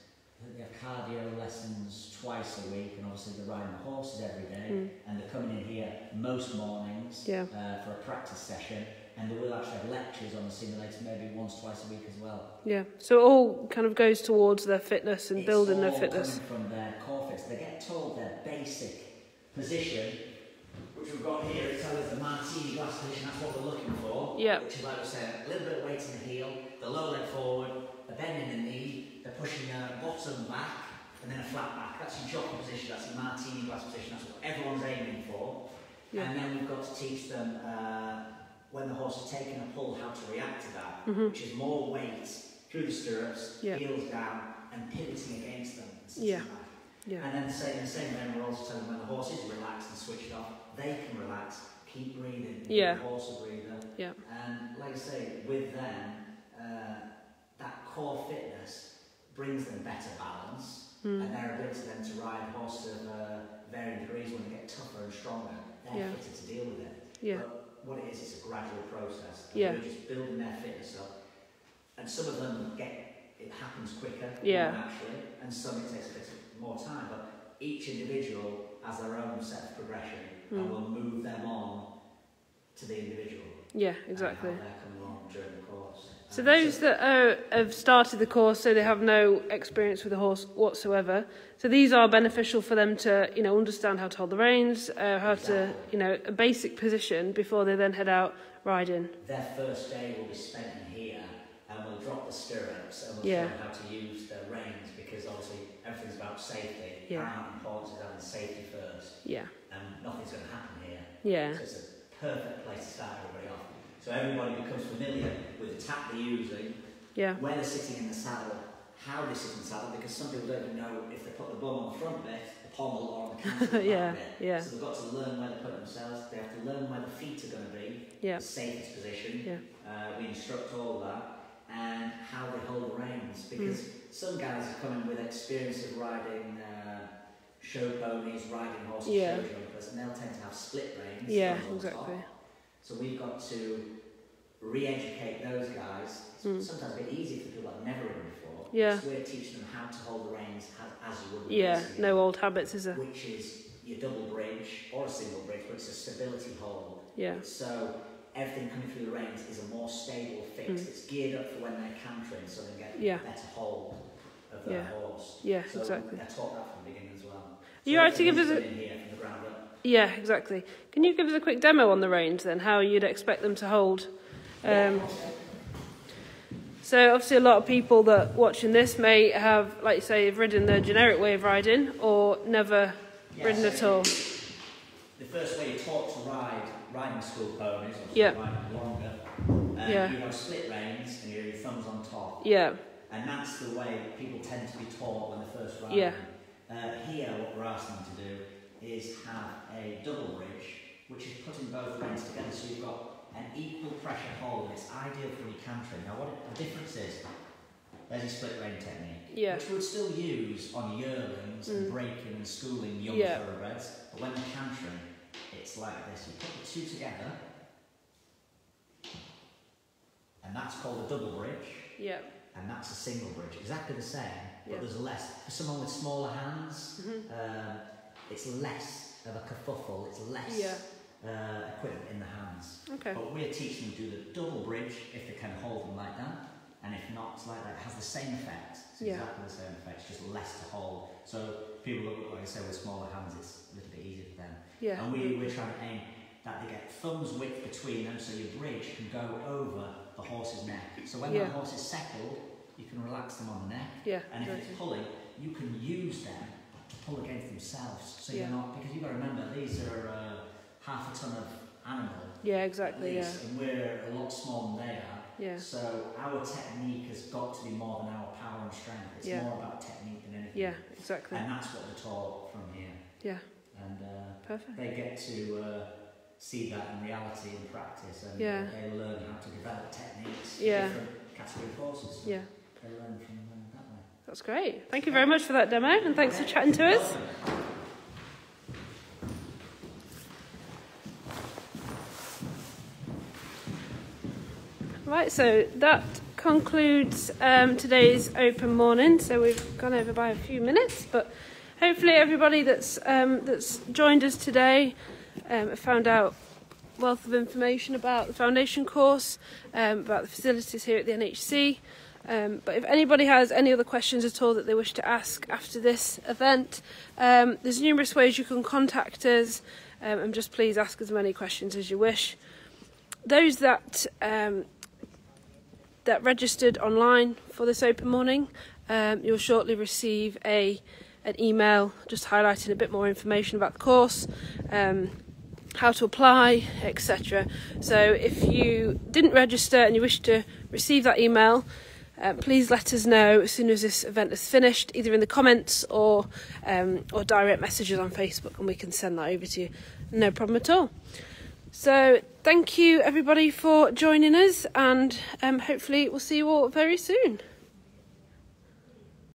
Speaker 8: They have cardio lessons twice a week, and obviously they're riding the horses every day,
Speaker 1: Mm.
Speaker 8: and they're coming in here most mornings
Speaker 1: Yeah.
Speaker 8: uh, for a practice session, and they will actually have lectures on the simulator maybe once, twice a week as well.
Speaker 1: Yeah. So it all kind of goes towards their fitness and
Speaker 8: It's
Speaker 1: building their fitness.
Speaker 8: from their core fitness. They get told their basic position, which we've got here. It's always the martini glass position. That's what we're looking for.
Speaker 1: Yeah.
Speaker 8: Which is like we say, a little bit of weight in the heel, the low leg forward, a bend in the knee, they're pushing their bottom back, and then a flat back. That's your jockey position. That's your martini glass position. That's what everyone's aiming for.
Speaker 1: Yeah.
Speaker 8: And then we've got to teach them uh, when the horse is taking a pull how to react to that,
Speaker 1: Mhm.
Speaker 8: which is more weight through the stirrups,
Speaker 1: Yeah.
Speaker 8: heels down, and pivoting against them.
Speaker 1: Yeah.
Speaker 8: back.
Speaker 1: Yeah.
Speaker 8: And then the same, the same way we're also telling them when the horse is relaxed and switched off, they can relax, keep breathing,
Speaker 1: Yeah.
Speaker 8: the horse a breather.
Speaker 1: Yeah.
Speaker 8: And like I say, with them, uh, that core fitness brings them better balance
Speaker 1: Mm.
Speaker 8: and their ability then to ride horses of uh, varying degrees when they get tougher and stronger, they're
Speaker 1: Yeah.
Speaker 8: fitter to deal with it.
Speaker 1: Yeah.
Speaker 8: But what it is, it's a gradual process.
Speaker 1: Yeah.
Speaker 8: We're just building their fitness up. And some of them get, it happens quicker,
Speaker 1: Yeah.
Speaker 8: naturally, and some it takes a bit more time. But each individual has their own set of progression
Speaker 1: Mm.
Speaker 8: and will move them on to the individual.
Speaker 1: Yeah,
Speaker 8: and
Speaker 1: exactly.
Speaker 8: how they're coming along during the course.
Speaker 1: So
Speaker 8: Um,
Speaker 1: those that uh, have started the course, so they have no experience with the horse whatsoever. So these are beneficial for them to, you know, understand how to hold the reins, uh, how to, you know, a basic position before they then head out riding.
Speaker 8: Their first day will be spent here, and we'll drop the stirrups and we'll
Speaker 1: Yeah.
Speaker 8: show them how to use the reins because obviously everything's about safety.
Speaker 1: Yeah.
Speaker 8: Paramount importance is having safety first,
Speaker 1: Yeah.
Speaker 8: And nothing's going to happen here.
Speaker 1: Yeah.
Speaker 8: So it's a perfect place to start everybody off. So everybody becomes familiar with the tap they're using,
Speaker 1: Yeah.
Speaker 8: where they're sitting in the saddle, how they sit in the saddle, because some people don't even know if they put the bum on the front bit, the pommel, or on the *laughs* cantle of
Speaker 1: Yeah,
Speaker 8: bit.
Speaker 1: yeah.
Speaker 8: So they've got to learn where they put themselves. They have to learn where the feet are going to be,
Speaker 1: Yeah.
Speaker 8: the safest position.
Speaker 1: Yeah.
Speaker 8: Uh, we instruct all that, and how they hold the reins, because
Speaker 1: Mm.
Speaker 8: some guys are coming with experience of riding. Uh, Show ponies, riding horses,
Speaker 1: Yeah.
Speaker 8: show jumpers, and they'll tend to have split reins.
Speaker 1: Yeah, exactly.
Speaker 8: So we've got to re-educate those guys. It's
Speaker 1: Mm.
Speaker 8: sometimes a bit easier for people that have never ridden before.
Speaker 1: Yeah.
Speaker 8: So we're teaching them how to hold the reins as, as you would.
Speaker 1: Yeah. No old habits, is there?
Speaker 8: Which is your double bridge or a single bridge, but it's a stability hold.
Speaker 1: Yeah.
Speaker 8: So everything coming through the reins is a more stable fix.
Speaker 1: Mm.
Speaker 8: It's geared up for when they're cantering, so they get
Speaker 1: Yeah.
Speaker 8: a better hold of their
Speaker 1: Yeah.
Speaker 8: horse.
Speaker 1: Yeah,
Speaker 8: so
Speaker 1: exactly.
Speaker 8: I taught that from the beginning as well.
Speaker 1: You
Speaker 8: so
Speaker 1: like to give us a-
Speaker 8: done in here from the ground up.
Speaker 1: Yeah, exactly. Can you give us a quick demo on the reins then, how you'd expect them to hold? Um, so obviously a lot of people that watching this may have, like you say, have ridden the generic way of riding or never
Speaker 8: Yeah,
Speaker 1: ridden
Speaker 8: so
Speaker 1: at all.
Speaker 8: The first way you're taught to ride riding school ponies, or
Speaker 1: Yeah.
Speaker 8: riding longer, uh,
Speaker 1: Yeah.
Speaker 8: you have split reins and you have your thumbs on top.
Speaker 1: Yeah.
Speaker 8: And that's the way people tend to be taught when they're first riding.
Speaker 1: Yeah.
Speaker 8: Uh, here, what we're asking them to do is have a double bridge, which is putting both reins together so you've got an equal pressure hold. It's ideal for recantering. Now, what the difference is, there's a split rein technique,
Speaker 1: Yeah.
Speaker 8: which we'd still use on yearlings and
Speaker 1: Mm.
Speaker 8: breaking and schooling young
Speaker 1: Yeah.
Speaker 8: thoroughbreds. But when cantering, it's like this. You put the two together, and that's called a double bridge
Speaker 1: Yeah.
Speaker 8: and that's a single bridge. Exactly the same, but
Speaker 1: Yeah.
Speaker 8: there's less. For someone with smaller hands,
Speaker 1: Mhm.
Speaker 8: um, it's less of a kerfuffle, it's less
Speaker 1: Yeah.
Speaker 8: uh, equipment in the hands.
Speaker 1: Okay.
Speaker 8: But we're teaching them to do the double bridge if they can hold them like that, and if not, it's like that. It has the same effect. It's
Speaker 1: Yeah.
Speaker 8: exactly the same effect, it's just less to hold. So people look, like I say, with smaller hands, it's a little bit easier for them.
Speaker 1: Yeah.
Speaker 8: And we, we're trying to aim that they get thumbs width between them so your bridge can go over the horse's neck. So when
Speaker 1: Yeah.
Speaker 8: the horse is settled, you can relax them on the neck.
Speaker 1: Yeah,
Speaker 8: And if it's pulling, you can use them pull against themselves. So
Speaker 1: Yeah.
Speaker 8: you're not, because you've got to remember, these are uh, half a ton of animal.
Speaker 1: Yeah, exactly. Yeah.
Speaker 8: And we're a lot smaller than they are.
Speaker 1: Yeah.
Speaker 8: So our technique has got to be more than our power and strength. It's
Speaker 1: Yeah.
Speaker 8: more about technique than anything.
Speaker 1: Yeah, exactly.
Speaker 8: And that's what they're taught from here.
Speaker 1: Yeah.
Speaker 8: And uh,
Speaker 1: Perfect.
Speaker 8: they get to uh, see that in reality in practice and
Speaker 1: Yeah.
Speaker 8: they learn how to develop techniques
Speaker 1: Yeah.
Speaker 8: different category courses.
Speaker 1: Yeah.
Speaker 8: They learn from.
Speaker 1: That's great. Thank you very much for that demo and thanks for chatting to us. Right, so that concludes um, today's open morning. So we've gone over by a few minutes, but hopefully everybody that's um, that's joined us today um, found out wealth of information about the foundation course, um, about the facilities here at the NHC. Um, but if anybody has any other questions at all that they wish to ask after this event, um, there's numerous ways you can contact us, um, and just please ask as many questions as you wish. Those that um, that registered online for this open morning, um, you'll shortly receive a an email just highlighting a bit more information about the course, um, how to apply, etc. So if you didn't register and you wish to receive that email, um, please let us know as soon as this event is finished, either in the comments or um, or direct messages on Facebook, and we can send that over to you. No problem at all. So thank you everybody for joining us, and um, hopefully we'll see you all very soon.